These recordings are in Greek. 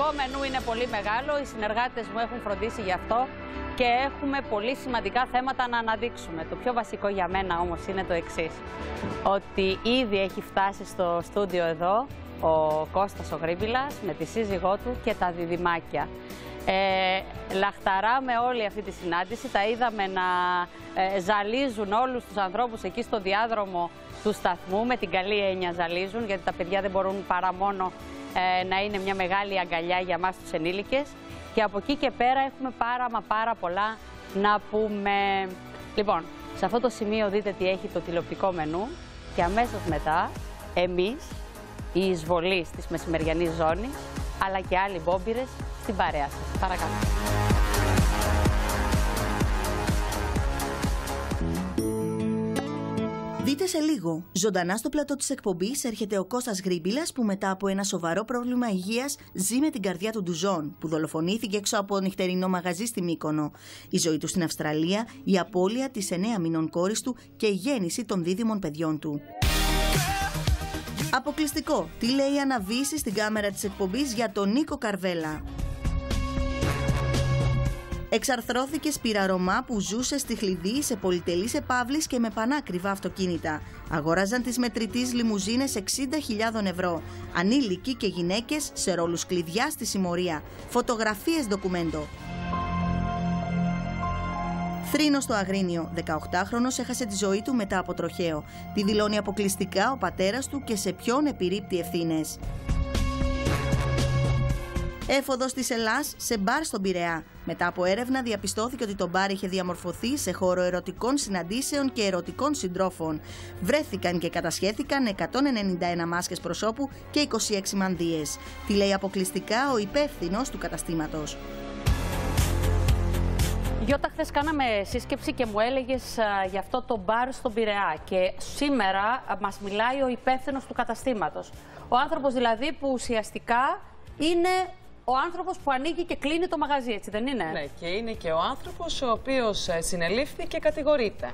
και το τηλεοπτικό μενού είναι πολύ μεγάλο. Οι συνεργάτες μου έχουν φροντίσει γι' αυτό και έχουμε πολύ σημαντικά θέματα να αναδείξουμε. Το πιο βασικό για μένα όμως είναι το εξής. Ότι ήδη έχει φτάσει στο στούντιο εδώ ο Κώστας ο Γρήμπηλας με τη σύζυγό του και τα διδυμάκια. Ε, λαχταράμε όλη αυτή τη συνάντηση, τα είδαμε να ε, ζαλίζουν όλους τους ανθρώπους εκεί στο διάδρομο του σταθμού, με την καλή έννοια ζαλίζουν, γιατί τα παιδιά δεν μπορούν παρά μόνο ε, να είναι μια μεγάλη αγκαλιά για μας τους ενήλικες. Και από εκεί και πέρα έχουμε πάρα μα πάρα πολλά να πούμε. Λοιπόν, σε αυτό το σημείο δείτε τι έχει το τηλεοπτικό μενού και αμέσως μετά εμείς, η εισβολή της μεσημεριανής ζώνης, αλλά και άλλοι μπόμπυρες στην παρέα σας. Παρακαλώ. Δείτε σε λίγο. Ζωντανά στο πλατό της εκπομπής έρχεται ο Κώστας Γρήμπηλας που μετά από ένα σοβαρό πρόβλημα υγείας ζει με την καρδιά του Ντουζόν, που δολοφονήθηκε έξω από νυχτερινό μαγαζί στη Μύκονο. Η ζωή του στην Αυστραλία, η απώλεια της 9 μηνών κόρης του και η γέννηση των δίδυμων παιδιών του. Αποκλειστικό. Τι λέει η Αναβίση στην κάμερα της εκπομπής για τον Νίκο Καρβέλα; Εξαρθρώθηκε σπυραρωμά που ζούσε στη Χλιδί σε πολυτελείς επαύλεις και με πανάκριβα αυτοκίνητα. Αγόραζαν τις μετρητής λιμουζίνες 60.000 ευρώ. Ανήλικοι και γυναίκες σε ρόλους κλειδιά στη συμμορία. Φωτογραφίες ντοκουμέντο. Θρήνο στο Αγρίνιο. 18χρονος έχασε τη ζωή του μετά από τροχαίο. Τη δηλώνει αποκλειστικά ο πατέρας του και σε ποιον επιρρύπτει ευθύνες. Έφοδος της Ελλάς σε μπαρ στον Πειραιά. Μετά από έρευνα, διαπιστώθηκε ότι το μπαρ είχε διαμορφωθεί σε χώρο ερωτικών συναντήσεων και ερωτικών συντρόφων. Βρέθηκαν και κατασχέθηκαν 191 μάσκες προσώπου και 26 μανδύες. Τι λέει αποκλειστικά ο υπεύθυνος του καταστήματος. Γιώτα, χθες κάναμε σύσκεψη και μου έλεγες για αυτό το μπαρ στον Πειραιά. Και σήμερα μας μιλάει ο υπεύθυνος του καταστήματος. Ο άνθρωπος δηλαδή που ουσιαστικά είναι ο άνθρωπος που ανοίγει και κλείνει το μαγαζί, έτσι δεν είναι; Ναι, και είναι και ο άνθρωπος ο οποίος συνελήφθη και κατηγορείται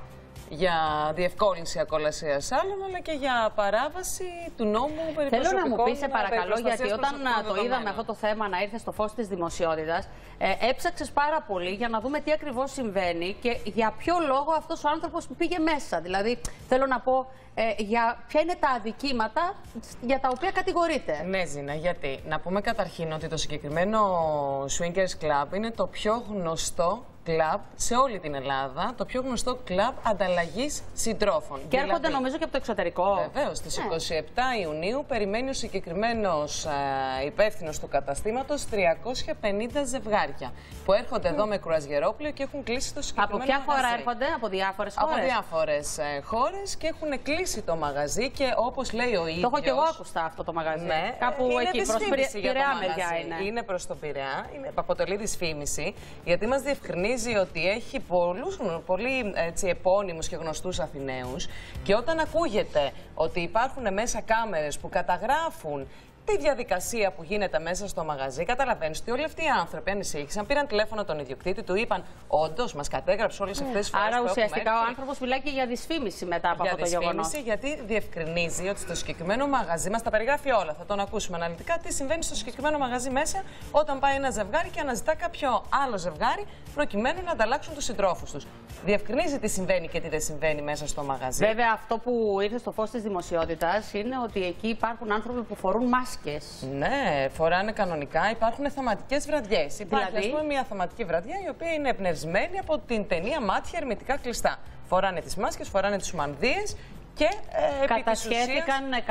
για διευκόλυνση ακολασίας άλλων, αλλά και για παράβαση του νόμου περί Θέλω να μου πεις, σε παρακαλώ, γιατί όταν το είδαμε αυτό το θέμα να ήρθε στο φως της δημοσιότητας, ε, έψαξες πάρα πολύ για να δούμε τι ακριβώς συμβαίνει και για ποιο λόγο αυτός ο άνθρωπος πήγε μέσα. Δηλαδή, θέλω να πω, ε, για ποια είναι τα αδικήματα για τα οποία κατηγορείται. Ναι, Ζήνα, γιατί. Να πούμε καταρχήν ότι το συγκεκριμένο Swingers Club είναι το πιο γνωστό κλαμπ σε όλη την Ελλάδα, το πιο γνωστό κλαμπ ανταλλαγής συντρόφων. Και έρχονται δηλαδή, νομίζω και από το εξωτερικό. Βεβαίως. Στις 27 Ιουνίου περιμένει ο συγκεκριμένος υπεύθυνος του καταστήματος 350 ζευγάρια που έρχονται εδώ με κουραζιερόπλαιο και έχουν κλείσει το συγκεκριμένο. Από ποια χώρα έρχονται, από διάφορες χώρες; Από διάφορε χώρες και έχουν κλείσει το μαγαζί και όπως λέει ο ίδιο. Το έχω και εγώ ακουστά αυτό το μαγαζί. Ναι, Κάπου είναι εκεί προς Πειραιά μεριά είναι. Είναι προς το Πειραιά, είναι, αποτελεί δυσφήμιση γιατί μας διευκρινίζει ότι έχει πολλούς, πολύ έτσι, επώνυμους και γνωστούς Αθηναίους και όταν ακούγεται ότι υπάρχουν μέσα κάμερες που καταγράφουν τη διαδικασία που γίνεται μέσα στο μαγαζί, καταλαβαίνεις ότι όλοι αυτοί οι άνθρωποι ανησύχησαν, πήραν τηλέφωνο τον ιδιοκτήτη, του είπαν Όντως, μας κατέγραψε όλες αυτές τις φορές. Άρα ουσιαστικά ο άνθρωπος μιλάει και για δυσφήμιση μετά από αυτό το γεγονός. Για γιατί διευκρινίζει ότι στο συγκεκριμένο μαγαζί μας τα περιγράφει όλα. Θα τον ακούσουμε αναλυτικά τι συμβαίνει στο συγκεκριμένο μαγαζί μέσα όταν πάει ένα ζευγάρι και αναζητά κάποιο άλλο ζευγάρι προκειμένου να ανταλλάξουν τους συντρόφους τους. Διευκρινίζει τι συμβαίνει και τι δεν συμβαίνει μέσα στο μαγαζί. Βέβαια, αυτό που ήρθε στο φως της δημοσιότητας είναι ότι εκεί υπάρχουν άνθρωποι που φορούν μάσκες ναι, φοράνε κανονικά. Υπάρχουν θεματικές βραδιές. Υπάρχει, δηλαδή... α πούμε, μια θεματική βραδιά η οποία είναι εμπνευσμένη από την ταινία Μάτια Ερμητικά Κλειστά. Φοράνε τις μάσκες, φοράνε τις μανδύε και ε, Κατασχέθηκαν 191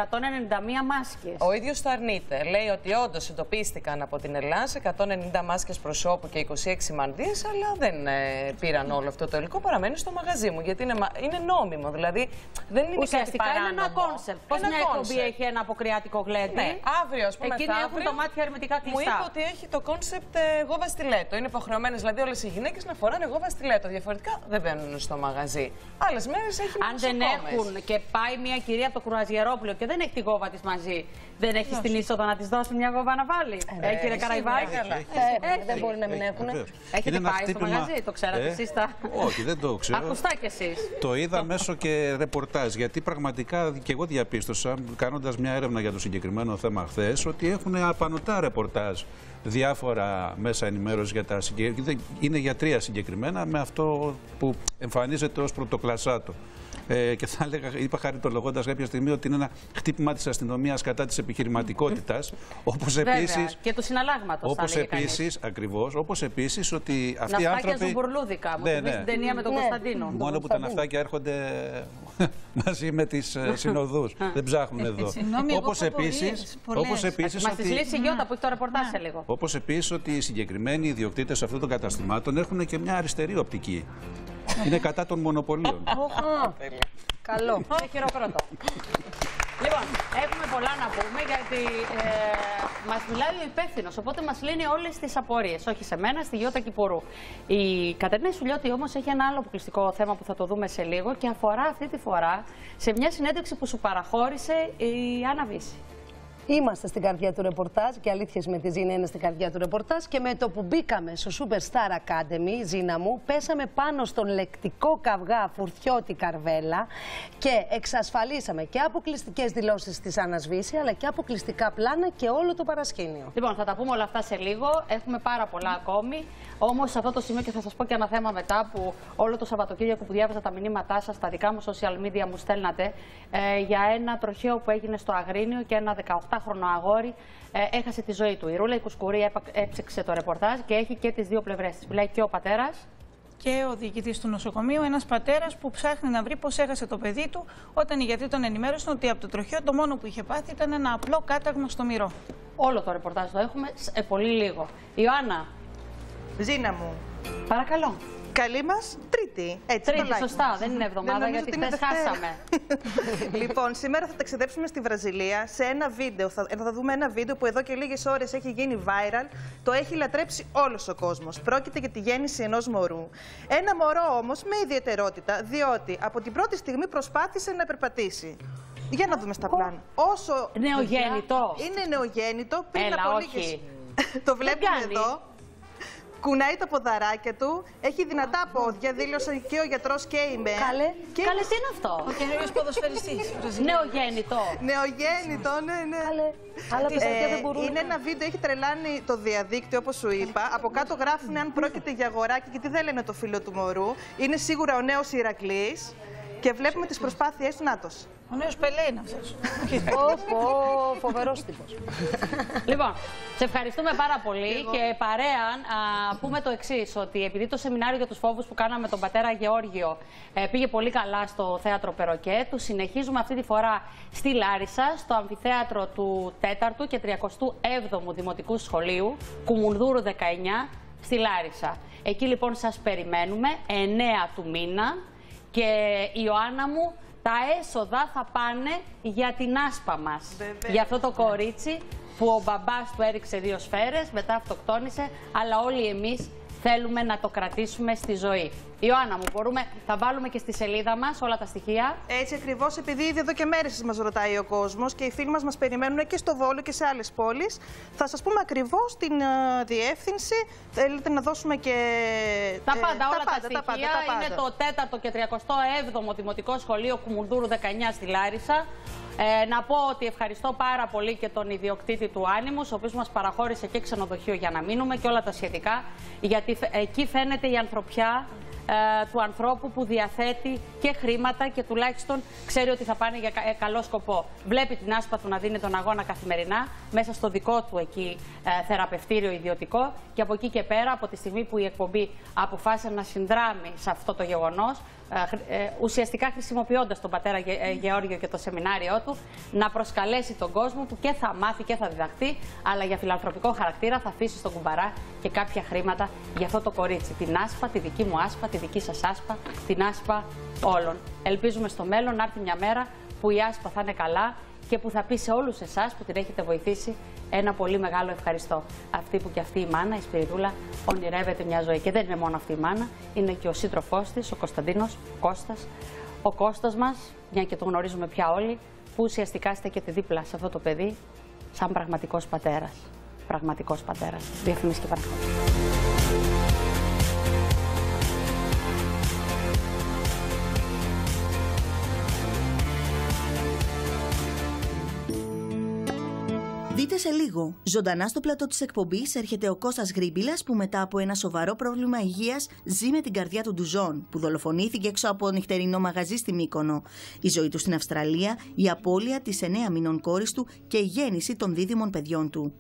μάσκες. Ο ίδιος το αρνείται. Λέει ότι όντως εντοπίστηκαν από την Ελλάδα 190 μάσκες προσώπου και 26 μανδύες, αλλά δεν ε, πήραν όλο αυτό το υλικό, παραμένει στο μαγαζί μου, γιατί είναι, είναι νόμιμο, δηλαδή δεν είναι Ουσιαστικά κάτι είναι ένα κόνσεπτ. Πώς μια εκπομπή έχει ένα αποκριάτικο γλέντι. Ναι, αύριο, ας πούμε, Εκείνοι έχουν το μάτια ερμητικά κλειστά. Μου είπε ότι έχει το κόνσεπτ γόβα στιλέτο. Είναι υποχρεωμένες δηλαδή όλες οι γυναίκες να φοράνε γόβα στιλέτο. Διαφορετικά δεν μπαίνουν στο μαγαζί. Άλλες μέρες έχει Αν δεν έχουν και και πάει μια κυρία από το Κρουαζιερόπουλο και δεν έχει τη γόβα της μαζί. Δεν έχει την είσοδο να της δώσουν μια γόβα να βάλει. Ε, ε κύριε Καραϊβάκη. Ε, δεν μπορεί να μην έχουν. Έχετε πάει στο μαγαζί, το ξέρατε εσείς τα. Όχι, δεν το ξέρω. Ακουστά κι εσείς. Το είδα μέσω και ρεπορτάζ. Γιατί πραγματικά και εγώ διαπίστωσα, κάνοντας μια έρευνα για το συγκεκριμένο θέμα χθες, ότι έχουν απανοτά ρεπορτάζ διάφορα μέσα ενημέρωσης για τα συγκεκριμένα. Είναι για τρία συγκεκριμένα με αυτό που εμφανίζεται ως πρωτοκλασσάτο. Ε, και θα έλεγα, είπα χαριτολογώντα κάποια στιγμή ότι είναι ένα χτύπημα της αστυνομίας κατά της επιχειρηματικότητας. Όπως επίση. Και του συναλλάγματος. Όπως επίσης, ακριβώς. Όπως επίσης ότι αυτοί οι άνθρωποι. Ναυτάκια ζουμπουρλούδικα. Ναι, ναι. στην ταινία με τον ναι. Κωνσταντίνο. Μόνο που τα ναυτάκια έρχονται μαζί με τις ε, συνοδούς. Δεν ψάχνουν εδώ. Όπως επίση. Όπως επίσης Μα τη λύσει η Γιώτα που έχει το ρεπορτάζ σε λίγο. Όπως επίσης ότι οι συγκεκριμένοι ιδιοκτήτες αυτών των καταστημάτων έχουν και μια αριστερή οπτική. Είναι κατά των μονοπωλίων. Καλό. Και χειροκρότο. Λοιπόν, έχουμε πολλά να πούμε γιατί ε, μας μιλάει ο υπεύθυνος. Οπότε μας λύνει όλες τις απορίες. Όχι σε μένα, στη Γιώτα Κυπουρού. Η Κατερίνα Σουλιώτη όμως έχει ένα άλλο αποκλειστικό θέμα που θα το δούμε σε λίγο και αφορά αυτή τη φορά σε μια συνέντευξη που σου παραχώρησε η Άννα Βύση. Είμαστε στην καρδιά του ρεπορτάζ και αλήθειες με τη Ζήνα είναι στην καρδιά του ρεπορτάζ. Και με το που μπήκαμε στο Superstar Academy, Ζήνα μου, πέσαμε πάνω στον λεκτικό καυγά Φουρτιώτη Καρβέλα και εξασφαλίσαμε και αποκλειστικές δηλώσεις της Ανασβήση, αλλά και αποκλειστικά πλάνα και όλο το παρασκήνιο. Λοιπόν, θα τα πούμε όλα αυτά σε λίγο. Έχουμε πάρα πολλά ακόμη. Όμως, σε αυτό το σημείο και θα σας πω και ένα θέμα μετά που όλο το Σαββατοκύριακο που διάβαζα τα μηνύματά σας στα δικά μου social media μου στέλνατε ε, για ένα τροχαίο που έγινε στο Αγρίνιο και ένα 18χρονο αγόρι ε, έχασε τη ζωή του. Η Ρούλα η Κουσκουρή έψεξε το ρεπορτάζ και έχει και τις δύο πλευρές της. Μιλάει και ο πατέρας και ο διοικητής του νοσοκομείου, ένας πατέρας που ψάχνει να βρει πώς έχασε το παιδί του, όταν οι γιατροί τον ενημέρωσαν ότι από το τροχείο το μόνο που είχε πάθει ήταν ένα απλό κάταγμα στο μυρό. Όλο το ρεπορτάζ το έχουμε σε πολύ λίγο. Ιωάννα, Ζήνα μου. Παρακαλώ. Καλή μας Τρίτη. Έτσι, τρίτη, σωστά. Δεν είναι εβδομάδα γιατί χθε χάσαμε. λοιπόν, σήμερα θα ταξιδέψουμε στη Βραζιλία σε ένα βίντεο. Θα, θα δούμε ένα βίντεο που εδώ και λίγες ώρες έχει γίνει viral. Το έχει λατρέψει όλος ο κόσμος. Πρόκειται για τη γέννηση ενός μωρού. Ένα μωρό όμως με ιδιαιτερότητα, διότι από την πρώτη στιγμή προσπάθησε να περπατήσει. Για να δούμε στα πλάνα. Όσο. Νεογέννητο. Είναι νεογέννητο πριν Έλα, από λίγε. το βλέπουμε εδώ. Κουνάει τα ποδαράκια του, έχει δυνατά πόδια, δήλωσε και ο γιατρός και η ΜΕ. Καλέ, και... Καλέ, τι είναι αυτό; Ο καινούριο ποδοσφαιριστής. Νεογέννητο. Νεογέννητο, ναι, ναι. Καλέ. Αλλά ε, δεν μπορούν. Είναι ένα βίντεο, έχει τρελάνει το διαδίκτυο, όπως σου είπα. Από κάτω γράφουν αν πρόκειται για αγοράκι, γιατί δεν λένε το φίλο του μωρού. Είναι σίγουρα ο νέος Ηρακλής. Και βλέπουμε τις προσπάθειές του Νάτος. Ο νέος Πελέ είναι αυτός. Πω, φοβερός τύπος. Λοιπόν, σε ευχαριστούμε πάρα πολύ και παρέα α, πούμε το εξής: Ότι επειδή το σεμινάριο για τους φόβους που κάναμε με τον πατέρα Γεώργιο ε, πήγε πολύ καλά στο θέατρο Περοκέ, του συνεχίζουμε αυτή τη φορά στη Λάρισα, στο αμφιθέατρο του 4ου και 37ου Δημοτικού Σχολείου, Κουμουνδούρου 19, στη Λάρισα. Εκεί λοιπόν σας περιμένουμε 9 του μήνα και η Ιωάννα μου τα έσοδα θα πάνε για την άσπα μας. Για αυτό το κορίτσι που ο μπαμπάς του έριξε δύο σφαίρες, μετά αυτοκτόνησε, αλλά όλοι εμείς θέλουμε να το κρατήσουμε στη ζωή. Ιωάννα μου, μπορούμε, θα βάλουμε και στη σελίδα μας όλα τα στοιχεία; Έτσι ακριβώς, επειδή ήδη εδώ και μέρες μας ρωτάει ο κόσμος και οι φίλοι μας μας περιμένουν και στο Βόλο και σε άλλες πόλεις. Θα σας πούμε ακριβώς την uh, διεύθυνση. Θέλετε να δώσουμε και. Τα ε, πάντα, όλα τα, πάντα, στοιχεία. Τα πάντα, τα πάντα. Είναι το 4ο και 37ο Δημοτικό Σχολείο Κουμουνδούρου 19 στη Λάρισα. Ε, να πω ότι ευχαριστώ πάρα πολύ και τον ιδιοκτήτη του Άνιμους, ο οποίος μας παραχώρησε και ξενοδοχείο για να μείνουμε και όλα τα σχετικά, γιατί εκεί φαίνεται η ανθρωπιά ε, του ανθρώπου που διαθέτει και χρήματα και τουλάχιστον ξέρει ότι θα πάνε για ε, καλό σκοπό. Βλέπει την άσπα του να δίνει τον αγώνα καθημερινά μέσα στο δικό του εκεί ε, θεραπευτήριο ιδιωτικό και από εκεί και πέρα, από τη στιγμή που η εκπομπή αποφάσισε να συνδράμει σε αυτό το γεγονός, ε, ε, ουσιαστικά χρησιμοποιώντας τον πατέρα ε, Γεώργιο και το σεμινάριό του, να προσκαλέσει τον κόσμο που και θα μάθει και θα διδαχθεί, αλλά για φιλανθρωπικό χαρακτήρα θα αφήσει στον κουμπαρά και κάποια χρήματα για αυτό το κορίτσι. Την άσπα, τη δική μου άσπα, τη δική σας άσπα, την άσπα όλων. Ελπίζουμε στο μέλλον να έρθει μια μέρα που η άσπα θα είναι καλά και που θα πει σε όλους εσάς που την έχετε βοηθήσει ένα πολύ μεγάλο ευχαριστώ. Αυτή που και αυτή η μάνα, η Σπυριδούλα, ονειρεύεται μια ζωή. Και δεν είναι μόνο αυτή η μάνα, είναι και ο σύντροφός της, ο Κωνσταντίνος, ο Κώστας, Ο Κώστας μας, μια και το γνωρίζουμε πια όλοι, που ουσιαστικά στέκεται δίπλα σε αυτό το παιδί, σαν πραγματικός πατέρας. Πραγματικός πατέρας. Διαφημίσεις και παρακολουθεί. Δείτε σε λίγο. Ζωντανά στο πλατό της εκπομπής έρχεται ο Κώστας Γρήμπηλας που μετά από ένα σοβαρό πρόβλημα υγείας ζει με την καρδιά του Ντουζόν, που δολοφονήθηκε έξω από νυχτερινό μαγαζί στη Μύκονο. Η ζωή του στην Αυστραλία, η απώλεια της 9 μηνών κόρης του και η γέννηση των δίδυμων παιδιών του.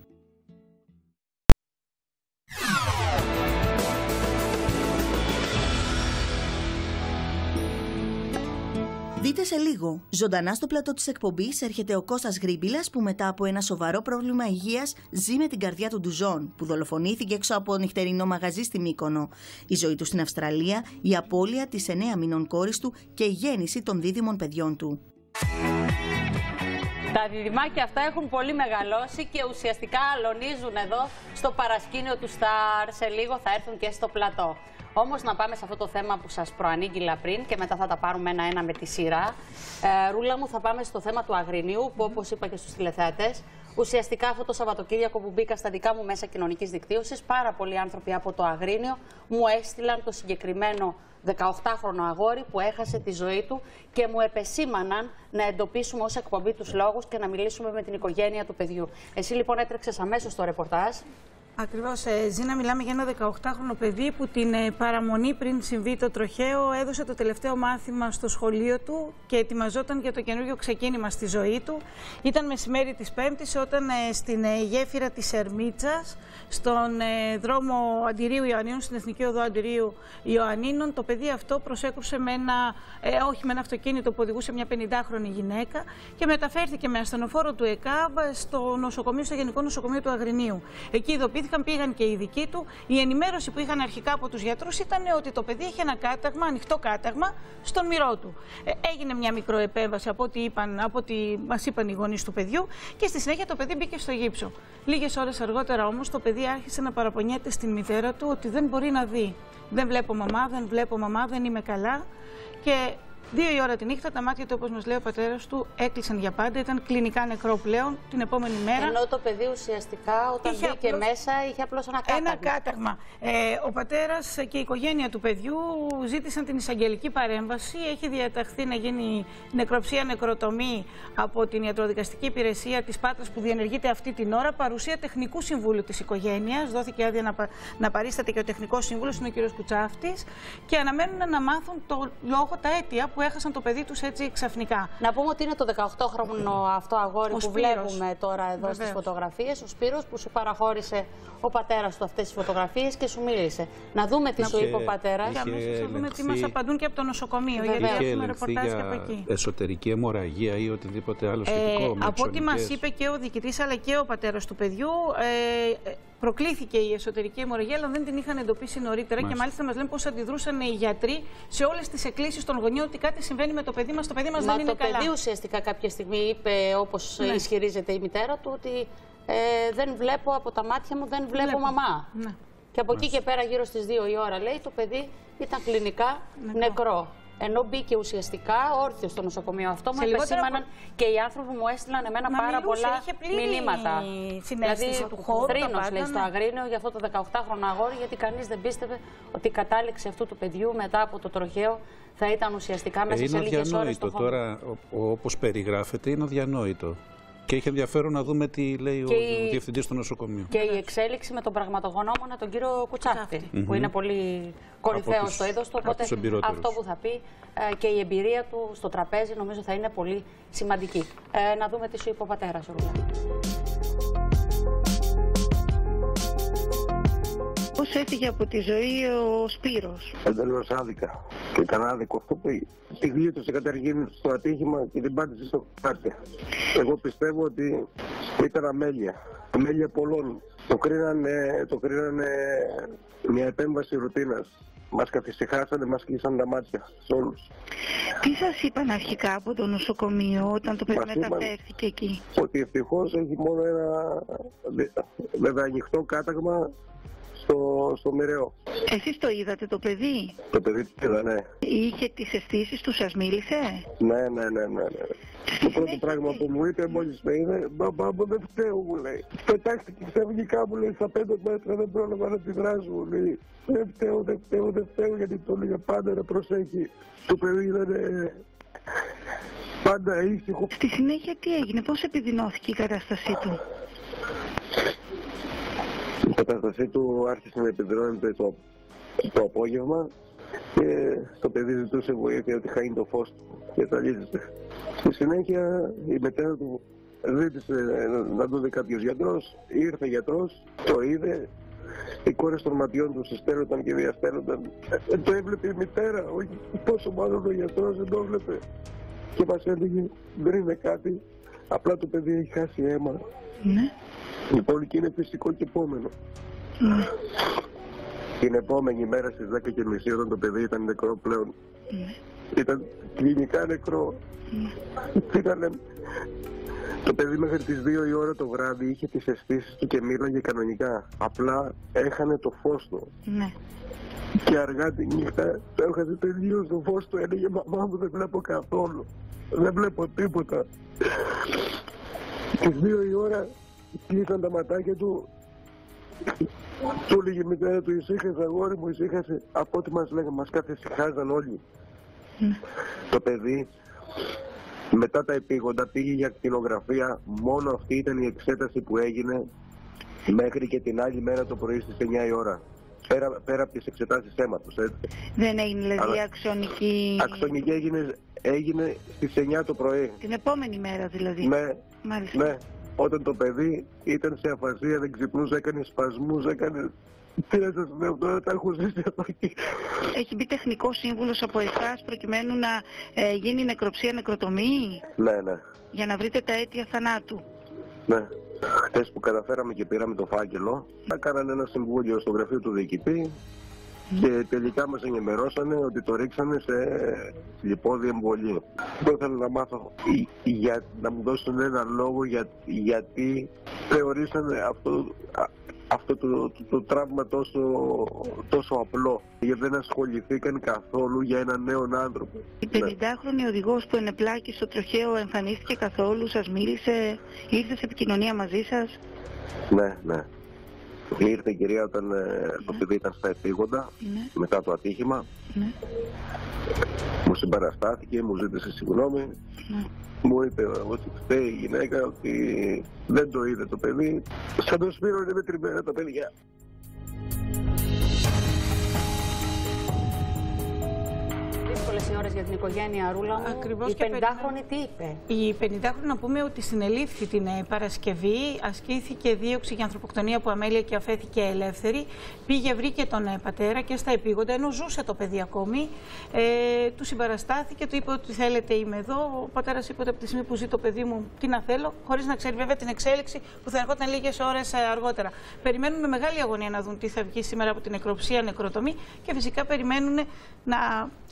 Δείτε σε λίγο. Ζωντανά στο πλατό της εκπομπής έρχεται ο Κώστας Γρήμπηλας που μετά από ένα σοβαρό πρόβλημα υγείας ζει με την καρδιά του Ντουζόν, που δολοφονήθηκε έξω από νυχτερινό μαγαζί στη Μύκονο. Η ζωή του στην Αυστραλία, η απώλεια της 9 μηνών κόρης του και η γέννηση των δίδυμων παιδιών του. Τα διδυμάκια αυτά έχουν πολύ μεγαλώσει και ουσιαστικά αλωνίζουν εδώ στο παρασκήνιο του Σταρ. Σε λίγο θα έρθουν και στο πλατό. Όμως να πάμε σε αυτό το θέμα που σας προανήγγειλα πριν και μετά θα τα πάρουμε ένα-ένα με τη σειρά. Ε, Ρούλα μου, θα πάμε στο θέμα του Αγρινίου που όπως είπα και στους τηλεθεατές, ουσιαστικά αυτό το Σαββατοκύριακο που μπήκα στα δικά μου μέσα κοινωνικής δικτύωσης, πάρα πολλοί άνθρωποι από το Αγρίνιο μου έστειλαν το συγκεκριμένο 18χρονο αγόρι που έχασε τη ζωή του και μου επεσήμαναν να εντοπίσουμε ως εκπομπή τους λόγους και να μιλήσουμε με την οικογένεια του παιδιού. Εσύ λοιπόν έτρεξες αμέσως στο ρεπορτάζ. Ακριβώς, ε, Ζήνα, μιλάμε για ένα 18χρονο παιδί που την ε, παραμονή πριν συμβεί το τροχαίο έδωσε το τελευταίο μάθημα στο σχολείο του και ετοιμαζόταν για το καινούργιο ξεκίνημα στη ζωή του. Ήταν μεσημέρι της Πέμπτης όταν ε, στην ε, γέφυρα της Ερμίτσας, στον ε, δρόμο Αντιρίου Ιωαννίνων, στην Εθνική Οδό Αντιρίου Ιωαννίνων, το παιδί αυτό προσέκρουσε με ένα, ε, όχι με ένα αυτοκίνητο που οδηγούσε μια 50χρονη γυναίκα και μεταφέρθηκε με ασθενοφόρο του ΕΚΑΒ στο νοσοκομείο, στο Γενικό Νοσοκομείο του Αγρινίου. Εκεί ειδοποιήθηκαν, πήγαν και οι δικοί του. Η ενημέρωση που είχαν αρχικά από τους γιατρούς ήταν ότι το παιδί είχε ένα κάταγμα, ανοιχτό κάταγμα, στον μυρό του. Ε, έγινε μια μικροεπέμβαση από ό,τι, είπαν, από ό,τι μας είπαν οι γονείς του παιδιού και στη συνέχεια το παιδί μπήκε στο γύψο. Λίγες ώρες αργότερα όμως το παιδί άρχισε να παραπονιέται στην μητέρα του ότι δεν μπορεί να δει. Δεν βλέπω μαμά, δεν βλέπω μαμά, δεν είμαι καλά. Και δύο η ώρα τη νύχτα τα μάτια του, όπως μας λέει ο πατέρας του, έκλεισαν για πάντα. Ήταν κλινικά νεκρό πλέον την επόμενη μέρα. Ενώ το παιδί ουσιαστικά όταν Είχε μπήκε απλώς- μέσα είχε απλώς ένα κάταγμα. Ένα κάταγμα. Ε, ο πατέρας και η οικογένεια του παιδιού ζήτησαν την εισαγγελική παρέμβαση. Έχει διαταχθεί να γίνει νεκροψία νεκροτομή από την ιατροδικαστική υπηρεσία της Πάτρας που διενεργείται αυτή την ώρα. Παρουσία τεχνικού συμβούλου της οικογένειας. Δόθηκε άδεια να, πα- να παρίσταται και ο τεχνικός σύμβουλος, είναι ο κ. Κουτσάφτης. Και αναμένουν να μάθουν το λόγο, τα αίτια που έχασαν το παιδί τους έτσι ξαφνικά. Να πούμε ότι είναι το 18χρονο αυτό αγόρι Ο που Σπύρος. βλέπουμε τώρα εδώ στις Βεβαίως. φωτογραφίες. Ο Σπύρος που σου παραχώρησε ο πατέρας του αυτές τις φωτογραφίες και σου μίλησε. Να δούμε τι σου είχε- είπε ο πατέρας. Και Είχε αμέσω θα δούμε τι μας ελεγχθεί- απαντούν και από το νοσοκομείο. Βέβαια. Γιατί Είχε έχουμε ελεγχθεί ρεπορτάζ και από για εκεί. εσωτερική αιμορραγία ή οτιδήποτε άλλο σχετικό. Ε, με από ό,τι μας ψωνικές. είπε και ο διοικητής αλλά και ο πατέρας του παιδιού, ε, ε, προκλήθηκε η εσωτερική αιμορραγία, αλλά δεν την είχαν εντοπίσει νωρίτερα. Και Μάλιστα. μάλιστα μας λένε πώ αντιδρούσαν οι γιατροί σε όλες τις εκκλήσεις των γονιών ότι κάτι συμβαίνει με το παιδί μας. Το παιδί μας Μα δεν είναι το καλά. παιδί ουσιαστικά κάποια στιγμή είπε, όπως Ναι. ισχυρίζεται η μητέρα του, ότι ε, δεν βλέπω από τα μάτια μου, δεν βλέπω Βλέπω. μαμά. Ναι. Και από εκεί και πέρα, γύρω στις 2 η ώρα, λέει, το παιδί ήταν κλινικά νεκρό. Νεκρό. Ενώ μπήκε ουσιαστικά όρθιος στο νοσοκομείο αυτό, μου Σε λιγότερα επεσήμαναν από- και οι άνθρωποι μου έστειλαν εμένα Μα πάρα μιλούσε, πολλά είχε πλήρη μηνύματα. συναίσθηση δηλαδή, του χώρου, τα θρήνος, πάντα, λέει, στο ναι. Αγρίνιο για αυτό το 18χρονο αγόρι, γιατί κανείς δεν πίστευε ότι η κατάληξη αυτού του παιδιού μετά από το τροχαίο θα ήταν ουσιαστικά μέσα Ε, σε είναι λίγες ώρες. αδιανόητο τώρα, όπως περιγράφεται, είναι αδιανόητο. Και έχει ενδιαφέρον να δούμε τι λέει Και ο η- διευθυντής του νοσοκομείου. Και η εξέλιξη με τον πραγματογνώμονα τον κύριο Κουτσάφτη, που είναι πολύ κορυφαίος τους- στο είδος του. από Οπότε τους εμπειρότερους. αυτό που θα πει ε, και η εμπειρία του στο τραπέζι νομίζω θα είναι πολύ σημαντική. Ε, να δούμε τι σου είπε ο πατέρας, Ρούλα. Πώς έφυγε από τη ζωή ο Σπύρος; εντελώς άδικα. Και ήταν άδικο αυτό που τη γλίτωσε καταργήν στο ατύχημα και την πάτησε στο κάτω. Εγώ πιστεύω ότι ήταν αμέλεια. Αμέλεια πολλών. Το κρίνανε, το κρίνανε μια επέμβαση ρουτίνας. Μας καθησυχάσανε, μας κλείσαν τα μάτια σε όλους. Τι σας είπαν αρχικά από το νοσοκομείο όταν το παιδί Μας είπαν- μεταφέρθηκε εκεί; Ότι ευτυχώς έχει μόνο ένα βε- βέβαια ανοιχτό κάταγμα στο, στο Μοιραίο. Εσείς το είδατε το παιδί; Το παιδί τι είδα, ναι. Είχε τις αισθήσεις του, σας μίλησε; Ναι, ναι, ναι, ναι. ναι. Το πρώτο πράγμα που μου είπε μόλις με είδε, μπαμπά μου δεν φταίω μου λέει. Πετάχτηκε ξαφνικά μου λέει στα πέντε μέτρα δεν πρόλαβα να αντιδράσω μου λέει. Δεν φταίω, δεν φταίω, δεν φταίω γιατί το έλεγα πάντα να προσέχει. Το παιδί ήταν ε, πάντα ήσυχο. Στη συνέχεια τι έγινε, πώς επιδεινώθηκε η κατάστασή του; Η κατάστασή του άρχισε να επιδρώνεται το, το απόγευμα και το παιδί ζητούσε βοήθεια ότι χάνει το φως του και ταλίζεται. Στη συνέχεια η μετέρα του ζήτησε να το δει κάποιος γιατρός, ήρθε γιατρός, το είδε, οι κόρες των ματιών του συστέρωνταν και διαστέρωνταν. Ε, το έβλεπε η μητέρα, όχι πόσο μάλλον ο γιατρός δεν το έβλεπε. Και μας έλεγε δεν είναι κάτι, απλά το παιδί έχει χάσει αίμα. Ναι. Λοιπόν και είναι φυσικό και επόμενο. Ναι. Την επόμενη μέρα στις 10 και μισή όταν το παιδί ήταν νεκρό πλέον. Ναι. Ήταν κλινικά νεκρό. Ήταν... Το παιδί μέχρι τις 2 η ώρα το βράδυ είχε τις αισθήσεις του και μίλαγε κανονικά. Απλά έχανε το φως του. Ναι. Και αργά τη νύχτα το έχασε τελείως το φως του. Έλεγε μαμά μου δεν βλέπω καθόλου. Δεν βλέπω τίποτα. Τις 2 η ώρα κλείσαν τα ματάκια του. Του έλεγε η μητέρα του ησύχασε αγόρι μου ησύχασε. Από ό,τι μας λέγανε μας καθησυχάζαν όλοι. Το παιδί μετά τα επίγοντα πήγε για ακτινογραφία. Μόνο αυτή ήταν η εξέταση που έγινε μέχρι και την άλλη μέρα το πρωί στις 9 η ώρα. Πέρα, πέρα από τις εξετάσεις αίματος, έτσι. Δεν έγινε δηλαδή Αλλά- αξιονική... Αξονική έγινε, έγινε στις 9 το πρωί. Την επόμενη μέρα δηλαδή. Ναι, Μάλιστα. ναι. Όταν το παιδί ήταν σε αφασία, δεν ξυπνούσε, έκανε σπασμούς, έκανε... Τι να σας λέω τώρα, τα έχω ζήσει από εκεί. Έχει μπει τεχνικός σύμβουλος από εσάς προκειμένου να ε, γίνει νεκροψία νεκροτομή; Ναι, ναι, για να βρείτε τα αίτια θανάτου. ναι. Χτες που καταφέραμε και πήραμε το φάκελο, έκαναν ένα συμβούλιο στο γραφείο του διοικητή και τελικά μας ενημερώσανε ότι το ρίξανε σε λιπόδι εμβολή. Δεν ήθελα να μάθω ή- για, να μου δώσουν ένα λόγο για, γιατί θεωρήσανε αυτό, α- αυτό το, το, το τραύμα τόσο, τόσο απλό. Γιατί δεν ασχοληθήκαν καθόλου για έναν νέο άνθρωπο. Η Ναι. 50χρονη οδηγός που ενεπλάκη στο τροχαίο εμφανίστηκε καθόλου, σας μίλησε, ήρθε σε επικοινωνία μαζί σας; Ναι, ναι. Ήρθε η κυρία όταν ε, το παιδί ήταν στα επίγοντα, Ναι. μετά το ατύχημα. Ναι. Μου συμπαραστάθηκε, μου ζήτησε συγγνώμη. Ναι. Μου είπε ότι φταίει η γυναίκα, ότι δεν το είδε το παιδί. Σαν το Σπύρο είναι μετρημένα τα παιδιά. Δύσκολες οι ώρες για την οικογένεια Ρούλα μου. Ακριβώς Η και 50χρονη τι είπε; Η 50χρονη να πούμε ότι συνελήφθη την ε, Παρασκευή, ασκήθηκε δίωξη για ανθρωποκτονία που αμέλεια και αφέθηκε ελεύθερη. Πήγε, βρήκε τον ε, πατέρα και στα επίγοντα, ενώ ζούσε το παιδί ακόμη. Ε, του συμπαραστάθηκε, του είπε ότι θέλετε είμαι εδώ. Ο πατέρας είπε ότι από τη στιγμή που ζει το παιδί μου, τι να θέλω, χωρίς να ξέρει βέβαια την εξέλιξη που θα ερχόταν λίγες ώρες αργότερα. Περιμένουν με μεγάλη αγωνία να δουν τι θα βγει σήμερα από την νεκροψία, νεκροτομή και φυσικά περιμένουν να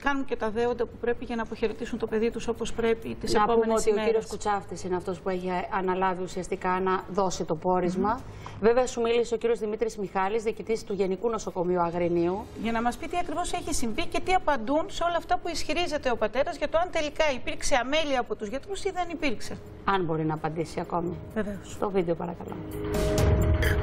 κάνουν και τα δέοντα που πρέπει για να αποχαιρετήσουν το παιδί τους όπως πρέπει τις Να πούμε επόμενες ότι ο ημέρες. κύριο Κουτσάφτης είναι αυτός που έχει αναλάβει ουσιαστικά να δώσει το πόρισμα. Βέβαια, σου μίλησε ο κύριος Δημήτρης Μιχάλης, διοικητής του Γενικού Νοσοκομείου Αγρινίου. Για να μας πει τι ακριβώς έχει συμβεί και τι απαντούν σε όλα αυτά που ισχυρίζεται ο πατέρας για το αν τελικά υπήρξε αμέλεια από τους γιατρούς ή δεν υπήρξε. Αν μπορεί να απαντήσει ακόμη. Βεβαίως. Στο βίντεο, παρακαλώ.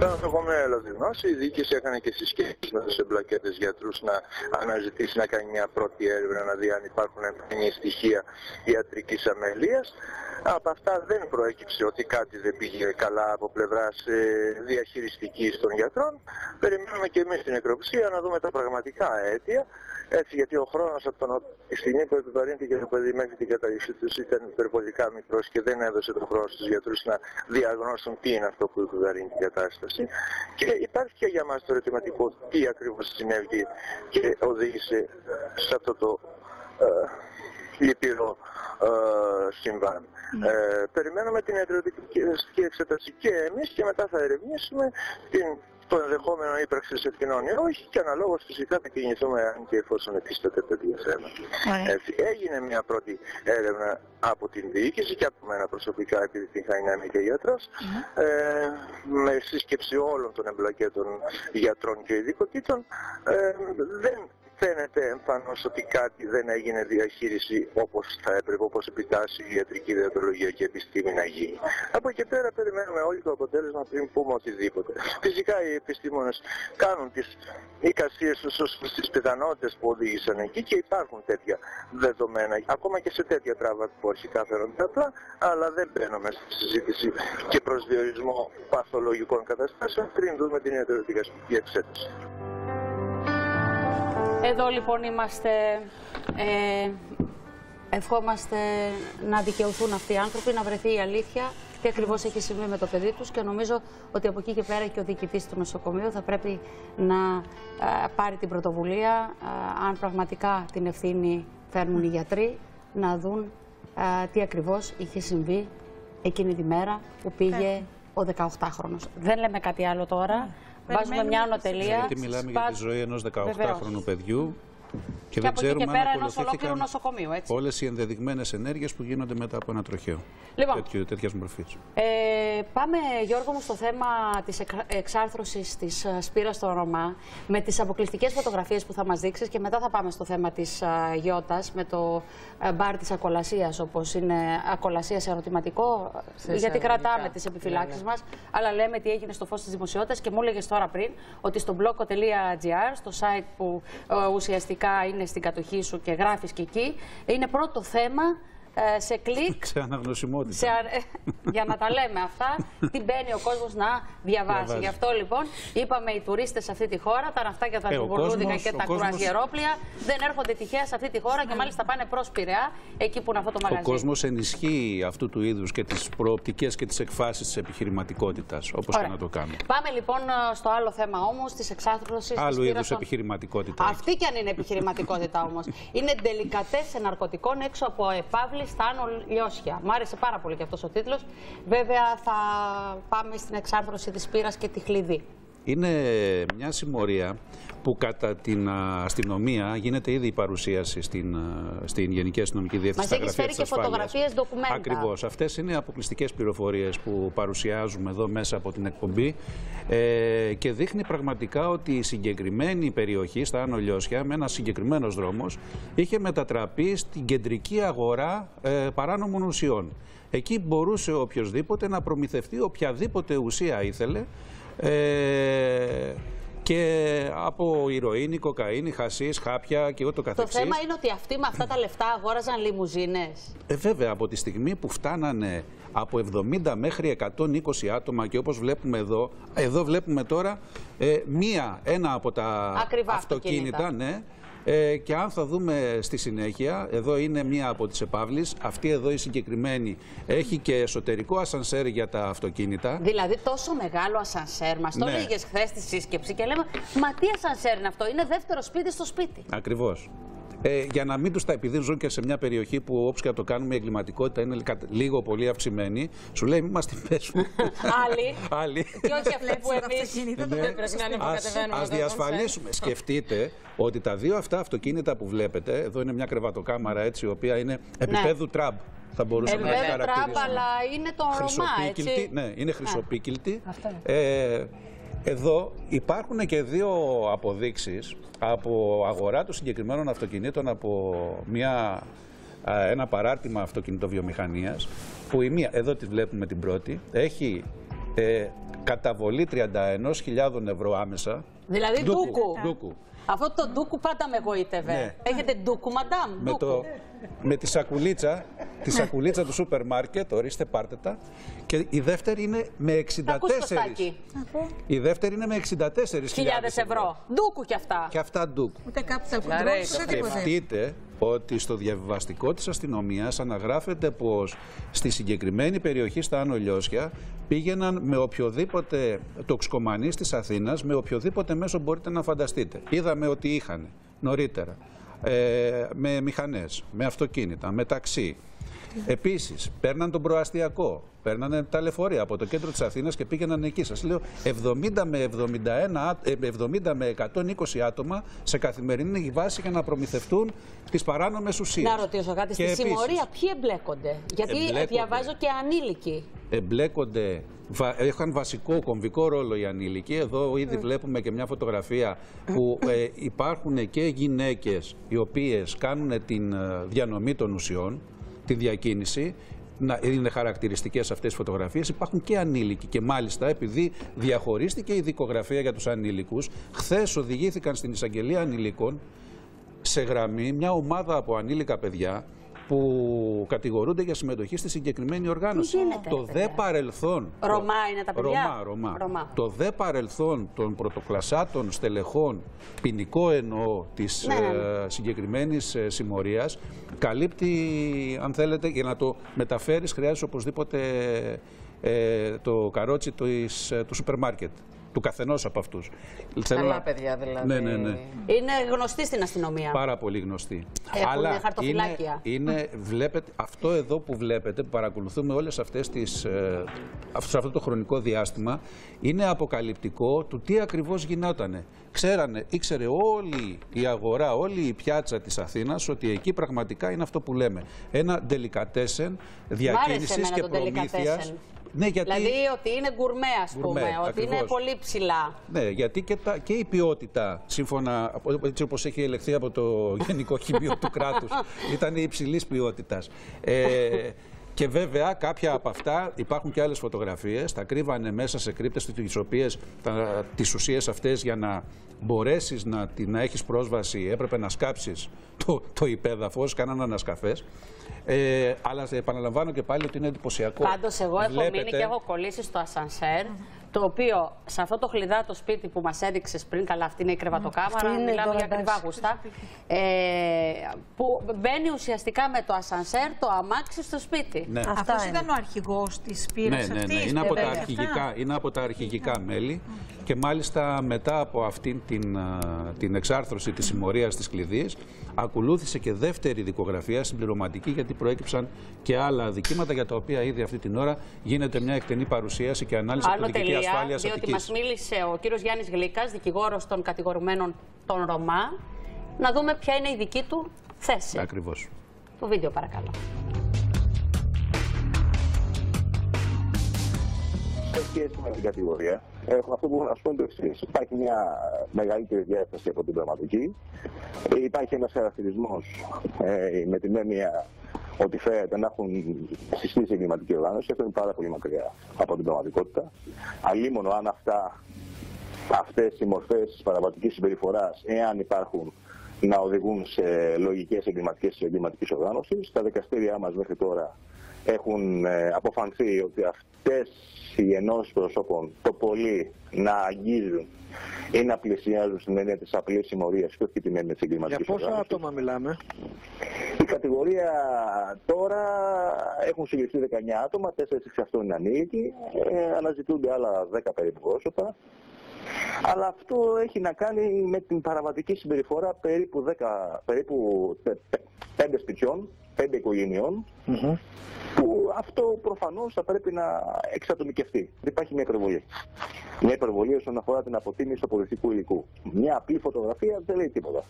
Το νοσοκομείο έλαβε γνώση, η διοίκηση έκανε και συσκέψεις με τους εμπλακέτες γιατρούς να αναζητήσει να κάνει μια πρώτη έρευνα να δει αν υπάρχουν εμφανή στοιχεία ιατρικής αμελίας. Από αυτά δεν προέκυψε ότι κάτι δεν πήγε καλά από πλευράς ε, διαχειριστικής των γιατρών. Περιμένουμε και εμείς την νεκροψία να δούμε τα πραγματικά αίτια. Έτσι, γιατί ο χρόνος από τον, τη στιγμή που επιβαρύνθηκε το παιδί μέχρι την καταγωγή του ήταν υπερβολικά μικρός και δεν έδωσε τον χρόνο στους γιατρούς να διαγνώσουν τι είναι αυτό που επιβαρύνει την κατάσταση. Και υπάρχει και για μας το ερωτηματικό τι ακριβώς συνέβη και οδήγησε σε αυτό το ε, λυπηρό ε, συμβάν. Ε, περιμένουμε την ιατροδικαστική εξέταση και εμείς και μετά θα ερευνήσουμε την το ενδεχόμενο ύπαρξη ευθυνών ή όχι και αναλόγως φυσικά θα κινηθούμε αν και εφόσον επίσταται τέτοια θέματα. Ωραία. Έτσι, έγινε μια πρώτη έρευνα από την διοίκηση και από μένα προσωπικά επειδή την είχα είναι και γιατρός ε, με σύσκεψη όλων των εμπλακέτων γιατρών και ειδικοτήτων ε, δεν φαίνεται εμφανώς ότι κάτι δεν έγινε διαχείριση όπως θα έπρεπε, όπως επιτάσσει η ιατρική διατρολογία και επιστήμη να γίνει. Από εκεί πέρα περιμένουμε όλοι το αποτέλεσμα πριν πούμε οτιδήποτε. Φυσικά οι επιστήμονες κάνουν τις εικασίες τους ως προς τις πιθανότητες που οδήγησαν εκεί και υπάρχουν τέτοια δεδομένα, ακόμα και σε τέτοια τράβα που αρχικά φαίνονται απλά, αλλά δεν μπαίνουμε στη συζήτηση και προσδιορισμό παθολογικών καταστάσεων πριν δούμε την ιατροδικαστική εξέταση. Εδώ λοιπόν είμαστε. Ε, ευχόμαστε να δικαιωθούν αυτοί οι άνθρωποι, να βρεθεί η αλήθεια, τι ακριβώς έχει συμβεί με το παιδί τους και νομίζω ότι από εκεί και πέρα και ο διοικητής του νοσοκομείου θα πρέπει να ε, πάρει την πρωτοβουλία, ε, αν πραγματικά την ευθύνη φέρνουν οι γιατροί, να δουν ε, τι ακριβώς είχε συμβεί εκείνη τη μέρα που πήγε ο 18χρονος. Δεν λέμε κάτι άλλο τώρα. Βάζουμε μια ανωτελεία. Γιατί μιλάμε για τη ζωή ενός 18χρονου παιδιού και, Και, δεν από εκεί και ξέρουμε πέρα αν ενό ολόκληρου ακολουθήθηκαν νοσοκομείου. Έτσι. όλες οι ενδεδειγμένες ενέργειες που γίνονται μετά από ένα τροχαίο Λοιπόν. τέτοιου, τέτοιας μορφής. Ε, πάμε, Γιώργο μου, στο θέμα της εκ- εξάρθρωσης της ε, σπήρας στο Ρωμά με τις αποκλειστικές φωτογραφίες που θα μας δείξεις και μετά θα πάμε στο θέμα της ε, Γιώτας με το ε, μπαρ της ακολασίας όπως είναι ακολασίας σε ερωτηματικό γιατί εισαγωγικά. κρατάμε τις επιφυλάξεις Ναι, ναι. μας αλλά λέμε τι έγινε στο φως της δημοσιότητας και μου έλεγες τώρα πριν ότι στο blog.gr στο site που ε, ουσιαστικά είναι στην κατοχή σου και γράφεις και εκεί είναι πρώτο θέμα ε, σε κλικ Σε αναγνωσιμότητα. σε, α- ε, για να τα λέμε αυτά, τι μπαίνει ο κόσμος να διαβάσει. Διαβάζει. Γι' αυτό λοιπόν είπαμε οι τουρίστες σε αυτή τη χώρα, τα ναυτάκια, τα Ε, ο ζουμπουρλούδικα κόσμος- και ο τα κόσμος- κουρασιερόπλια δεν έρχονται τυχαία σε αυτή τη χώρα και μάλιστα πάνε προς Πειραιά, εκεί που είναι αυτό το Ο μαγαζί. κόσμος ενισχύει αυτού του είδους και τις προοπτικές και τις εκφάσεις της επιχειρηματικότητας, όπως και Ωραία. να το κάνει. Πάμε λοιπόν στο άλλο θέμα όμως, της εξάρθρωσης Άλλου είδους επιχειρηματικότητα. Αυτή κι αν είναι επιχειρηματικότητα όμως. είναι ντελικατές σε ναρκωτικών έξω από επαύλη στα Άνω Λιώσια. Μ' άρεσε πάρα πολύ και αυτός ο τίτλος. Βέβαια θα πάμε στην εξάρθρωση της πύρας και τη χλειδί. Είναι μια συμμορία που κατά την α, αστυνομία γίνεται ήδη η παρουσίαση στην, α, στην Γενική Αστυνομική Διεύθυνση. Μας στα έχεις γραφεία φέρει της και ασφάλειας. φωτογραφίες, ντοκουμέντα. Ακριβώς. Αυτές είναι αποκλειστικές πληροφορίες που παρουσιάζουμε εδώ μέσα από την εκπομπή ε, και δείχνει πραγματικά ότι η συγκεκριμένη περιοχή στα Άνω Λιώσια με ένας συγκεκριμένος δρόμος είχε μετατραπεί στην κεντρική αγορά ε, παράνομων ουσιών. Εκεί μπορούσε οποιοδήποτε να προμηθευτεί οποιαδήποτε ουσία ήθελε ε, και από ηρωίνη, κοκαίνη, χασίς, χάπια και ούτω Το καθεξής. θέμα είναι ότι αυτοί με αυτά τα λεφτά αγόραζαν λιμουζίνες. Ε, βέβαια, από τη στιγμή που φτάνανε από 70 μέχρι 120 άτομα και όπως βλέπουμε εδώ, εδώ βλέπουμε τώρα ε, μία, ένα από τα Ακριβά αυτοκίνητα, αυτοκίνητα. ναι, ε, και αν θα δούμε στη συνέχεια, εδώ είναι μία από τις επαύλεις, αυτή εδώ η συγκεκριμένη έχει και εσωτερικό ασανσέρ για τα αυτοκίνητα. Δηλαδή τόσο μεγάλο ασανσέρ. Μας το Ναι. έλεγε χθες στη σύσκεψη και λέμε Μα τι ασανσέρ είναι αυτό, είναι δεύτερο σπίτι στο σπίτι. Ακριβώς. Ε, για να μην τους τα επειδή ζουν και σε μια περιοχή που όπως και να το κάνουμε η εγκληματικότητα είναι κα- λίγο πολύ αυξημένη, σου λέει μην μας την πέσουν. Άλλοι. Άλλοι. Και όχι αυτοί που εμείς. Ναι. Πρέπει να είναι που Ας, κατεβαίνουμε ας το διασφαλίσουμε. Σκεφτείτε ότι τα δύο αυτά αυτοκίνητα που βλέπετε, εδώ είναι μια κρεβατοκάμαρα έτσι, η οποία είναι επίπεδου τραμπ. Θα μπορούσαμε να τη Ναι. Βέβαια τραμπ, χαρακτηρίσουμε. αλλά είναι το Ρωμά, Χρυσοπίκυλτη, έτσι. ναι, είναι χρυσοπίκυλτη. Αυτό Ε, εδώ υπάρχουν και δύο αποδείξεις από αγορά των συγκεκριμένων αυτοκινήτων από μια, α, ένα παράρτημα αυτοκινητοβιομηχανίας που η μία, εδώ τη βλέπουμε την πρώτη, έχει ε, καταβολή 31.000 ευρώ άμεσα. Δηλαδή ντούκου. ντούκου. Αυτό το ντούκου πάντα με εγωίτευε. Ναι. Έχετε ντούκου, μαντάμ. Με, ντούκου. το, με τη σακουλίτσα, τη σακουλίτσα του σούπερ μάρκετ, ορίστε πάρτε τα. Και η δεύτερη είναι με 64. Ακούς Κωστάκη. Η δεύτερη είναι με 64.000 Χιλιάδες ευρώ. Ντούκου κι αυτά. Και αυτά ντουκ. Ούτε capital Λαρέι, control, το ούτε τίποτα. Σκεφτείτε ότι στο διαβιβαστικό της αστυνομίας αναγράφεται πως στη συγκεκριμένη περιοχή στα Άνω Λιώσια πήγαιναν με οποιοδήποτε τοξικομανής της Αθήνας, με οποιοδήποτε μέσο μπορείτε να φανταστείτε. Είδαμε ότι είχαν νωρίτερα ε, με μηχανές, με αυτοκίνητα, με ταξί, Επίσης, παίρναν τον προαστιακό, παίρνανε τα λεωφορεία από το κέντρο της Αθήνας και πήγαιναν εκεί. Σας λέω 70 με, 71, ε, 70 με 120 άτομα σε καθημερινή βάση για να προμηθευτούν τις παράνομες ουσίες. Να ρωτήσω κάτι. Στη συμμορία ποιοι εμπλέκονται; Γιατί Εμπλέκονται. διαβάζω και ανήλικοι. εμπλέκονται, βα, είχαν βασικό κομβικό ρόλο οι ανήλικοι. Εδώ ήδη βλέπουμε και μια φωτογραφία που ε, υπάρχουν και γυναίκες οι οποίες κάνουν την ε, διανομή των ουσιών, τη διακίνηση. Να, είναι χαρακτηριστικές αυτές οι φωτογραφίες. Υπάρχουν και ανήλικοι και μάλιστα επειδή διαχωρίστηκε η δικογραφία για τους ανήλικους, χθες οδηγήθηκαν στην εισαγγελία ανηλίκων σε γραμμή μια ομάδα από ανήλικα παιδιά που κατηγορούνται για συμμετοχή στη συγκεκριμένη οργάνωση. γίνεται, το ρε δε παιδιά; παρελθόν. Ρωμά το- είναι τα παιδιά; Ρωμά, Ρωμά. Ρωμά. Το δε παρελθόν των πρωτοκλασσάτων στελεχών, ποινικό εννοώ, της Ναι, ναι, ναι. ε, συγκεκριμένης ε, συμμορίας, καλύπτει, αν θέλετε, για να το μεταφέρεις χρειάζεται οπωσδήποτε ε, το καρότσι της, ε, του σούπερ μάρκετ. Του καθενός από αυτούς. Θέλω Καλά να- παιδιά δηλαδή. Ναι, ναι, ναι. Είναι γνωστοί στην αστυνομία. Πάρα πολύ γνωστή. Έχουν χαρτοφυλάκια. Είναι, είναι, βλέπετε, αυτό εδώ που βλέπετε, που παρακολουθούμε όλες αυτές τις, ε, αυτό- σε αυτό το χρονικό διάστημα, είναι αποκαλυπτικό του τι ακριβώς γινότανε. Ξέρανε, ήξερε όλη η αγορά, όλη η πιάτσα της Αθήνας ότι εκεί πραγματικά είναι αυτό που λέμε. Ένα delicatessen διακίνησης εμένα και το προμήθειας. Delicatessen. Ναι, γιατί... Δηλαδή ότι είναι γκουρμέ, ας Γκουρμέ, πούμε. Ότι είναι ακριβώς. πολύ ψηλά. Ναι, γιατί και, τα, και η ποιότητα, σύμφωνα απο- έτσι όπως έχει ελεγχθεί από το Γενικό Χημείο του κράτους, ήταν υψηλής ποιότητας. Ε, και βέβαια κάποια από αυτά υπάρχουν και άλλες φωτογραφίες, τα κρύβανε μέσα σε κρύπτες τις οποίες τα, τις ουσίες αυτές για να μπορέσεις να, τη- να έχεις πρόσβαση έπρεπε να σκάψεις το, το υπέδαφος, κάνανε ανασκαφές. Ε, αλλά σε επαναλαμβάνω και πάλι ότι είναι εντυπωσιακό. Πάντως, εγώ έχω Βλέπετε- μείνει και έχω κολλήσει στο ασανσέρ. Το οποίο σε αυτό το χλιδάτο σπίτι που μας έδειξες πριν, καλά, αυτή είναι η κρεβατοκάμαρα, Αυτή είναι μιλάμε τώρα, για εντάξει. ακριβά γούστα. Ε, που μπαίνει ουσιαστικά με το ασανσέρ το αμάξι στο σπίτι. Ναι. Αυτός είναι. ήταν ο αρχηγός της πύρας Ναι, ναι, αυτής. ναι. Είναι από, τα αρχηγικά, είναι από τα αρχηγικά μέλη και μάλιστα μετά από αυτήν την, α, την εξάρθρωση της συμμορίας της κλειδίας ακολούθησε και δεύτερη δικογραφία συμπληρωματική γιατί προέκυψαν και άλλα αδικήματα για τα οποία ήδη αυτή την ώρα γίνεται μια εκτενή παρουσίαση και ανάλυση από Άνω την Διοικητική τελεία, Ασφάλειας διότι Αττικής. μας μίλησε ο κύριος Γιάννης Γλύκας, δικηγόρος των κατηγορουμένων των Ρωμά, να δούμε ποια είναι η δική του θέση. Ακριβώς. Το βίντεο παρακαλώ. σε σχέση με την κατηγορία, έχω αυτό που έχω να σου πω είναι το εξής. Υπάρχει μια μεγαλύτερη διάσταση από την πραγματική. Ε, Υπάρχει ένας χαρακτηρισμός ε, με την έννοια ότι φαίνεται να έχουν συστήσει εγκληματική οργάνωση. Αυτό είναι πάρα πολύ μακριά από την πραγματικότητα. Αλλήμον αν αυτά, αυτές οι μορφές παραβατικής συμπεριφοράς, εάν υπάρχουν, να οδηγούν σε λογικές εγκληματικές της εγκληματικής οργάνωσης. Τα δικαστήριά μας μέχρι τώρα έχουν ε, αποφανθεί ότι αυτές οι ενώσεις προσώπων το πολύ να αγγίζουν ή να πλησιάζουν στην έννοια της απλής συμμορίας και όχι την έννοια της Για εγκληματικής πόσα οργάνωσης. άτομα μιλάμε; Η κατηγορία τώρα έχουν συλληφθεί 19 άτομα, 4 εξ αυτών είναι ανήλικοι, ε, αναζητούνται άλλα 10 περίπου πρόσωπα. Αλλά αυτό έχει να κάνει με την παραβατική συμπεριφορά περίπου, 10, περίπου 5 σπιτιών, 5 οικογενειών, που αυτό προφανώς θα πρέπει να εξατομικευτεί. Δεν υπάρχει μια υπερβολή. Μια υπερβολή όσον αφορά την αποτίμηση του αποδεικτικού υλικού. Μια απλή φωτογραφία δεν λέει τίποτα.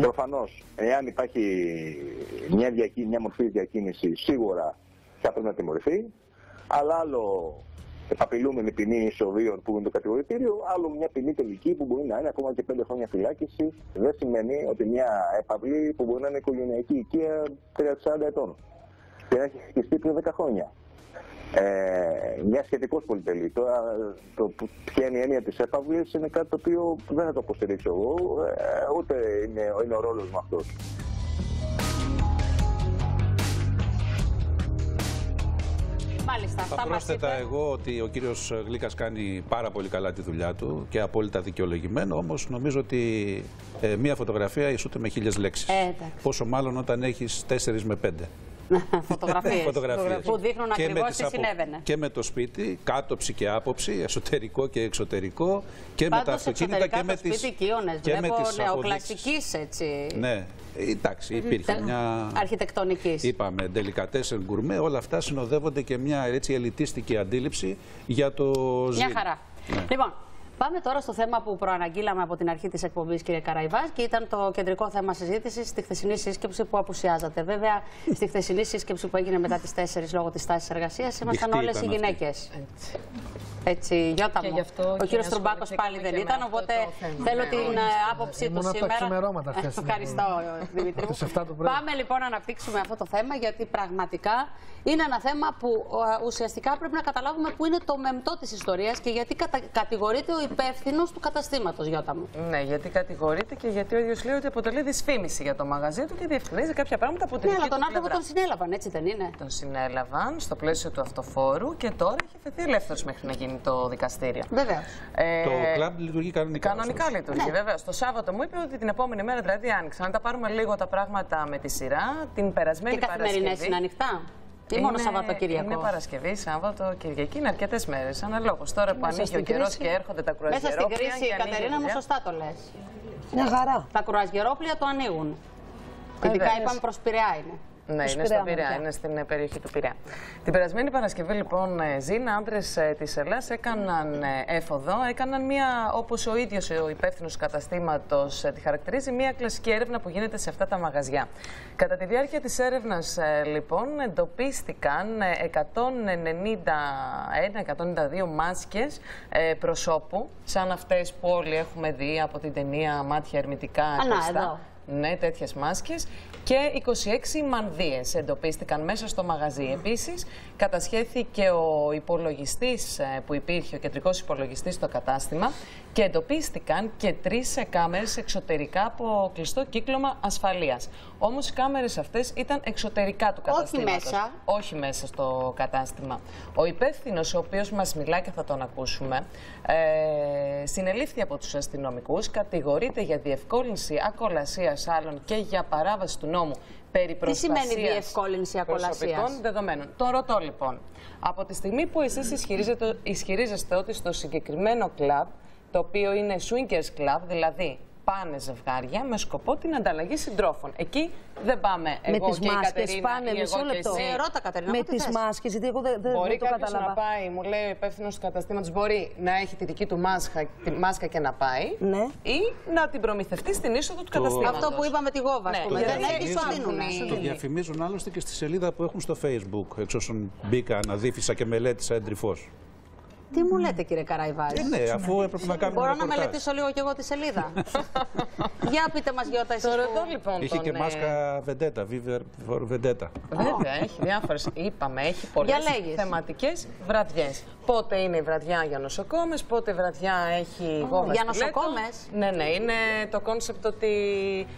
Προφανώς, εάν υπάρχει μια, διακίνηση, μια μορφή διακίνησης, σίγουρα θα πρέπει να τιμωρηθεί. Αλλά άλλο απειλούμενη ποινή ισοβίων που είναι το κατηγορητήριο, άλλο μια ποινή τελική που μπορεί να είναι ακόμα και πέντε χρόνια φυλάκιση. Δεν σημαίνει ότι μια επαυλή που μπορεί να είναι οικογενειακή οικία 30-40 ετών και να έχει χτιστεί πριν 10 χρόνια. Ε, μια σχετικώ πολυτελή. Τώρα, το, που- ποια είναι η έννοια της έπαυλη είναι κάτι το οποίο δεν θα το υποστηρίξω εγώ, ε, ούτε είναι, είναι ο ρόλος μου αυτός. Μάλιστα, Θα αυτά μας πρόσθετα είπε. εγώ ότι ο κύριος Γλύκας κάνει πάρα πολύ καλά τη δουλειά του και απόλυτα δικαιολογημένο, όμως νομίζω ότι ε, μία φωτογραφία ισούται με χίλιες λέξεις. Ε, εντάξει. Πόσο μάλλον όταν έχεις τέσσερις με πέντε. Φωτογραφίες, Φωτογραφίες. που δείχνουν Και με ακριβώς τις τι απο- συνέβαινε. Και με το σπίτι, κάτωψη και άποψη, εσωτερικό και εξωτερικό και με τα Πάντως αυτοκίνητα εξωτερικά και με το τις, σπίτι Κίωνες, και με βλέπω τις αποδείξεις. νεοκλασικής έτσι. Ναι, Ε, εντάξει, υπήρχε μια. Αρχιτεκτονικής. Είπαμε, ντελικατέσεν γκουρμέ, όλα αυτά συνοδεύονται και μια έτσι ελιτίστικη αντίληψη για το Μια ζήν. χαρά. Ναι. Λοιπόν, πάμε τώρα στο θέμα που προαναγγείλαμε από την αρχή της εκπομπής, κύριε Καραϊβάς, και ήταν το κεντρικό θέμα συζήτησης στη χθεσινή σύσκεψη που απουσιάζατε. Βέβαια, στη χθεσινή σύσκεψη που έγινε μετά τις 4 λόγω της τάσης εργασίας, ήμασταν Νυχτή όλες οι ήταν γυναίκες. Έτσι, Γιώτα Και μου. γι' αυτό Ο και κύριος Τρουμπάκο ασχοληθήκαμε πάλι δεν και με ήταν, αυτό οπότε το θέμα. θέλω Ναι, την όχι. ε, άποψή Ήμουν του από τα σήμερα. ξημερώματα χθες. Ευχαριστώ, Δημήτρη. μου. Τις 7 το πρωί. Πάμε λοιπόν να αναπτύξουμε αυτό το θέμα, γιατί πραγματικά είναι ένα θέμα που ε, ουσιαστικά πρέπει να καταλάβουμε που είναι το μεμπτό της ιστορίας και γιατί κατα... κατηγορείται ο υπεύθυνος του καταστήματος, Γιώτα μου. Ναι, γιατί κατηγορείται και γιατί ο ίδιος λέει ότι αποτελεί δυσφήμιση για το μαγαζί του και διευκρινίζει κάποια πράγματα από την Ναι, δική αλλά τον του άνθρωπο πλευρά. τον συνέλαβαν, έτσι δεν είναι; Τον συνέλαβαν στο πλαίσιο του αυτοφόρου και τώρα έχει φεθεί ελεύθερος μέχρι να γίνει το δικαστήριο. Βεβαίω. Ε, Το κλαμπ λειτουργεί κανονικά. Κανονικά ωστόσο. λειτουργεί, Ναι. βεβαίω. Το Σάββατο μου είπε ότι την επόμενη μέρα, δηλαδή άνοιξαν. Αν τα πάρουμε λίγο τα πράγματα με τη σειρά, την περασμένη Και καθημερινές Παρασκευή. είναι ανοιχτά; Ή μόνο Σαββατοκύριακο; Είναι Παρασκευή, Σάββατο, Κυριακή, είναι αρκετές μέρες. Αναλόγως. Τώρα που Μέσα ανοίγει ο στην καιρός κρίση. και έρχονται τα Μέσα στην κρουαζιερόπλια. κρίση, και ανοίγει η Κατερίνα μου, δουλειά. σωστά το λες. Μια χαρά. Τα κρουαζιερόπλια το ανοίγουν. Ειδικά Βέβαια. είπαμε προς Πειραιά είναι. Ναι, είναι Πειραιά, στο Πειραιά, μεριά. είναι στην ε, περιοχή του Πειραιά. Την περασμένη Παρασκευή, λοιπόν, ε, Ζήνα, άντρες της Ελλάδα έκαναν ε, έφοδο, έκαναν μία, όπως ο ίδιος ο υπεύθυνος καταστήματος τη χαρακτηρίζει, μία κλασική έρευνα που γίνεται σε αυτά τα μαγαζιά. Κατά τη διάρκεια της έρευνας, λοιπόν, εντοπίστηκαν ε, 191-192 μάσκες ε, προσώπου, σαν αυτές που όλοι έχουμε δει από την ταινία Μάτια Ερμητικά να, κλειστά. εδώ. Ναι, τέτοιες μάσκες. Και 26 μανδύες εντοπίστηκαν μέσα στο μαγαζί. Επίσης, κατασχέθηκε ο υπολογιστής ε, που υπήρχε, ο κεντρικός υπολογιστής στο κατάστημα και εντοπίστηκαν και τρεις ε, κάμερες εξωτερικά από κλειστό κύκλωμα ασφαλείας. Όμως οι κάμερες αυτές ήταν εξωτερικά του Όχι καταστήματος. μέσα. Όχι μέσα στο κατάστημα. Ο υπεύθυνος, ο οποίος μας μιλά και θα τον ακούσουμε, ε, συνελήφθη από τους αστυνομικούς, κατηγορείται για διευκόλυνση ακολασίας άλλων και για παράβαση του νόμου περί Τι προστασίας σημαίνει διευκόλυνση ακολασίας; προσωπικών δεδομένων. Τον ρωτώ λοιπόν, από τη στιγμή που εσείς ισχυρίζετε, ισχυρίζεστε ότι στο συγκεκριμένο κλαμπ, το οποίο είναι swingers club, δηλαδή πάνε ζευγάρια με σκοπό την ανταλλαγή συντρόφων. Εκεί δεν πάμε εγώ με τις και η μάσκες Κατερίνα πάνε, ή μισό εγώ και λεπτό. εσύ. Ε, ρώτα, Κατερίνα, με μου τι τις θες; μάσκες, γιατί εγώ δεν, δεν, Μπορεί δεν το κάποιος να κατάλαβα. πάει, μου λέει ο υπεύθυνος του καταστήματος, μπορεί να έχει τη δική του μάσκα, τη μάσκα και να πάει. Ναι. Ή να την προμηθευτεί στην είσοδο του καταστήματος. Αυτό που είπαμε τη Γόβα, ας Ναι, πούμε. το Δεν διαφημίζουν. έχει, σου δίνουν. Το Το διαφημίζουν άλλωστε και στη σελίδα που έχουν στο Facebook. Εξ όσων μπήκα, αναδίφησα και μελέτησα εντρυφώ. Τι μου λέτε, κύριε Καραϊβάζη. Ναι, αφού έπρεπε να κάνουμε Μπορώ να ρεπορτάζ. μελετήσω λίγο κι εγώ τη σελίδα; Για πείτε μας, Γιώτα, εσείς Το που- ρωτώ λοιπόν Είχε τον, και ε, μάσκα Βεντέτα, Viver for Vendetta. Βέβαια, έχει διάφορες. Είπαμε, έχει πολλές Για λέγες. θεματικές βραδιές. Πότε είναι η βραδιά για νοσοκόμες, πότε η βραδιά έχει γόβα για σκελέτο. νοσοκόμες; Ναι, ναι, είναι το κόνσεπτ ότι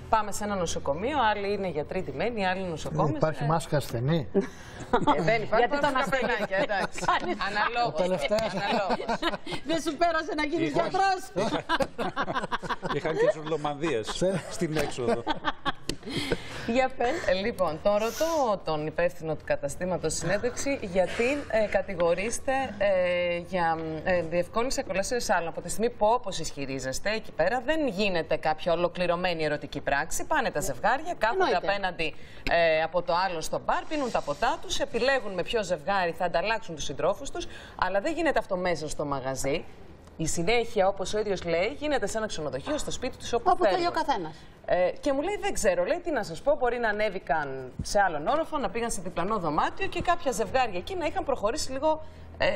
πάμε σε ένα νοσοκομείο, άλλοι είναι γιατροί ντυμένοι, άλλοι νοσοκόμες. Υπάρχει μάσκα ασθενή. Ε, δεν υπάρχει. Γιατί τον υπάρχουν ασθενή. καπελάκια, εντάξει. Αναλόγως. Ο τελευταίος. αναλόγως. Δεν σου πέρασε να γίνεις γιατρός. Είχαν και ζουρλομανδύες στην έξοδο. Για πες. Ε, λοιπόν, τον ρωτώ τον υπεύθυνο του καταστήματος συνέντευξη γιατί ε, κατηγορείστε ε, για ε, διευκόλυνση ακολασίας άλλων. Από τη στιγμή που όπως ισχυρίζεστε εκεί πέρα δεν γίνεται κάποια ολοκληρωμένη ερωτική πράξη. Πάνε τα ζευγάρια, κάθονται Εννοείται. απέναντι ε, από το άλλο στο μπαρ, πίνουν τα ποτά τους, επιλέγουν με ποιο ζευγάρι θα ανταλλάξουν τους συντρόφους τους, αλλά δεν γίνεται αυτό μέσα στο μαγαζί. Η συνέχεια, όπως ο ίδιος λέει, γίνεται σε ένα ξενοδοχείο, στο σπίτι τους, όπου Όπου θέλει θέλουν. ο καθένας. Ε, και μου λέει: Δεν ξέρω, λέει τι να σας πω. Μπορεί να ανέβηκαν σε άλλον όροφο, να πήγαν σε διπλανό δωμάτιο και κάποια ζευγάρια εκεί να είχαν προχωρήσει λίγο ε,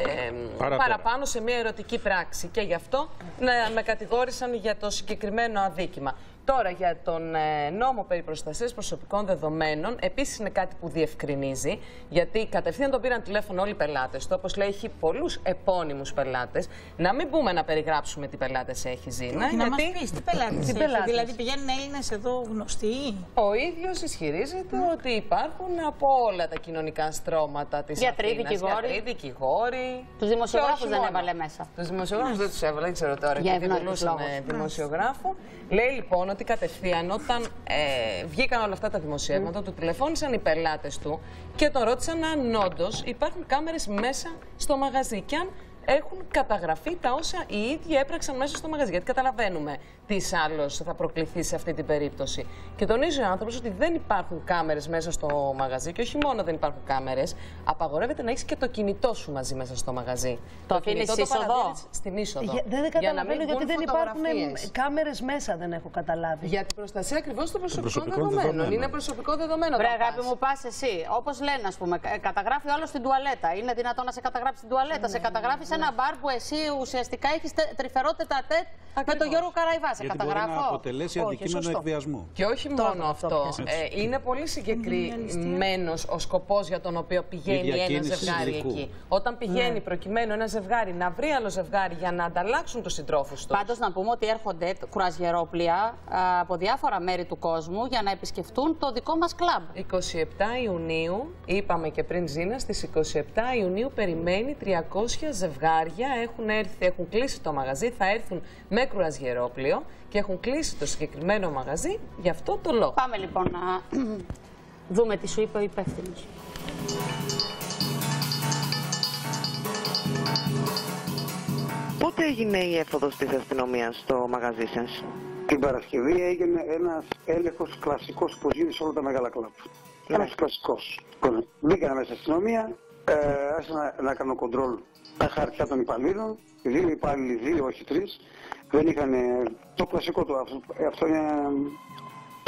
Παραπέρα. παραπάνω σε μια ερωτική πράξη. Και γι' αυτό να με κατηγόρησαν για το συγκεκριμένο αδίκημα. Τώρα για τον ε, νόμο περί προστασίας προσωπικών δεδομένων, επίσης είναι κάτι που διευκρινίζει, γιατί κατευθείαν τον πήραν τηλέφωνο όλοι οι πελάτες του, όπως λέει έχει πολλούς επώνυμους πελάτες. Να μην μπούμε να περιγράψουμε τι πελάτες έχει Ζήνα, Και να μας γιατί πεις τι πελάτες Τι έχει. πελάτες. Δηλαδή πηγαίνουν Έλληνες εδώ γνωστοί; ο ίδιος ισχυρίζεται ότι υπάρχουν από όλα τα κοινωνικά στρώματα της Γιατροί, Αθήνας. δικηγόροι. Γιατροί, δικηγόροι. Τους δημοσιογράφους Και όχι δεν μόνο. έβαλε μέσα. Τους δημοσιογράφους δεν τους έβαλε, δεν ξέρω τώρα. Για γιατί ευνόητους μιλούσαν λόγους. δημοσιογράφου. Λέει λοιπόν ότι κατευθείαν όταν ε, βγήκαν όλα αυτά τα δημοσιεύματα, του τηλεφώνησαν οι πελάτες του και τον ρώτησαν αν όντως υπάρχουν κάμερες μέσα στο μαγαζί. Και αν έχουν καταγραφεί τα όσα οι ίδιοι έπραξαν μέσα στο μαγαζί. Γιατί καταλαβαίνουμε τι άλλος θα προκληθεί σε αυτή την περίπτωση. Και τονίζει ο άνθρωπος ότι δεν υπάρχουν κάμερες μέσα στο μαγαζί και όχι μόνο δεν υπάρχουν κάμερες, απαγορεύεται να έχεις και το κινητό σου μαζί μέσα στο μαγαζί. Το αφήνεις κινητό το είσοδο; παρατηρείς στην είσοδο. Για- δεν Για να μην καταλαβαίνω γιατί βγουν δεν υπάρχουν φωτογραφίες. κάμερες μέσα, δεν έχω καταλάβει. Για την προστασία ακριβώς των προσωπικών προσωπικών δεδομένων. δεδομένων. Είναι προσωπικό δεδομένο. Βρε, όταν αγάπη πας. μου, πας εσύ. Όπως λένε, ας πούμε, κα- καταγράφει ο άλλος στην τουαλέτα. Είναι δυνατόν να σε καταγράψει στην τουαλέτα. σε καταγράφει σε ένα μπαρ που εσύ ουσιαστικά έχεις τρυφερό τετατέτ με τον Ακριβώς. Γιώργο Καραϊβάς. Σε Γιατί μπορεί καταγράφω. να αποτελέσει Όχι, αντικείμενο σωστό. εκβιασμού. Και όχι μόνο αυτό. Ε, είναι πολύ συγκεκριμένος ο σκοπός για τον οποίο πηγαίνει ένα διακίνηση ζευγάρι υλικού. εκεί. Όταν πηγαίνει προκειμένου ένα ζευγάρι να βρει άλλο ζευγάρι για να ανταλλάξουν τους συντρόφους τους. Πάντως να πούμε ότι έρχονται κρουαζιερόπλια α, από διάφορα μέρη του κόσμου για να επισκεφτούν το δικό μας κλαμπ. 27 Ιουνίου, είπαμε και πριν Ζήνα, στις 27 Ιουνίου περιμένει 300 ζευγάρια. Έχουν έρθει, έχουν κλείσει το μαγαζί, θα έρθουν με κρουαζιερόπλιο και έχουν κλείσει το συγκεκριμένο μαγαζί για αυτό το λόγο. Πάμε λοιπόν να δούμε τι σου είπε ο υπεύθυνος. Πότε έγινε η έφοδος της αστυνομίας στο μαγαζί σας; Την Παρασκευή έγινε ένας έλεγχος κλασικός που γίνεται σε όλα τα μεγάλα κλαμπ. Ένας κλασικός. Μπήκανε μέσα στην αστυνομία, ε, άρχισαν να, να κάνουν κοντρόλ τα χαρτιά των υπαλλήλων. Δύο υπάλληλοι, δύο, όχι τρεις. Δεν είχαν το κλασικό του, αυτό, αυτό είναι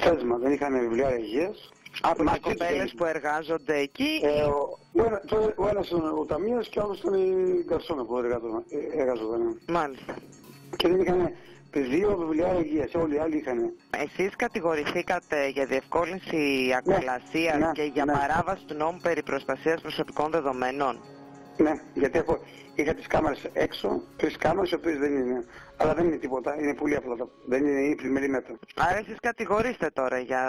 θέσμα, δεν είχαν βιβλία υγείας. Από τις Μαζί τους κοπέλες έγινε. που εργάζονται εκεί Ε, ο, ο, ένα, το- ο ένας ήταν ο ταμείας και ο άλλος ήταν η γκαρσόνα που εργαζόταν. ε, εργαζόταν. Μάλιστα. Και δεν είχαν δύο βιβλία υγείας, όλοι οι άλλοι είχαν. Εσείς κατηγορηθήκατε για διευκόλυνση ακολασίας ναι, και για ναι. παράβαση του νόμου περί προστασίας προσωπικών δεδομένων. Ναι, γιατί έχω, είχα τις κάμερες έξω, τρεις κάμερες οι οποίες δεν είναι, αλλά δεν είναι τίποτα, είναι πολύ απλά, τα- δεν είναι η πλημμυρή μέτρα. Άρα εσείς κατηγορείστε τώρα για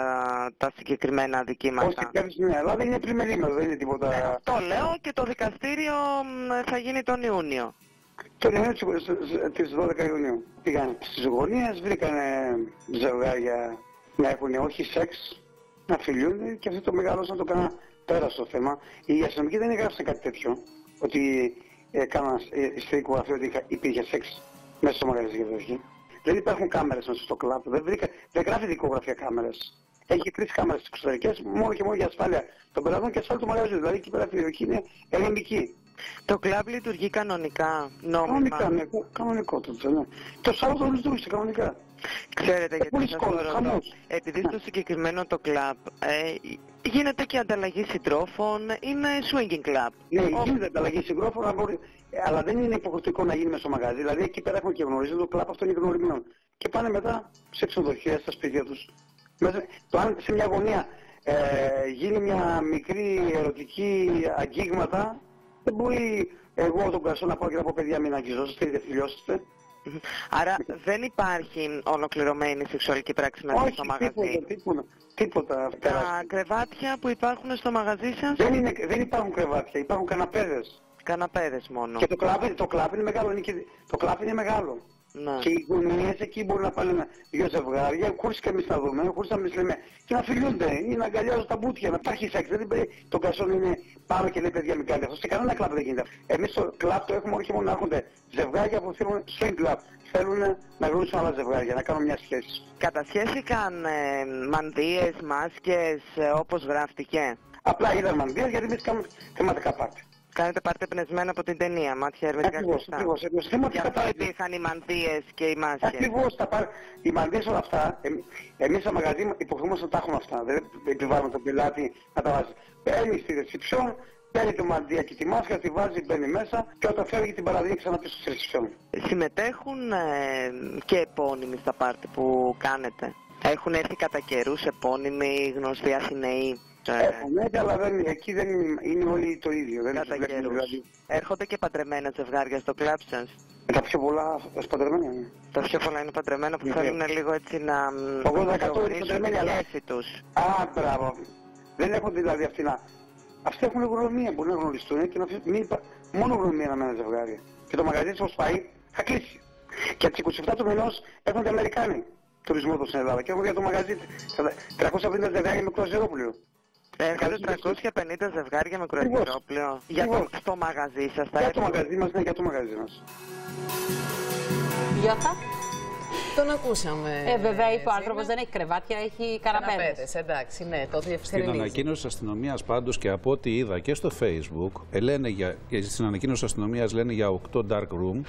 τα συγκεκριμένα αδικήματα. Όχι, κάποιες ναι, αλλά δεν είναι πλημμυρή μέτρα, δεν είναι τίποτα. Το λέω και το δικαστήριο μ, θα γίνει τον Ιούνιο. Το είναι έτσι τις 12 Ιουνίου. Πήγαν στις γωνίες, βρήκαν ζευγάρια να έχουν όχι σεξ, να φιλιούνται και αυτό το μεγάλωσαν το κάνα πέρα στο θέμα. Οι αστυνομικοί δεν έγραψαν κάτι τέτοιο, ότι ε, κάναν ε, στη δικογραφία ότι είχα- υπήρχε σεξ μέσα στο μαγαζί για εκεί. Δεν υπάρχουν κάμερες μέσα στο κλαμπ, δεν, βρήκα, δεν γράφει δικογραφία κάμερες. Έχει τρεις κάμερες εξωτερικές, μόνο και μόνο για ασφάλεια των πελατών και ασφάλεια του μαγαζιού. Δηλαδή εκεί πέρα η περιοχή είναι ελληνική. Το κλαμπ λειτουργεί κανονικά, Κανονικά, νόμιμα. ναι, κανονικό το ναι. Το Σάββατο λειτουργήσε κανονικά. Ξέρετε γιατί πολύ σας κόσμος, το ρωτώ. χαμός. Επειδή στο συγκεκριμένο το κλαμπ ε, γίνεται και ανταλλαγή συντρόφων, είναι swinging club. Ναι, Ο- γίνεται ανταλλαγή συγκρόφωνα, μπορεί, ε, αλλά δεν είναι υποχρεωτικό να γίνει μέσα στο μαγαζί. Δηλαδή εκεί πέρα έχουν και γνωρίζει το κλαπ αυτό είναι γνωρισμένο. Και πάνε μετά σε ξενοδοχεία, στα σπίτια τους. Μέσα, το αν σε μια γωνία ε, γίνει μια μικρή ερωτική αγγίγματα, δεν μπορεί εγώ τον κασό να πάω και να πω παιδιά μην αγγιζόσαστε ή δεν φιλιώσετε. Άρα δεν υπάρχει ολοκληρωμένη σεξουαλική πράξη μέσα Όχι, στο μαγαζί. τίποτα, τίποτα, τίποτα. Τα κρεβάτια που υπάρχουν στο μαγαζί σας, Δεν, είναι, δεν υπάρχουν κρεβάτια, υπάρχουν καναπέδες. καναπέδες μόνο. Και το κλαπ, το κλαπ είναι μεγάλο. Είναι και, το κλαπ είναι μεγάλο. Ναι. Και οι γονείς εκεί μπορούν να πάνε ένα, δύο ζευγάρια, χωρίς και εμείς να δούμε, χωρίς να εμείς λέμε, και να φιλιούνται ή να αγκαλιάζουν τα μπούτια, να υπάρχει σεξ. Δεν είπε, το κασόν είναι πάνω και λέει παιδιά μην κάνετε αυτό. Σε κανένα κλαπ δεν γίνεται. αυτό. Εμείς το κλαπ το έχουμε μόνο και μόνο να έρχονται ζευγάρια που θέλουν swing club. Θέλουν να γνωρίσουν άλλα ζευγάρια, να κάνουν μια σχέση. Κατασχέθηκαν ε, μανδύες, μάσκες, ε, όπως γράφτηκε; Απλά είδαν μανδύες γιατί εμείς κάνουμε θεματικά πάρτι. Κάνετε πάρτε πνευσμένα από την ταινία, μάτια ερευνητικά Ακριβώς, κλειστά. ακριβώς. ακριβώς. Γι' Θεματικά αυτό πάρτι. υπήρχαν οι μανδύες και οι μάσκες. Ακριβώς, τα πάρ... οι μαντίες όλα αυτά, εμ... εμείς στα μαγαζί υποχρεούμαστε να τα έχουμε αυτά. Δεν επιβάλλουμε τον πελάτη να τα βάζει. Παίρνει στη ρεσιψιόν, παίρνει το μαντία και τη μάσκα, τη βάζει, μπαίνει μέσα και όταν φεύγει την παραδίνει ξανά πίσω στη ρεσιψιόν. Συμμετέχουν ε, και επώνυμοι στα πάρτι που κάνετε. Έχουν έρθει κατά καιρούς επώνυμοι γνωστοί Αθηναίοι. Ε, Έχουμε, αλλά δεν, εκεί δεν είναι, είναι όλοι το ίδιο. Δεν κατά τους βλέπουμε, καιρούς. δηλαδή. Έρχονται και παντρεμένα ζευγάρια στο κλαμπ σας; Τα πιο πολλά σπαντρεμένα είναι. Τα πιο πολλά είναι παντρεμένα που Ναι. θέλουν λίγο έτσι να μ, 80% είναι προχωρήσουν τη παντρεμένοι, αλλά- σχέση τους. Α, μπράβο. Δεν έχουν δηλαδή αυτοί να... Αυτοί έχουν γνωριμία, μπορεί να γνωριστούν και να φύγουν. Μην υπά... Μόνο γνωριμία να μένει ζευγάρι. Και το μαγαζί όπως πάει θα κλείσει. Και από τις 27 του μηνός έχουν οι Αμερικάνοι τουρισμό εδώ στην Ελλάδα και έχουν για το μαγαζί 350 ζευγάρια με κρουαζιερόπουλο. Έρχονται 350 ζευγάρια με κουραστηρόπλαιο. Για το, στο μαγαζί σας θα Για το έρθουν. μαγαζί μας, ναι, για το μαγαζί μας. Γιώτα. Τον ακούσαμε. Ε, βέβαια, είπε ο Ζήνα. άνθρωπος δεν έχει κρεβάτια, έχει καναπέδες. Καναπέδες, εντάξει, ναι, το Στην διευκρινίζει. ανακοίνωση τη αστυνομίας πάντως και από ό,τι είδα και στο Facebook, ε, λένε για, και στην ανακοίνωση τη αστυνομίας λένε για 8 dark room.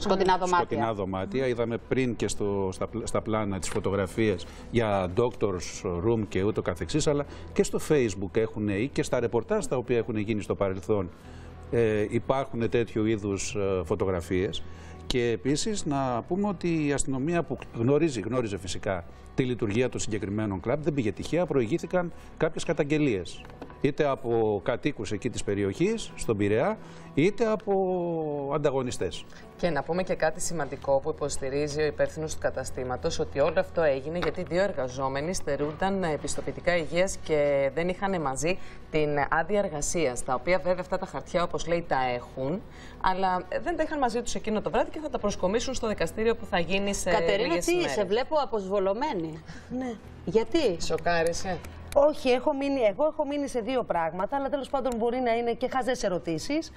Σκοτεινά δωμάτια. Σκοτεινά δωμάτια. Είδαμε πριν και στο, στα, πλ- στα πλάνα τις φωτογραφίες για doctors room και ούτω καθεξής, αλλά και στο Facebook έχουν ή και στα ρεπορτάζ τα οποία έχουν γίνει στο παρελθόν ε, υπάρχουν τέτοιου είδους ε, φωτογραφίες. Και επίσης να πούμε ότι η αστυνομία που γνωρίζει, γνώριζε φυσικά τη λειτουργία των συγκεκριμένων κλαμπ, δεν πήγε τυχαία, προηγήθηκαν κάποιες καταγγελίες. Είτε από κατοίκους εκεί της περιοχής, στον Πειραιά, είτε από ανταγωνιστές. Και να πούμε και κάτι σημαντικό που υποστηρίζει ο υπεύθυνος του καταστήματος, ότι όλο αυτό έγινε γιατί δύο εργαζόμενοι στερούνταν επιστοποιητικά υγείας και δεν είχαν μαζί την άδεια εργασίας. Τα οποία βέβαια αυτά τα χαρτιά, όπως λέει, τα έχουν, αλλά δεν τα είχαν μαζί τους εκείνο το βράδυ και θα τα προσκομίσουν στο δικαστήριο που θα γίνει σε. Κατερίνα, λίγες τι ημέρες. σε βλέπω αποσβολωμένη. Ναι. Γιατί; Σοκάρισε. Όχι, έχω μείνει, εγώ έχω μείνει σε δύο πράγματα, αλλά τέλος πάντων μπορεί να είναι και χαζές ερωτήσεις.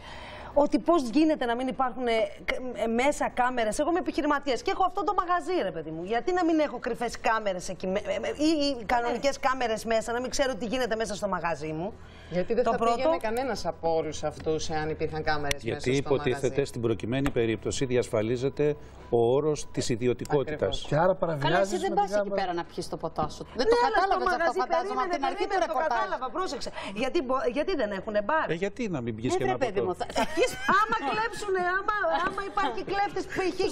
Ότι πώς γίνεται να μην υπάρχουν ε, κ- ε, μέσα κάμερες. Εγώ είμαι επιχειρηματίας και έχω αυτό το μαγαζί, ρε παιδί μου. Γιατί να μην έχω κρυφές κάμερες εκεί με- ε, ε, ή, ή κανονικές κάμερες μέσα, να μην ξέρω τι γίνεται μέσα στο μαγαζί μου. Γιατί δεν Το θα πρώτο- πήγαινε κανένας από όλους αυτούς εάν υπήρχαν κάμερες μέσα Γιατί στο υποτίθεται μαγαζί. στην προκειμένη περίπτωση διασφαλίζεται ο όρος της ιδιωτικότητας. Και άρα Καλά, εσύ παραβιάζει. δεν πας εκεί πέρα να πιεις το ποτό σου. Δεν Ναι, το αλλά στο κατάλαβε αυτό, μαγαζί φαντάζομαι από περίμενε, την αρχή του περίμενε, Το ρεπορτάζ. κατάλαβα, πρόσεξε. Γιατί, μπο- γιατί δεν έχουν μπαρ. Ε, γιατί να μην πιεις Ναι, και ρε ένα παιδί μου, ποτό. θα- θα πιεις άμα κλέψουνε, άμα, άμα υπάρχει κλέφτης π.χ. και.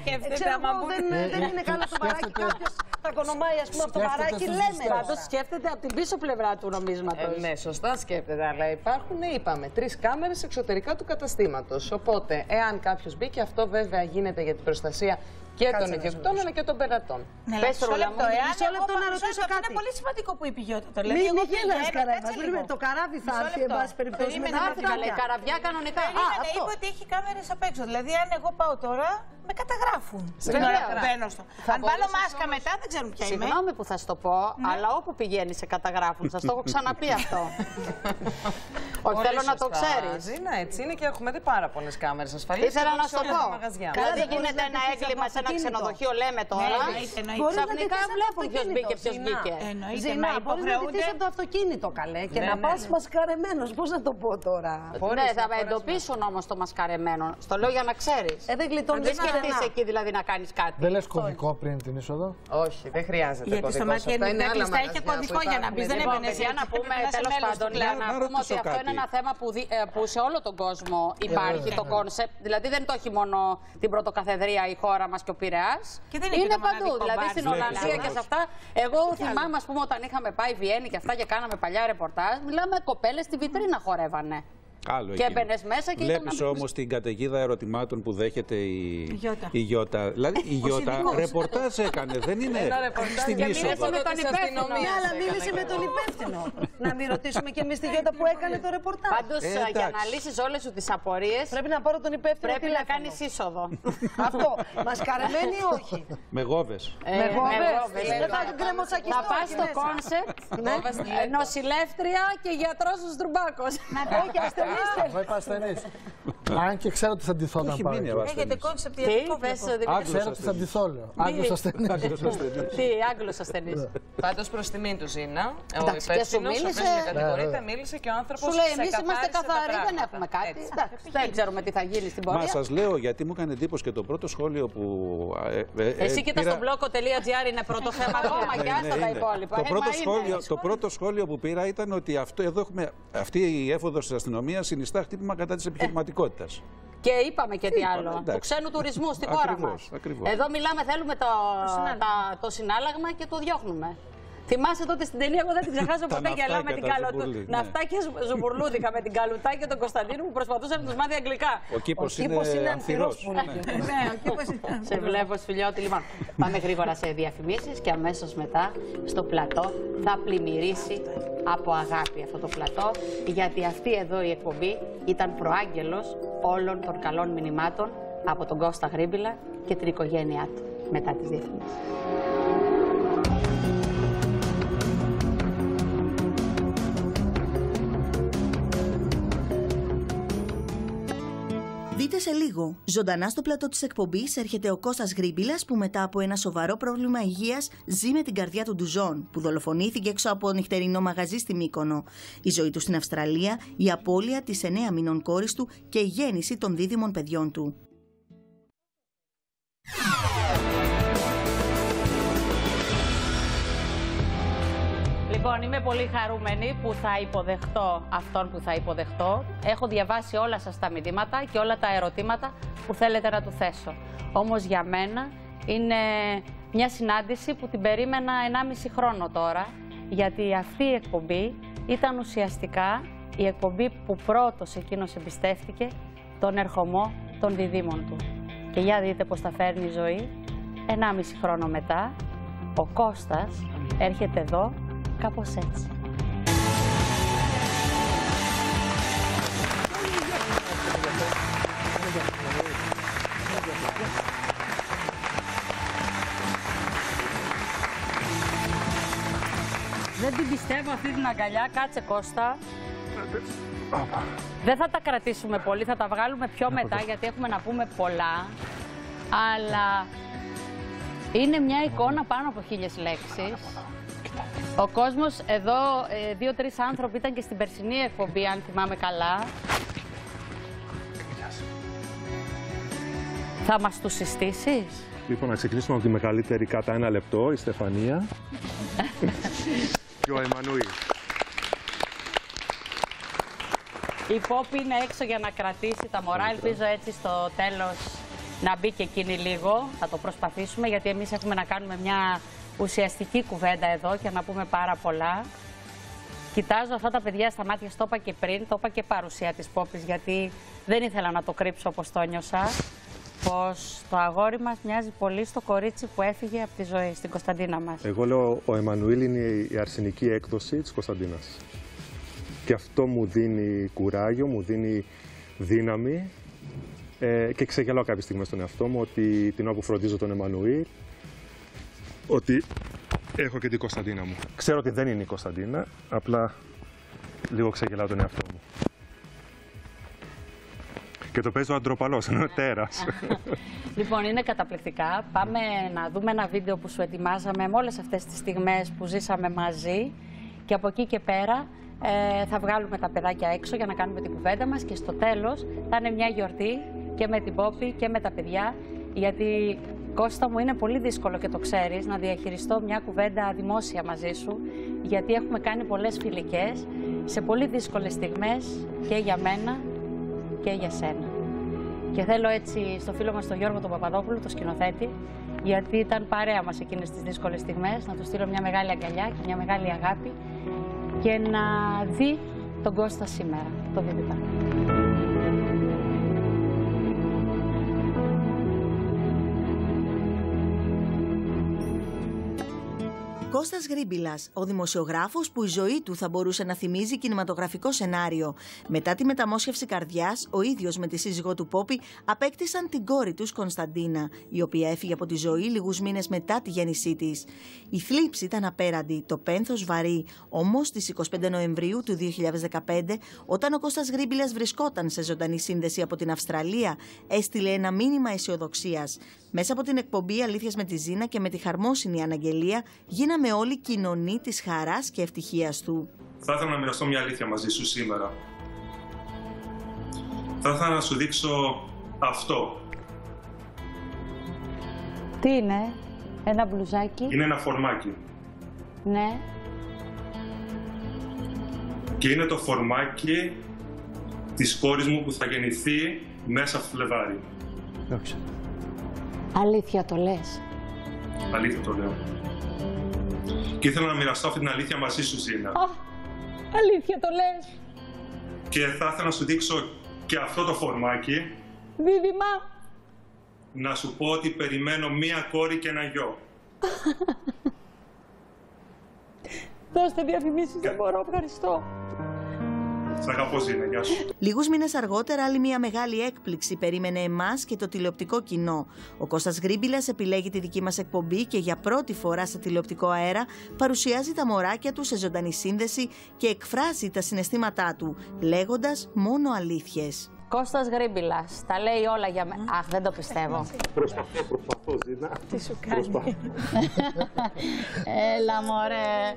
σκέφτεται, ξέρω άμα εγώ, μπουν- δεν, δεν είναι καλά το μπαράκι. Σκέφτεται- Κάποιος θα κονομάει, ας πούμε, από το Σκέφτεται μπαράκι, στους λέμε. ληστές. Πάντως σκέφτεται από την πίσω πλευρά του νομίσματος. Ε, ναι, σωστά σκέφτεται, αλλά υπάρχουν, είπαμε, τρεις κάμερες εξωτερικά του καταστήματος. Οπότε, εάν κάποιος μπήκε, αυτό βέβαια γίνεται για την προστασία και των ιδιοκτήτων αλλά και των πελατών. Ναι, Πες, μισό Ρούλα λεπτό, μου, εάν μισό εγώ λεπτό πάω- να μισό ρωτήσω λεπτό, κάτι. Είναι πολύ σημαντικό που είπε η Γιώτα. Το λέει. Μην Εγώ μη γέλας, πηγαίνω, καράβα. κάτσε Περίμενε, λίγο. το καράβι θα Μισό έρθει, εν λεπτό. πάση περιπτώσει, με Περίμενε, τα Αυτά περίμενε. λέει, καραβιά κανονικά. Α, Περίμενε, αυτό. είπε ότι έχει κάμερες απ' έξω. Δηλαδή, αν εγώ πάω τώρα, με καταγράφουν. Σε Την ώρα που καταγράφουν. μπαίνω στο. Θα Αν βάλω μπορούσες μάσκα όμως- μετά, δεν ξέρουν ποια είμαι. Συγγνώμη που θα σου το πω, αλλά όπου πηγαίνει σε καταγράφουν. Σας το έχω ξαναπεί αυτό. Όχι, Πολύ θέλω να το σωστά, ξέρεις. Ζήνα, έτσι είναι και έχουμε δει πάρα πολλές κάμερες ασφαλεία. Ήθελα να σου το πω. Μαγαζιά. Δηλαδή δεν μπορείς γίνεται να ένα πεις έγκλημα από σε ένα αυτοκίνητο. ξενοδοχείο, λέμε τώρα. Ναι, εννοείται, εννοείται. Μπορείς να Ξαφνικά ντυθείς από το βλέπουν ποιος αυτοκίνητο, μπήκε, ποιος Ζήνα. βγήκε. Εννοείται, Ζήνα, να μπορείς να ντυθείς υποχρεούνται. από το αυτοκίνητο καλέ και Ναι, να ναι, πας ναι. μασκαρεμένος. Πώς να το πω τώρα; Μπορείς Ναι, να θα με φοράς εντοπίσουν όμως το μασκαρεμένο. Στο λέω για να ξέρεις. Ε, δεν γλιτώνεις Δεν σκεφτεί πουθενά. εκεί δηλαδή να κάνεις κάτι. Δεν λες κωδικό πριν την είσοδο; Όχι, δεν χρειάζεται. Γιατί στο κωδικός. μάτι Αυτά είναι άλλα κλειστά είχε μαγαζιά κωδικό που για να υπάρχουν. μπει. Δεν Λοιπόν, έμπαινε παιδιά, να πούμε τέλος πάντων για να Να πούμε ρωτήσω ότι αυτό κάτι. είναι ένα θέμα που, δι- ε, που σε όλο τον κόσμο υπάρχει το κόνσεπτ. Δηλαδή δεν το έχει μόνο την πρωτοκαθεδρία η χώρα μας και ο Πειραιάς. Και δεν είναι είναι και το παντού. μοναδικό Δηλαδή μπαρ στην στην Ολλανδία Ελλάδα. και σε αυτά. Εγώ θυμάμαι, ας πούμε, όταν είχαμε πάει Βιέννη και αυτά και κάναμε παλιά ρεπορτάζ, μιλάμε κοπέλες στη βιτρίνα χορεύανε. Άλλο Και εκείνο. έμπαινες μέσα και Βλέπεις ήταν να- όμως την καταιγίδα ερωτημάτων που δέχεται η, Γιώτα. η Γιώτα. Δηλαδή η Γιώτα ειδικός. ρεπορτάζ έκανε, δεν είναι Ένα ρεπορτάζ στην για είσοδο. μίλησε με τον Της υπεύθυνο. αστυνομίας Ναι, αλλά έκανε μίλησε με και τον εγώ. υπεύθυνο. να μην ρωτήσουμε και εμείς τη Γιώτα που έκανε το ρεπορτάζ. Πάντως Ε, για εντάξει. να λύσεις όλες σου τις απορίες Πρέπει να πάρω τον υπεύθυνο πρέπει να τηλέφωνο. κάνεις είσοδο. Αυτό. Μασκαρεμένη ή όχι; Με γόβες. Ε, Με γόβες. γόβες, Δεν ναι. θα τον κρεμοτσακιστώ Θα πας εκεί στο μέσα. κόνσεπτ Γόβες ε, τηλέφωνο. νοσηλεύτρια και γιατρός ο Στρουμπάκος. Όχι, ασθενείς Εγώ είπα ασθενή. Αν και ξέρω ότι θα ντυθώ όταν Έχει πάω. μείνει εκεί. ο Έχετε ασθενής. κόνσεπτ Τι, ιατρικό πες, βλέπω. Δημήτρη. Ξέρω ότι θα ντυθώ, λέω. Άγγλος ασθενής. Τι, Άγγλος ασθενής. Πάντως προς τιμή του Ζήνα, ο Εντάξει, και σου υπεύθυνος, ο μίλησε. οποίος κατηγορείται, Ναι, μίλησε και ο άνθρωπος. Σου λέει, εμείς είμαστε καθαροί, δεν έχουμε κάτι. Εντάξει, δεν ξέρουμε τι θα γίνει στην Μα πορεία. σας λέω γιατί μου έκανε εντύπωση και το πρώτο σχόλιο που. ε, ε, Εσύ ε, κοίτα πήρα- στο blog.gr είναι πρώτο θέμα ακόμα Ναι, και άστα ναι, τα είναι. υπόλοιπα. Το Ε, πρώτο, μα είναι. σχόλιο, το πρώτο σχόλιο που πήρα ήταν ότι αυτό, εδώ έχουμε, αυτή η έφοδος της αστυνομίας συνιστά χτύπημα κατά της επιχειρηματικότητας. Και είπαμε και τι Είπαμε, άλλο. Του εντάξει. ξένου τουρισμού στη χώρα μας. Ακριβώς, ακριβώς. Εδώ μιλάμε, θέλουμε το, τα- το συνάλλαγμα και το διώχνουμε. Θυμάσαι τότε στην ταινία, εγώ δεν την ξεχάσω Τα ποτέ, γελάω με ναυτάκια, την τα καλωτού. ζουμπουρλί, ναι. Ναυτάκια ζου- ζουμπουρλούδικα με την καλουτά και τον Κωνσταντίνο που προσπαθούσαν να τους μάθει αγγλικά. Ο κήπος κήπος είναι, είναι ανθυρό. ανθυρός που λέγεται. Ναι, ο κήπος είναι. Σε βλέπω σφιλιώτη. Λοιπόν, πάμε γρήγορα σε διαφημίσεις και αμέσως μετά στο πλατό θα πλημμυρίσει από αγάπη αυτό το πλατό γιατί αυτή εδώ η εκπομπή ήταν προάγγελος όλων των καλών μηνυμάτων από τον Κώστα Γρίμπηλα και την οικογένειά του μετά τις διαφημίσεις. Δείτε σε λίγο. Ζωντανά στο πλατό της εκπομπής έρχεται ο Κώστας Γρήμπηλας που μετά από ένα σοβαρό πρόβλημα υγείας ζει με την καρδιά του Ντουζόν, που δολοφονήθηκε έξω από νυχτερινό μαγαζί στη Μύκονο. Η ζωή του στην Αυστραλία, η απώλεια της 9 μηνών κόρης του και η γέννηση των δίδυμων παιδιών του. Λοιπόν, είμαι πολύ χαρούμενη που θα υποδεχτώ αυτόν που θα υποδεχτώ. Έχω διαβάσει όλα σας τα μηνύματα και όλα τα ερωτήματα που θέλετε να του θέσω. Όμως για μένα είναι μια συνάντηση που την περίμενα 1,5 χρόνο τώρα, γιατί αυτή η εκπομπή ήταν ουσιαστικά η εκπομπή που πρώτος εκείνος εμπιστεύτηκε τον ερχομό των διδήμων του. Και για δείτε πώς τα φέρνει η ζωή. 1,5 χρόνο μετά, ο Κώστας έρχεται εδώ κάπως έτσι. Δεν την πιστεύω αυτή την αγκαλιά. Κάτσε Κώστα. Δεν θα τα κρατήσουμε πολύ, θα τα βγάλουμε πιο μετά γιατί έχουμε να πούμε πολλά. Αλλά είναι μια εικόνα πάνω από χίλιες λέξεις. Ο κόσμος εδώ, ε, δύο-τρεις άνθρωποι ήταν και στην περσινή εκπομπή, αν θυμάμαι καλά. Θα μας τους συστήσεις; Λοιπόν, να ξεκινήσουμε από τη μεγαλύτερη κατά ένα λεπτό, η Στεφανία. και ο Εμμανουήλ. Η Πόπη είναι έξω για να κρατήσει τα μωρά. Ελπίζω έτσι στο τέλος να μπει και εκείνη λίγο. Θα το προσπαθήσουμε γιατί εμείς έχουμε να κάνουμε μια ουσιαστική κουβέντα εδώ και να πούμε πάρα πολλά. Κοιτάζω αυτά τα παιδιά στα μάτια, το είπα και πριν, το είπα και παρουσία της Πόπης, γιατί δεν ήθελα να το κρύψω όπως το νιώσα, πως το αγόρι μας μοιάζει πολύ στο κορίτσι που έφυγε από τη ζωή, στην Κωνσταντίνα μας. Εγώ λέω ο Εμμανουήλ είναι η αρσενική έκδοση της Κωνσταντίνας. Και αυτό μου δίνει κουράγιο, μου δίνει δύναμη ε, και ξεγελάω κάποια στιγμή στον εαυτό μου ότι την ώρα που φροντίζω τον Εμμανουήλ ότι έχω και την Κωνσταντίνα μου. Ξέρω ότι δεν είναι η Κωνσταντίνα, απλά λίγο ξεγελάω τον εαυτό μου. Και το παίζω αντροπαλός, ενώ τέρας. λοιπόν, είναι καταπληκτικά. Πάμε να δούμε ένα βίντεο που σου ετοιμάζαμε με όλες αυτές τις στιγμές που ζήσαμε μαζί και από εκεί και πέρα ε, θα βγάλουμε τα παιδάκια έξω για να κάνουμε την κουβέντα μας και στο τέλος θα είναι μια γιορτή και με την Πόπη και με τα παιδιά γιατί Κώστα μου είναι πολύ δύσκολο και το ξέρεις να διαχειριστώ μια κουβέντα δημόσια μαζί σου γιατί έχουμε κάνει πολλές φιλικές σε πολύ δύσκολες στιγμές και για μένα και για σένα. Και θέλω έτσι στο φίλο μας τον Γιώργο τον Παπαδόπουλο, το σκηνοθέτη, γιατί ήταν παρέα μας εκείνες τις δύσκολες στιγμές, να του στείλω μια μεγάλη αγκαλιά και μια μεγάλη αγάπη και να δει τον Κώστα σήμερα, το βιβλίο. Κώστας Γρήμπηλας, ο δημοσιογράφος που η ζωή του θα μπορούσε να θυμίζει κινηματογραφικό σενάριο. Μετά τη μεταμόσχευση καρδιάς, ο ίδιος με τη σύζυγό του Πόπη απέκτησαν την κόρη τους Κωνσταντίνα, η οποία έφυγε από τη ζωή λίγους μήνες μετά τη γέννησή της. Η θλίψη ήταν απέραντη, το πένθος βαρύ. Όμως στις 25 Νοεμβρίου του 2015, όταν ο Κώστας Γρήμπηλας βρισκόταν σε ζωντανή σύνδεση από την Αυστραλία, έστειλε ένα μήνυμα αισιοδοξίας. Μέσα από την εκπομπή Αλήθειας με τη Ζήνα και με τη χαρμόσυνη αναγγελία, γίναμε όλοι κοινωνοί της χαράς και ευτυχίας του. Θα ήθελα να μοιραστώ μια αλήθεια μαζί σου σήμερα. Θα ήθελα να σου δείξω αυτό. Τι είναι, ένα μπλουζάκι; Είναι ένα φορμάκι. Ναι. Και είναι το φορμάκι της κόρης μου που θα γεννηθεί μέσα Φλεβάρι. Όχι. Αλήθεια το λες. Αλήθεια το λέω. Και ήθελα να μοιραστώ αυτή την αλήθεια μαζί σου, Ζήνα. αλήθεια το λες. Και θα ήθελα να σου δείξω και αυτό το φορμάκι. Δίδυμα. Να σου πω ότι περιμένω μία κόρη και ένα γιο. Δώστε διαφημίσεις, δεν μπορώ, ευχαριστώ. Λίγους μήνες αργότερα, άλλη μια μεγάλη έκπληξη περίμενε εμάς και το τηλεοπτικό κοινό. Ο Κώστας Γρήμπηλας επιλέγει τη δική μας εκπομπή και για πρώτη φορά σε τηλεοπτικό αέρα παρουσιάζει τα μωράκια του σε ζωντανή σύνδεση και εκφράζει τα συναισθήματά του, λέγοντας μόνο αλήθειες. Κώστας Γρίμπηλας. Τα λέει όλα για μένα. Αχ, δεν το πιστεύω. Προσπαθώ, προσπαθώ, Ζήνα. Τι σου κάνει. Έλα, μωρέ.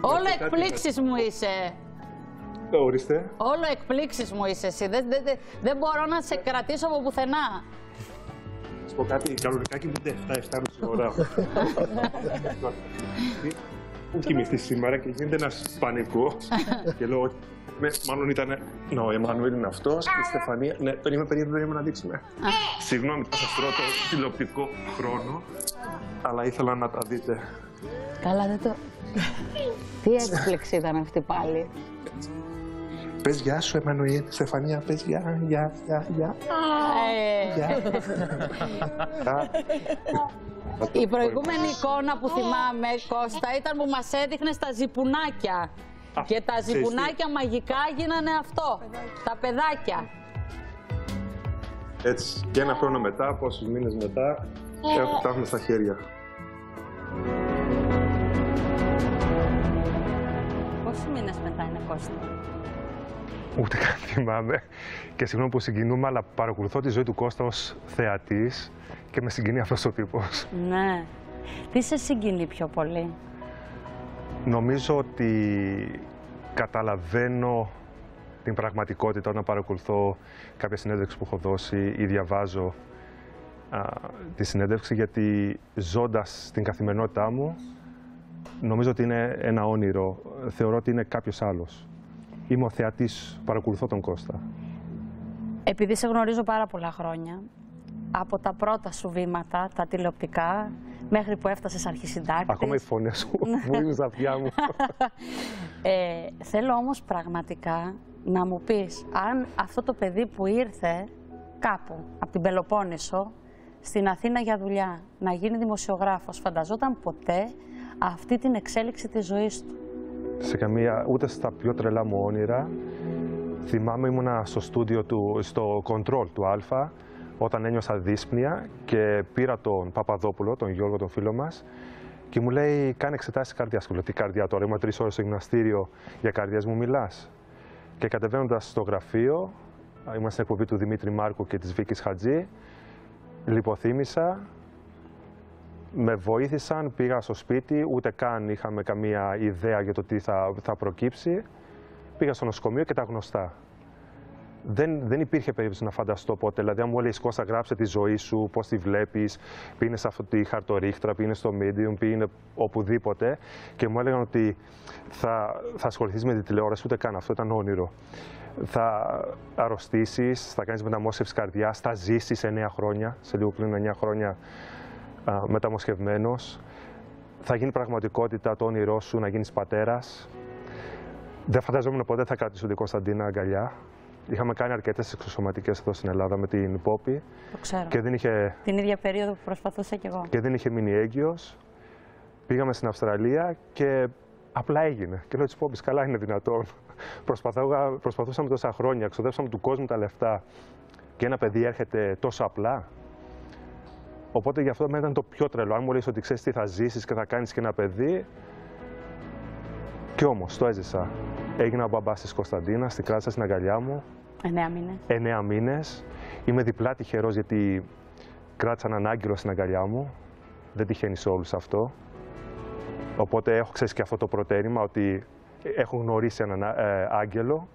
Όλο εκπλήξεις μου είσαι. Ορίστε. Όλο εκπλήξεις μου είσαι εσύ. Δεν, δεν, δεν, δεν μπορώ να σε κρατήσω από πουθενά. σου πω κάτι, κανονικά κοιμούνται 7-7 μισή ώρα. Πού κοιμηθεί σήμερα και γίνεται ένας πανικό. και λέω, ναι, μάλλον ήταν. Ναι, ο Εμμανουέλ είναι αυτός, η Στεφανία. Ναι, περίμενε, περίμενε, περίμενε να δείξουμε. Συγγνώμη που σας τρώω το τηλεοπτικό χρόνο, αλλά ήθελα να τα δείτε. Καλά, δεν το... Τι έκπληξη ήταν αυτή πάλι. Πες γεια σου, Εμμανουέλ, Στεφανία, πες γεια, γεια, γεια, γεια. Ε. Η προηγούμενη εικόνα που θυμάμαι, Κώστα, ήταν που μας έδειχνε τα ζυπουνάκια. Και τα ξέρεις τι. ζυπουνάκια μαγικά γίνανε αυτό. Τα παιδάκια. Έτσι, και ένα χρόνο μετά, πόσους μήνες μετά, έχουμε τα έχουμε στα χέρια. Πόσοι μήνες μετά είναι Κώστα. Ούτε καν θυμάμαι. Και συγγνώμη που συγκινούμε, αλλά παρακολουθώ τη ζωή του Κώστα ως θεατής και με συγκινεί αυτός ο τύπος. Ναι. Τι σε συγκινεί πιο πολύ; Νομίζω ότι καταλαβαίνω την πραγματικότητα όταν παρακολουθώ κάποια συνέντευξη που έχω δώσει ή διαβάζω α, τη συνέντευξη γιατί ζώντας την καθημερινότητά μου νομίζω ότι είναι ένα όνειρο. Θεωρώ ότι είναι κάποιος άλλος. Είμαι ο θεατής, παρακολουθώ τον Κώστα. Επειδή σε γνωρίζω πάρα πολλά χρόνια, από τα πρώτα σου βήματα, τα τηλεοπτικά, μέχρι που έφτασες αρχισυντάκτης. Ακόμα οι φωνές σου μου είναι στα αυτιά μου. Ε, θέλω όμως πραγματικά να μου πεις αν αυτό το παιδί που ήρθε κάπου από την Πελοπόννησο στην Αθήνα για δουλειά να γίνει δημοσιογράφος φανταζόταν ποτέ αυτή την εξέλιξη της ζωής του. σε καμία, ούτε στα πιο τρελά μου όνειρα. Θυμάμαι ήμουνα στο στούντιο του, στο control του Α, όταν ένιωσα δύσπνοια και πήρα τον Παπαδόπουλο, τον Γιώργο, τον φίλο μας, και μου λέει: Κάνε εξετάσεις καρδιά. Και λέω: Τι καρδιά τώρα, είμαι τρεις ώρες στο γυμναστήριο για καρδιές μου μιλάς. Και κατεβαίνοντας στο γραφείο, ήμουν στην εκπομπή του Δημήτρη Μάρκου και της Βίκης Χατζή, λιποθύμησα, με βοήθησαν, πήγα στο σπίτι, ούτε καν είχαμε καμία ιδέα για το τι θα, θα προκύψει. Πήγα στο νοσοκομείο και τα γνωστά. Δεν, δεν υπήρχε περίπτωση να φανταστώ ποτέ. Δηλαδή, αν μου έλεγες Κώστα, γράψε τη ζωή σου, πώς τη βλέπεις, πήγαινε σε αυτή τη χαρτορίχτρα, πήγαινε στο Medium, πήγαινε οπουδήποτε και μου έλεγαν ότι θα, θα ασχοληθείς με τη τηλεόραση, ούτε καν αυτό ήταν όνειρο. Θα αρρωστήσεις, θα κάνεις μεταμόσχευση καρδιά, θα ζήσεις 9 χρόνια, σε λίγο πριν 9 χρόνια α, μεταμοσχευμένος. Θα γίνει πραγματικότητα το όνειρό σου να γίνεις πατέρας. Δεν φανταζόμουν ποτέ θα κρατήσω την Κωνσταντίνα αγκαλιά. Είχαμε κάνει αρκετές εξωσωματικές εδώ στην Ελλάδα με την Πόπη Το ξέρω. και δεν είχε, Την ίδια περίοδο που προσπαθούσα κι εγώ. και δεν είχε μείνει έγκυος. Πήγαμε στην Αυστραλία και απλά έγινε. Και λέω της Πόπης, καλά είναι δυνατόν. Προσπαθούσα, προσπαθούσαμε τόσα χρόνια, ξοδέψαμε του κόσμου τα λεφτά και ένα παιδί έρχεται τόσο απλά. Οπότε γι' αυτό εμένα ήταν το πιο τρελό. Αν μου λες ότι ξέρεις τι θα ζήσεις και θα κάνεις και ένα παιδί. Κι όμως το έζησα. Έγινα ο μπαμπάς της Κωνσταντίνας, την κράτησα στην αγκαλιά μου. Εννέα μήνες. Εννέα μήνες. Είμαι διπλά τυχερός γιατί κράτησα έναν άγγελο στην αγκαλιά μου. Δεν τυχαίνει σε όλους αυτό. Οπότε έχω ξέρεις και αυτό το προτέρημα ότι έχω γνωρίσει έναν ε, άγγελο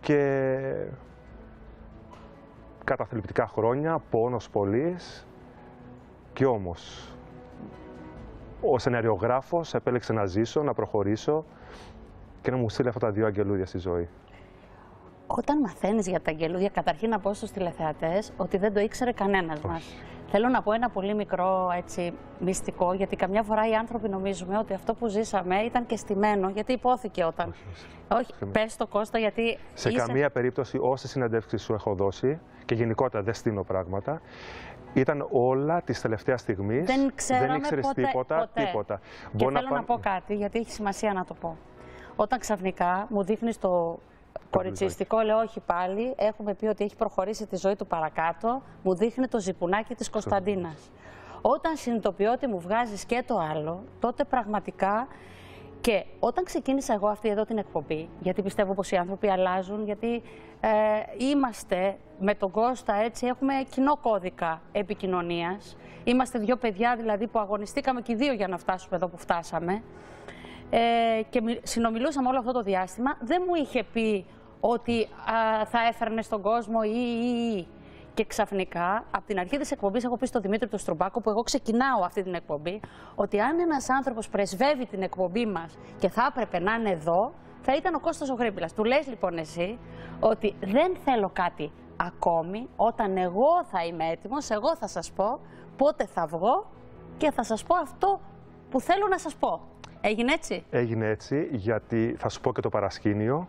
και καταθλιπτικά χρόνια, πόνος πολύς και όμως ο σεναριογράφος επέλεξε να ζήσω, να προχωρήσω και να μου στείλει αυτά τα δύο αγγελούδια στη ζωή. Όταν μαθαίνεις για τα αγγελούδια, καταρχήν να πω στους τηλεθεατές ότι δεν το ήξερε κανένας μας. Θέλω να πω ένα πολύ μικρό έτσι, μυστικό, γιατί καμιά φορά οι άνθρωποι νομίζουμε ότι αυτό που ζήσαμε ήταν και στημένο, γιατί υπόθηκε όταν. Όχι, πες το Κώστα, γιατί Σε είσαι... καμία περίπτωση όσες συνεντεύξεις σου έχω δώσει και γενικότερα δεν στείνω πράγματα, ήταν όλα της τελευταίας στιγμής. Δεν ξέραμε ήξερες ποτέ, τίποτα, ποτέ. τίποτα. Και Μπορεί θέλω να, πάνε- πω κάτι, γιατί έχει σημασία να το πω. Όταν ξαφνικά μου δείχνεις το κοριτσιστικό, λέω όχι πάλι, έχουμε πει ότι έχει προχωρήσει τη ζωή του παρακάτω, μου δείχνει το ζυπουνάκι της Κωνσταντίνας. Όταν συνειδητοποιώ ότι μου βγάζεις και το άλλο, τότε πραγματικά Και όταν ξεκίνησα εγώ αυτή εδώ την εκπομπή, γιατί πιστεύω πως οι άνθρωποι αλλάζουν, γιατί ε, είμαστε με τον Κώστα έτσι, έχουμε κοινό κώδικα επικοινωνίας. Είμαστε δύο παιδιά δηλαδή που αγωνιστήκαμε και οι δύο για να φτάσουμε εδώ που φτάσαμε. Ε, και συνομιλούσαμε όλο αυτό το διάστημα. Δεν μου είχε πει ότι θα έφερνε στον κόσμο ή, ή, ή. Και ξαφνικά, από την αρχή της εκπομπής, έχω πει στον Δημήτρη του Στρουμπάκο, που εγώ ξεκινάω αυτή την εκπομπή, ότι αν ένας άνθρωπος πρεσβεύει την εκπομπή μας και θα έπρεπε να είναι εδώ, θα ήταν ο Κώστας ο Γρήπηλας. Του λες λοιπόν εσύ ότι δεν θέλω κάτι ακόμη, όταν εγώ θα είμαι έτοιμος, εγώ θα σας πω πότε θα βγω και θα σας πω αυτό που θέλω να σας πω. Έγινε έτσι; Έγινε έτσι, γιατί θα σου πω και το παρασκήνιο.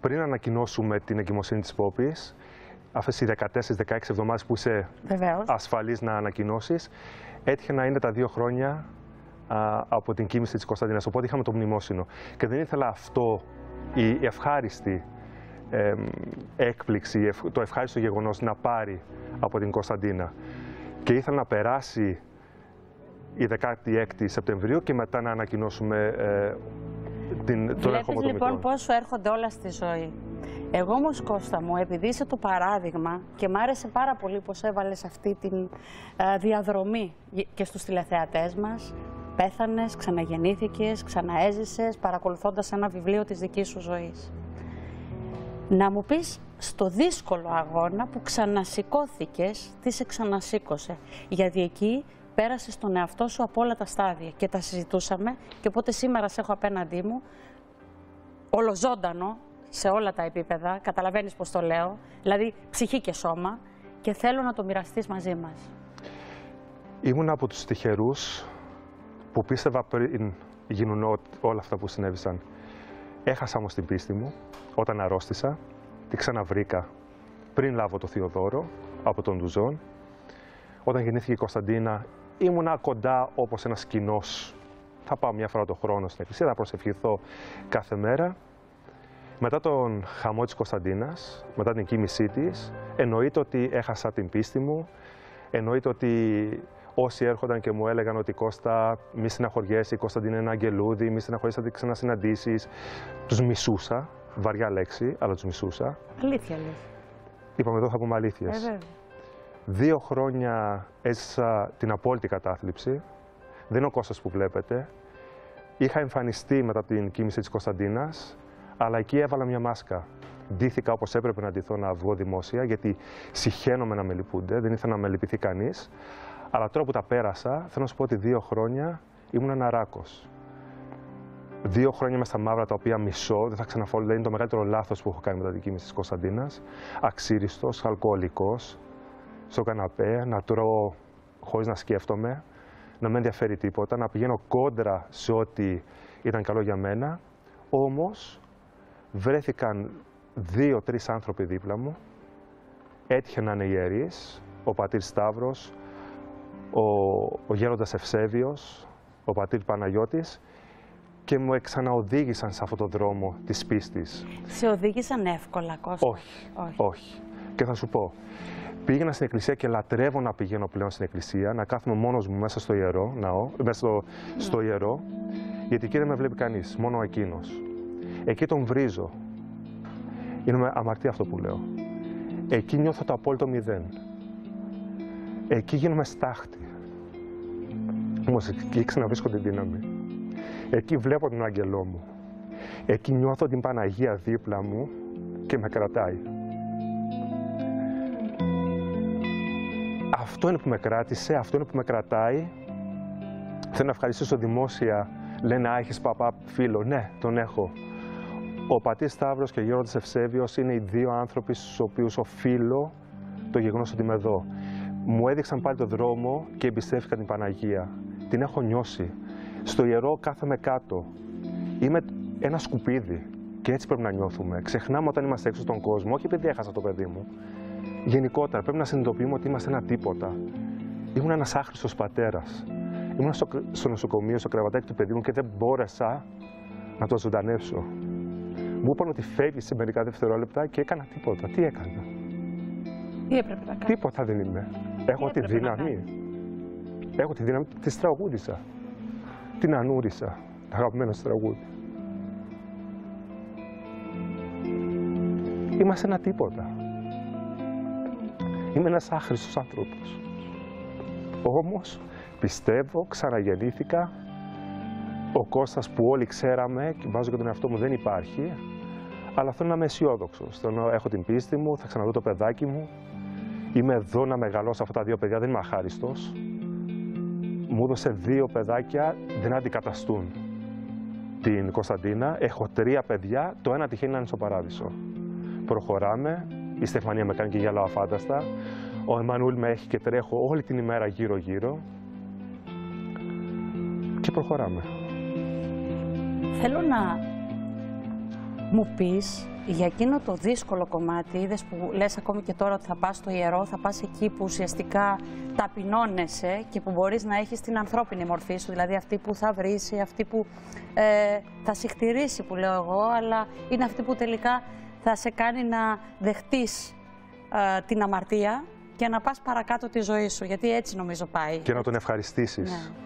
Πριν ανακοινώσουμε την εγκυμοσύνη της Πόπης, αυτές οι 14-16 εβδομάδες που είσαι ασφαλής να ανακοινώσεις, έτυχε να είναι τα δύο χρόνια α, από την κίνηση της Κωνσταντίνας. Οπότε είχαμε το μνημόσυνο. Και δεν ήθελα αυτό, η ευχάριστη ε, έκπληξη, το ευχάριστο γεγονός να πάρει από την Κωνσταντίνα. Και ήθελα να περάσει η 16η Σεπτεμβρίου και μετά να ανακοινώσουμε ε, την, τον Βλέπεις λοιπόν πόσο έρχονται όλα στη ζωή. Εγώ όμως Κώστα μου, επειδή είσαι το παράδειγμα και μ' άρεσε πάρα πολύ πως έβαλες αυτή τη ε, διαδρομή και στους τηλεθεατές μας, πέθανες, ξαναγεννήθηκες, ξαναέζησες παρακολουθώντας ένα βιβλίο της δικής σου ζωής. Να μου πεις στο δύσκολο αγώνα που ξανασηκώθηκες, τι σε ξανασήκωσε. Γιατί εκεί πέρασες τον εαυτό σου από όλα τα στάδια και τα συζητούσαμε και οπότε σήμερα σε έχω απέναντί μου ολοζώντανο σε όλα τα επίπεδα, καταλαβαίνεις πώς το λέω, δηλαδή ψυχή και σώμα και θέλω να το μοιραστείς μαζί μας. Ήμουν από τους τυχερούς που πίστευα πριν γίνουν όλα αυτά που συνέβησαν. Έχασα όμως την πίστη μου όταν αρρώστησα, τη ξαναβρήκα πριν λάβω το Θεοδόρο από τον Ντουζόν. Όταν γεννήθηκε η Κωνσταντίνα ήμουνα κοντά όπως ένας κοινό. Θα πάω μια φορά το χρόνο στην εκκλησία, θα προσευχηθώ κάθε μέρα. Μετά τον χαμό της Κωνσταντίνας, μετά την κοίμησή της, εννοείται ότι έχασα την πίστη μου, εννοείται ότι όσοι έρχονταν και μου έλεγαν ότι Κώστα μη συναχωριέσαι, η Κωνσταντίνα είναι ένα αγγελούδι, μη συναχωριέσαι, θα τη ξανασυναντήσεις, τους μισούσα, βαριά λέξη, αλλά τους μισούσα. Αλήθεια λες. Είπαμε εδώ θα πούμε αλήθειες. Ε, Δύο χρόνια έζησα την απόλυτη κατάθλιψη. Δεν είναι ο Κώστας που βλέπετε. Είχα εμφανιστεί μετά την κοίμηση της Κωνσταντίνας, αλλά εκεί έβαλα μια μάσκα. Ντύθηκα όπως έπρεπε να ντυθώ να βγω δημόσια, γιατί συχαίνομαι να με λυπούνται, δεν ήθελα να με λυπηθεί κανείς. Αλλά τώρα που τα πέρασα, θέλω να σου πω ότι δύο χρόνια ήμουν ένα ράκος. Δύο χρόνια μέσα στα μαύρα τα οποία μισώ, δεν θα ξαναφόλω, δηλαδή είναι το μεγαλύτερο λάθος που έχω κάνει μετά την κοίμηση της Κωνσταντίνας. Αξίριστος, αλκοολικός, στο καναπέ, να τρώω χωρίς να σκέφτομαι, να με ενδιαφέρει τίποτα, να πηγαίνω κόντρα σε ό,τι ήταν καλό για μένα. Όμως βρέθηκαν δύο-τρει άνθρωποι δίπλα μου. Έτυχε να είναι ιερείς, ο πατήρ Σταύρος, ο, ο γέροντας Ευσέβιος, ο πατήρ Παναγιώτης και μου ξαναοδήγησαν σε αυτόν τον δρόμο της πίστης. Σε οδήγησαν εύκολα, Κώστας; Όχι, όχι, όχι. Και θα σου πω, πήγαινα στην εκκλησία και λατρεύω να πηγαίνω πλέον στην εκκλησία, να κάθομαι μόνος μου μέσα στο ιερό, ναό, μέσα στο, ναι. στο ιερό, γιατί εκεί δεν με βλέπει κανείς, μόνο εκείνος. Εκεί τον βρίζω. Είναι με αμαρτία αυτό που λέω. Εκεί νιώθω το απόλυτο μηδέν. Εκεί γίνομαι στάχτη. Όμως εκεί ξαναβρίσκω την δύναμη. Εκεί βλέπω τον άγγελό μου. Εκεί νιώθω την Παναγία δίπλα μου και με κρατάει. Αυτό είναι που με κράτησε, αυτό είναι που με κρατάει. Θέλω να ευχαριστήσω δημόσια. Λένε, α, έχεις παπά φίλο. Ναι, τον έχω. Ο πατής Σταύρος και ο Γιώργος Ευσέβιος είναι οι δύο άνθρωποι στους οποίους οφείλω το γεγονός ότι είμαι εδώ. Μου έδειξαν πάλι τον δρόμο και εμπιστεύτηκα την Παναγία. Την έχω νιώσει. Στο ιερό κάθομαι κάτω. Είμαι ένα σκουπίδι και έτσι πρέπει να νιώθουμε. Ξεχνάμε όταν είμαστε έξω στον κόσμο, όχι επειδή έχασα το παιδί μου. Γενικότερα πρέπει να συνειδητοποιούμε ότι είμαστε ένα τίποτα. Ήμουν ένας άχρηστος πατέρας. Ήμουν στο, στο νοσοκομείο, στο κρεβατάκι του παιδί μου και δεν μπόρεσα να το ζωντανεύσω. Μου είπαν ότι φεύγεις σε μερικά δευτερόλεπτα και έκανα τίποτα. Τι έκανα; Τι έπρεπε να κάνω. Τίποτα δεν είμαι. Έχω τη δύναμη. Έχω τη δύναμη, τη τραγούδισα. Την ανούρισα. αγαπημένο σου τραγούδι. Είμαστε ένα τίποτα. Είμαι ένας άχρηστος άνθρωπος. Όμως πιστεύω, ξαναγεννήθηκα, ο Κώστας που όλοι ξέραμε και βάζω και τον εαυτό μου δεν υπάρχει, αλλά θέλω να είμαι αισιόδοξο. Θέλω να έχω την πίστη μου, θα ξαναδώ το παιδάκι μου. Είμαι εδώ να μεγαλώσω αυτά τα δύο παιδιά, δεν είμαι αχάριστος. Μου έδωσε δύο παιδάκια, δεν αντικαταστούν την Κωνσταντίνα. Έχω τρία παιδιά, το ένα τυχαίνει να είναι στο παράδεισο. Προχωράμε, η Στεφανία με κάνει και γυαλάω αφάνταστα. Ο Εμμανουήλ με έχει και τρέχω όλη την ημέρα γύρω-γύρω. Και προχωράμε. Θέλω να μου πεις για εκείνο το δύσκολο κομμάτι, είδες που λες ακόμη και τώρα ότι θα πας στο ιερό, θα πας εκεί που ουσιαστικά ταπεινώνεσαι και που μπορείς να έχεις την ανθρώπινη μορφή σου, δηλαδή αυτή που θα βρίσει, αυτή που ε, θα συχτηρίσει που λέω εγώ, αλλά είναι αυτή που τελικά θα σε κάνει να δεχτείς ε, την αμαρτία και να πας παρακάτω τη ζωή σου, γιατί έτσι νομίζω πάει. Και να τον ευχαριστήσεις. Ναι.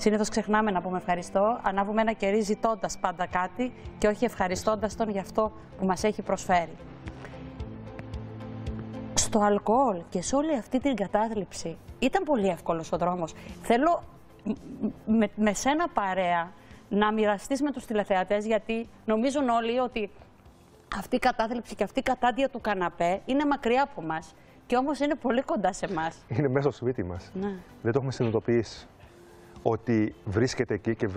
Συνήθως ξεχνάμε να πούμε ευχαριστώ. Ανάβουμε ένα κερί ζητώντας πάντα κάτι και όχι ευχαριστώντας τον για αυτό που μας έχει προσφέρει. Στο αλκοόλ και σε όλη αυτή την κατάθλιψη ήταν πολύ εύκολος ο δρόμος. Θέλω με, με σένα παρέα να μοιραστείς με τους τηλεθεατές, γιατί νομίζουν όλοι ότι αυτή η κατάθλιψη και αυτή η κατάντια του καναπέ είναι μακριά από μας. Και όμως είναι πολύ κοντά σε εμά. Είναι μέσα στο σπίτι μας. Ναι. Δεν το έχουμε συνειδητοποιήσει ότι βρίσκεται εκεί και,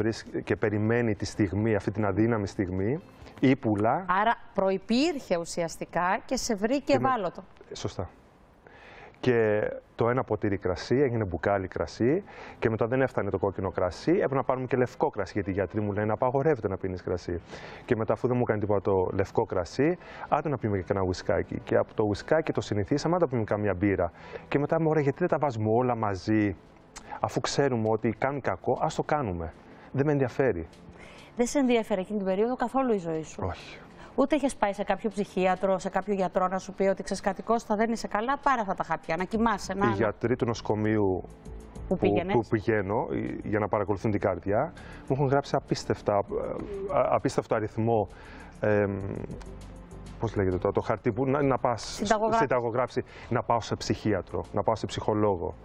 και περιμένει τη στιγμή, αυτή την αδύναμη στιγμή, ή πουλά. Άρα προϋπήρχε ουσιαστικά και σε βρήκε ευάλωτο. Σωστά. Και το ένα ποτήρι κρασί έγινε μπουκάλι κρασί και μετά δεν έφτανε το κόκκινο κρασί. Έπρεπε να πάρουμε και λευκό κρασί γιατί οι γιατροί μου λένε απαγορεύεται να πίνεις κρασί. Και μετά, αφού δεν μου κάνει τίποτα το λευκό κρασί, άντε να πίνουμε και ένα ουισκάκι. Και από το ουισκάκι το συνηθίσαμε, άντε να πίνουμε καμία μπύρα. Και μετά, μου γιατί δεν τα βάζουμε όλα μαζί αφού ξέρουμε ότι κάνει κακό, ας το κάνουμε. Δεν με ενδιαφέρει. Δεν σε ενδιαφέρει εκείνη την περίοδο καθόλου η ζωή σου; Όχι. Ούτε έχει πάει σε κάποιο ψυχίατρο, σε κάποιο γιατρό να σου πει ότι ξέρεις κάτι θα δεν είσαι καλά, πάρε αυτά τα χάπια, να κοιμάσαι. Να, Οι γιατροί του νοσοκομείου που, που, πηγαίνω για να παρακολουθούν την καρδιά μου έχουν γράψει απίστευτα, ε, απίστευτο αριθμό. Ε, Πώς λέγεται το, το χαρτί που να, να πας συνταγογράψει, να πάω σε ψυχίατρο, να πάω σε ψυχολόγο.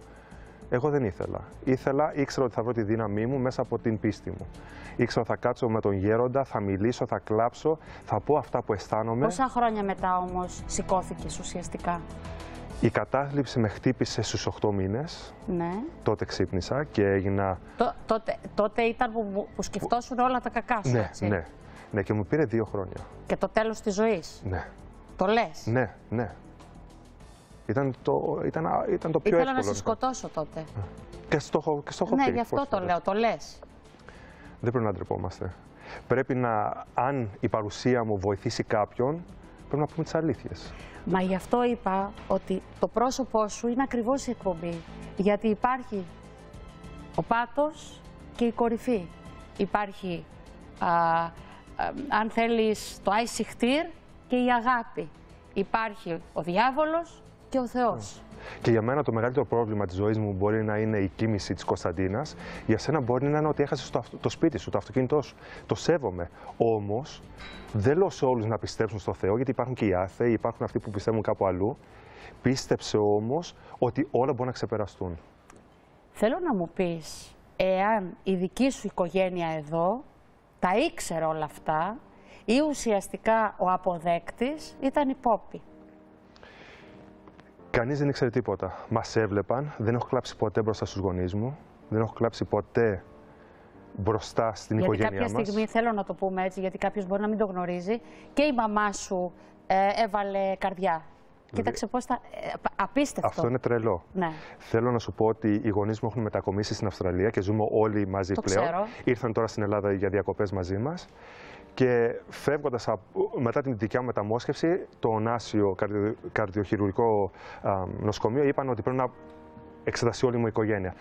Εγώ δεν ήθελα. Ήθελα, ήξερα ότι θα βρω τη δύναμή μου μέσα από την πίστη μου. Ήξερα ότι θα κάτσω με τον γέροντα, θα μιλήσω, θα κλάψω, θα πω αυτά που αισθάνομαι. Πόσα χρόνια μετά όμως σηκώθηκες ουσιαστικά; Η κατάθλιψη με χτύπησε στους 8 μήνες. Ναι. Τότε ξύπνησα και έγινα... τότε, τότε ήταν που, που σκεφτόσουν όλα τα κακά σου, ναι, έτσι. Ναι, ναι. Και μου πήρε δύο χρόνια. Και το τέλος της ζωής. Ναι. Το λες. Ναι, ναι. Ήταν το, ήταν, ήταν το πιο Ήθελα εύκολο. να σε σκοτώσω τότε. Και στο, και στο Ναι, γι' αυτό το λέω, το λες. Δεν πρέπει να ντρεπόμαστε. Πρέπει να, αν η παρουσία μου βοηθήσει κάποιον, πρέπει να πούμε τις αλήθειες. Μα γι' αυτό είπα ότι το πρόσωπό σου είναι ακριβώς η εκπομπή. Γιατί υπάρχει ο πάτος και η κορυφή. Υπάρχει, α, αν θέλεις, το άισιχτήρ και η αγάπη. Υπάρχει ο διάβολος και ο Θεός. Και για μένα το μεγαλύτερο πρόβλημα της ζωής μου μπορεί να είναι η κίνηση της Κωνσταντίνας. Για σένα μπορεί να είναι ότι έχασες το, το σπίτι σου, το αυτοκίνητό σου. Το σέβομαι. Όμως δεν λέω σε όλους να πιστέψουν στο Θεό, γιατί υπάρχουν και οι άθεοι, υπάρχουν αυτοί που πιστεύουν κάπου αλλού. Πίστεψε όμως ότι όλα μπορούν να ξεπεραστούν. Θέλω να μου πεις, εάν η δική σου οικογένεια εδώ τα ήξερε όλα αυτά ή ουσιαστικά ο αποδέκτης ήταν η Πόπη; Κανείς δεν ήξερε τίποτα. Μας έβλεπαν. Δεν έχω κλάψει ποτέ μπροστά στους γονείς μου. Δεν έχω κλάψει ποτέ μπροστά στην γιατί οικογένειά μας. κάποια στιγμή, θέλω να το πούμε έτσι, γιατί κάποιος μπορεί να μην το γνωρίζει, και η μαμά σου ε, έβαλε καρδιά. Κοίταξε πώς θα. Ε, απίστευτο. Αυτό είναι τρελό. Ναι. Θέλω να σου πω ότι οι γονείς μου έχουν μετακομίσει στην Αυστραλία και ζούμε όλοι μαζί το πλέον. Ξέρω. Ήρθαν τώρα στην Ελλάδα για διακοπές μαζί μας. Και φεύγοντας μετά την δικιά μου μεταμόσχευση, το Νάσιο καρδιο, καρδιοχειρουργικό νοσοκομείο είπαν ότι πρέπει να εξεταστεί όλη μου η οικογένεια.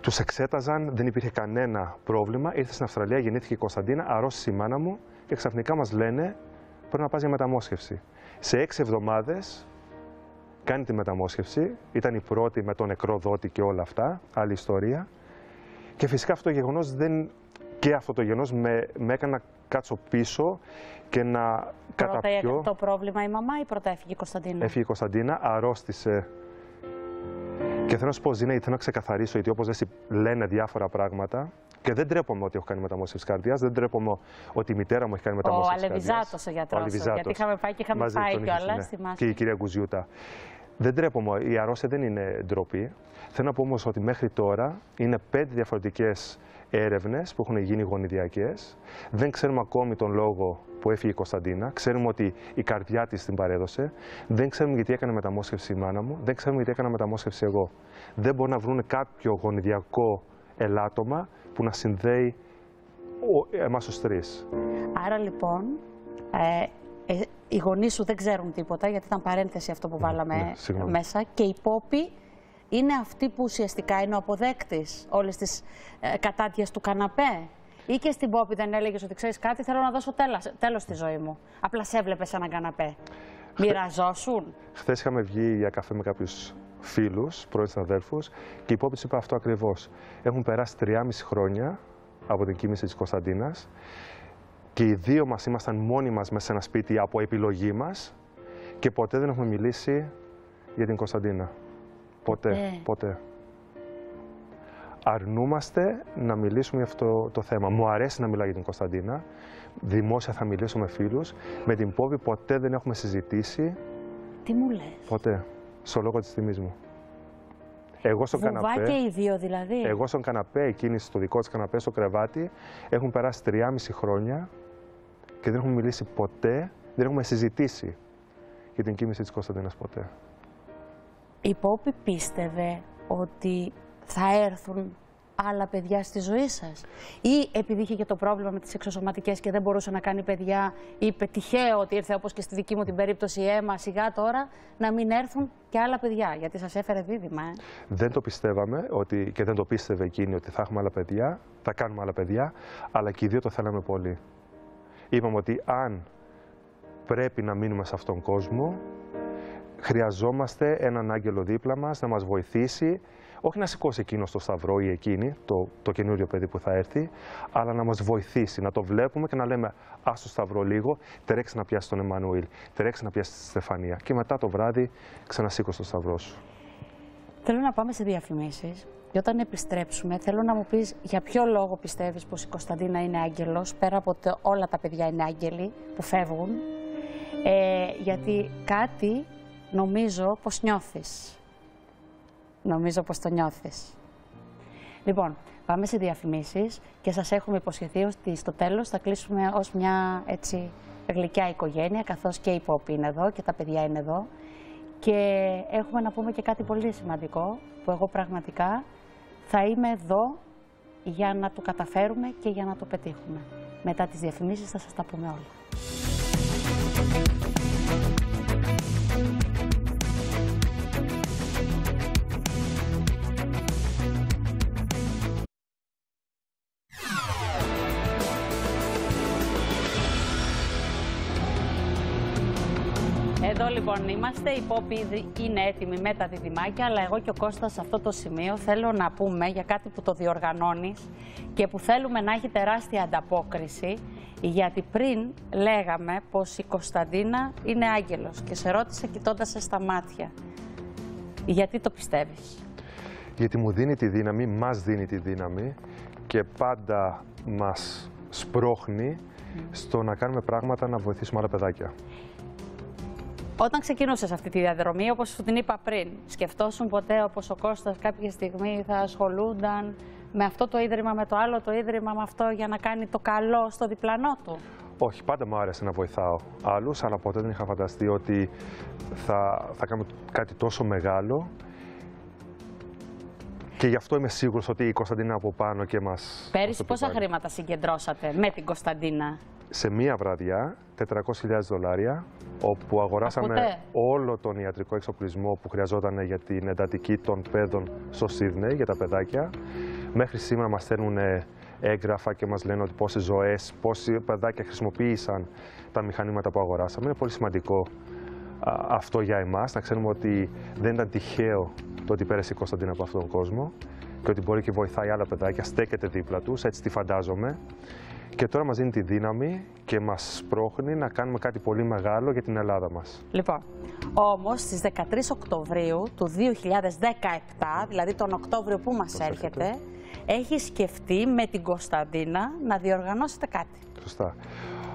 Τους εξέταζαν, δεν υπήρχε κανένα πρόβλημα. Ήρθε στην Αυστραλία, γεννήθηκε η Κωνσταντίνα, αρρώστησε η μάνα μου και ξαφνικά μας λένε πρέπει να πας για μεταμόσχευση. Σε έξι εβδομάδες κάνει τη μεταμόσχευση. Ήταν η πρώτη με τον νεκρό δότη και όλα αυτά. Άλλη ιστορία. Και φυσικά αυτό το γεγονός δεν Και αυτό το γεγονός με, με έκανε να κάτσω πίσω και να Πρώτα καταπιώ. το πρόβλημα η μαμά ή πρώτα έφυγε η Κωνσταντίνα; Έφυγε η Κωνσταντίνα, αρρώστησε. Και θέλω να σου πω, Ζήνα, γιατί θέλω να ξεκαθαρίσω, γιατί όπως λένε διάφορα πράγματα, και δεν τρέπομαι ότι έχω κάνει μεταμόσχευση καρδιάς, δεν τρέπομαι ότι η μητέρα μου έχει κάνει Ο μεταμόσχευση καρδιάς. Αλεβιζάτο ο γιατρό. Γιατί είχαμε πάει και είχαμε Μαζί πάει τον είχες, κιόλα. ναι. Θυμάσαι. Και η κυρία Γκουζιούτα. Δεν τρέπομαι, η αρρώστια δεν είναι ντροπή. Θέλω να πω όμως ότι μέχρι τώρα είναι πέντε διαφορετικές έρευνες που έχουν γίνει γονιδιακές. Δεν ξέρουμε ακόμη τον λόγο που έφυγε η Κωνσταντίνα. Ξέρουμε ότι η καρδιά της την παρέδωσε. Δεν ξέρουμε γιατί έκανε μεταμόσχευση η μάνα μου. Δεν ξέρουμε γιατί έκανα μεταμόσχευση εγώ. Δεν μπορούν να βρουν κάποιο γονιδιακό ελάττωμα που να συνδέει εμάς τους τρεις. Άρα λοιπόν, ε, ε, οι γονείς σου δεν ξέρουν τίποτα, γιατί ήταν παρένθεση αυτό που βάλαμε ναι, συγγνώμη. μέσα. Και οι πόποι είναι αυτοί που ουσιαστικά είναι ο αποδέκτης όλη τη ε, κατάτια του καναπέ; Ή και στην Πόπη δεν έλεγες ότι ξέρεις κάτι, θέλω να δώσω τέλος στη ζωή μου. Απλά σε έβλεπες σε έναν καναπέ. Μοιραζόσουν. Χθες είχαμε βγει για καφέ με κάποιους φίλους, πρώην συναδέλφους, και η Πόπη είπε αυτό ακριβώς. Έχουν περάσει 3,5 χρόνια από την κοίμηση της Κωνσταντίνας και οι δύο μας ήμασταν μόνοι μας μέσα σε ένα σπίτι από επιλογή μας και ποτέ δεν έχουμε μιλήσει για την Κωνσταντίνα. Ποτέ, Ναι. ποτέ. Αρνούμαστε να μιλήσουμε για αυτό το θέμα. Μου αρέσει να μιλάω για την Κωνσταντίνα. Δημόσια θα μιλήσω με φίλους. Με την Πόπη ποτέ δεν έχουμε συζητήσει. Τι μου λες; Ποτέ. Στο λόγο της τιμής μου. Εγώ στο Βουβά καναπέ, και οι δύο δηλαδή. εγώ στον καναπέ, εκείνη στο δικό της καναπέ, στο κρεβάτι, έχουν περάσει 3,5 χρόνια και δεν έχουμε μιλήσει ποτέ, δεν έχουμε συζητήσει για την κοίμηση της Κωνσταντίνας ποτέ. Η Πόπη πίστευε ότι θα έρθουν άλλα παιδιά στη ζωή σας; Ή επειδή είχε και το πρόβλημα με τις εξωσωματικές και δεν μπορούσε να κάνει παιδιά, είπε τυχαίο ότι ήρθε όπως και στη δική μου την περίπτωση η αίμα σιγά τώρα, να μην έρθουν και άλλα παιδιά, γιατί σας έφερε δίδυμα. Ε; Δεν το πιστεύαμε ότι, και δεν το πίστευε εκείνη ότι θα έχουμε άλλα παιδιά, θα κάνουμε άλλα παιδιά, αλλά και οι δύο το θέλαμε πολύ. Είπαμε ότι αν πρέπει να μείνουμε σε αυτόν τον κόσμο, χρειαζόμαστε έναν άγγελο δίπλα μας να μας βοηθήσει, όχι να σηκώσει εκείνος το σταυρό ή εκείνη, το, το καινούριο παιδί που θα έρθει, αλλά να μας βοηθήσει, να το βλέπουμε και να λέμε ας το σταυρό λίγο, τρέξει να πιάσει τον Εμμανουήλ, τρέξει να πιάσει τη Στεφανία και μετά το βράδυ ξανασήκω το σταυρό σου. Θέλω να πάμε σε διαφημίσεις. Και όταν επιστρέψουμε, θέλω να μου πεις για ποιο λόγο πιστεύεις πως η Κωνσταντίνα είναι άγγελος, πέρα από ότι όλα τα παιδιά είναι άγγελοι που φεύγουν. Ε, γιατί κάτι νομίζω πως νιώθεις. Νομίζω πως το νιώθεις. Λοιπόν, πάμε σε διαφημίσεις και σας έχουμε υποσχεθεί ότι στο τέλος θα κλείσουμε ως μια έτσι γλυκιά οικογένεια, καθώς και η Πόπη είναι εδώ και τα παιδιά είναι εδώ. Και έχουμε να πούμε και κάτι πολύ σημαντικό, που εγώ πραγματικά θα είμαι εδώ για να το καταφέρουμε και για να το πετύχουμε. Μετά τις διαφημίσεις θα σας τα πούμε όλα. Είμαστε, η Πόπη ήδη είναι έτοιμη με τα διδυμάκια, αλλά εγώ και ο Κώστας σε αυτό το σημείο θέλω να πούμε για κάτι που το διοργανώνεις και που θέλουμε να έχει τεράστια ανταπόκριση, γιατί πριν λέγαμε πως η Κωνσταντίνα είναι άγγελος και σε ρώτησα κοιτώντας σε στα μάτια. Γιατί το πιστεύεις; γιατί μου δίνει τη δύναμη, μας δίνει τη δύναμη και πάντα μας σπρώχνει στο να κάνουμε πράγματα να βοηθήσουμε άλλα παιδάκια. Όταν ξεκινούσες αυτή τη διαδρομή, όπως σου την είπα πριν, σκεφτόσουν ποτέ όπως ο Κώστας κάποια στιγμή θα ασχολούνταν με αυτό το ίδρυμα, με το άλλο το ίδρυμα, με αυτό για να κάνει το καλό στο διπλανό του; Όχι, πάντα μου άρεσε να βοηθάω άλλους, αλλά ποτέ δεν είχα φανταστεί ότι θα, θα κάνουμε κάτι τόσο μεγάλο. Και γι' αυτό είμαι σίγουρος ότι η Κωνσταντίνα από πάνω και μας... μας Πέρυσι το πόσα επιβάλλει. χρήματα συγκεντρώσατε με την Κωνσταντίνα; Σε μία βραδιά, 400.000 δολάρια, όπου αγοράσαμε Ακούτε; όλο τον ιατρικό εξοπλισμό που χρειαζόταν για την εντατική των παιδών στο Σίδνεϊ για τα παιδάκια. Μέχρι σήμερα μας στέλνουν έγγραφα και μας λένε ότι πόσες ζωές, πόσοι παιδάκια χρησιμοποίησαν τα μηχανήματα που αγοράσαμε. Είναι πολύ σημαντικό α, αυτό για εμάς, να ξέρουμε ότι δεν ήταν τυχαίο το ότι πέρασε η Κωνσταντίνα από αυτόν τον κόσμο. και ότι μπορεί και βοηθάει άλλα παιδάκια, στέκεται δίπλα τους, έτσι τη φαντάζομαι. Και τώρα μας δίνει τη δύναμη και μας πρόχνει να κάνουμε κάτι πολύ μεγάλο για την Ελλάδα μας. Λοιπόν, όμως στις 13 Οκτωβρίου του 2017, δηλαδή τον Οκτώβριο που μας έρχεται, έχει σκεφτεί με την Κωνσταντίνα να διοργανώσετε κάτι. Σωστά.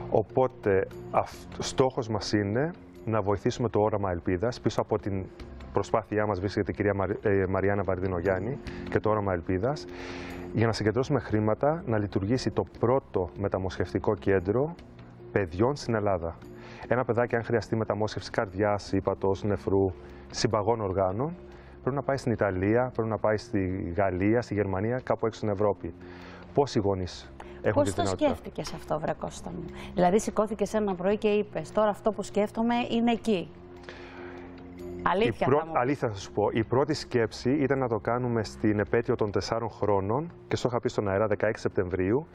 Οπότε, αυ- στόχος μας είναι να βοηθήσουμε το όραμα ελπίδας. Πίσω από την προσπάθειά μας βρίσκεται η κυρία Μαρι- ε, Μαριάννα Βαρδίνο Γιάννη και το όραμα ελπίδας για να συγκεντρώσουμε χρήματα να λειτουργήσει το πρώτο μεταμοσχευτικό κέντρο παιδιών στην Ελλάδα. Ένα παιδάκι, αν χρειαστεί μεταμόσχευση καρδιάς, ύπατος, νεφρού, συμπαγών οργάνων, πρέπει να πάει στην Ιταλία, πρέπει να πάει στη Γαλλία, στη Γερμανία, κάπου έξω στην Ευρώπη. Πόσοι γονείς έχουν Πώς τη το δυνατότητα; σκέφτηκες αυτό, βρε Κώστα μου; Δηλαδή, σηκώθηκες ένα πρωί και είπες: Τώρα αυτό που σκέφτομαι είναι εκεί. Αλήθεια η πρω- θα μου. Αλήθεια θα σου πω. Η πρώτη σκέψη ήταν να το κάνουμε στην επέτειο των 4 χρόνων και στο είχα πει στον αέρα 16 Σεπτεμβρίου.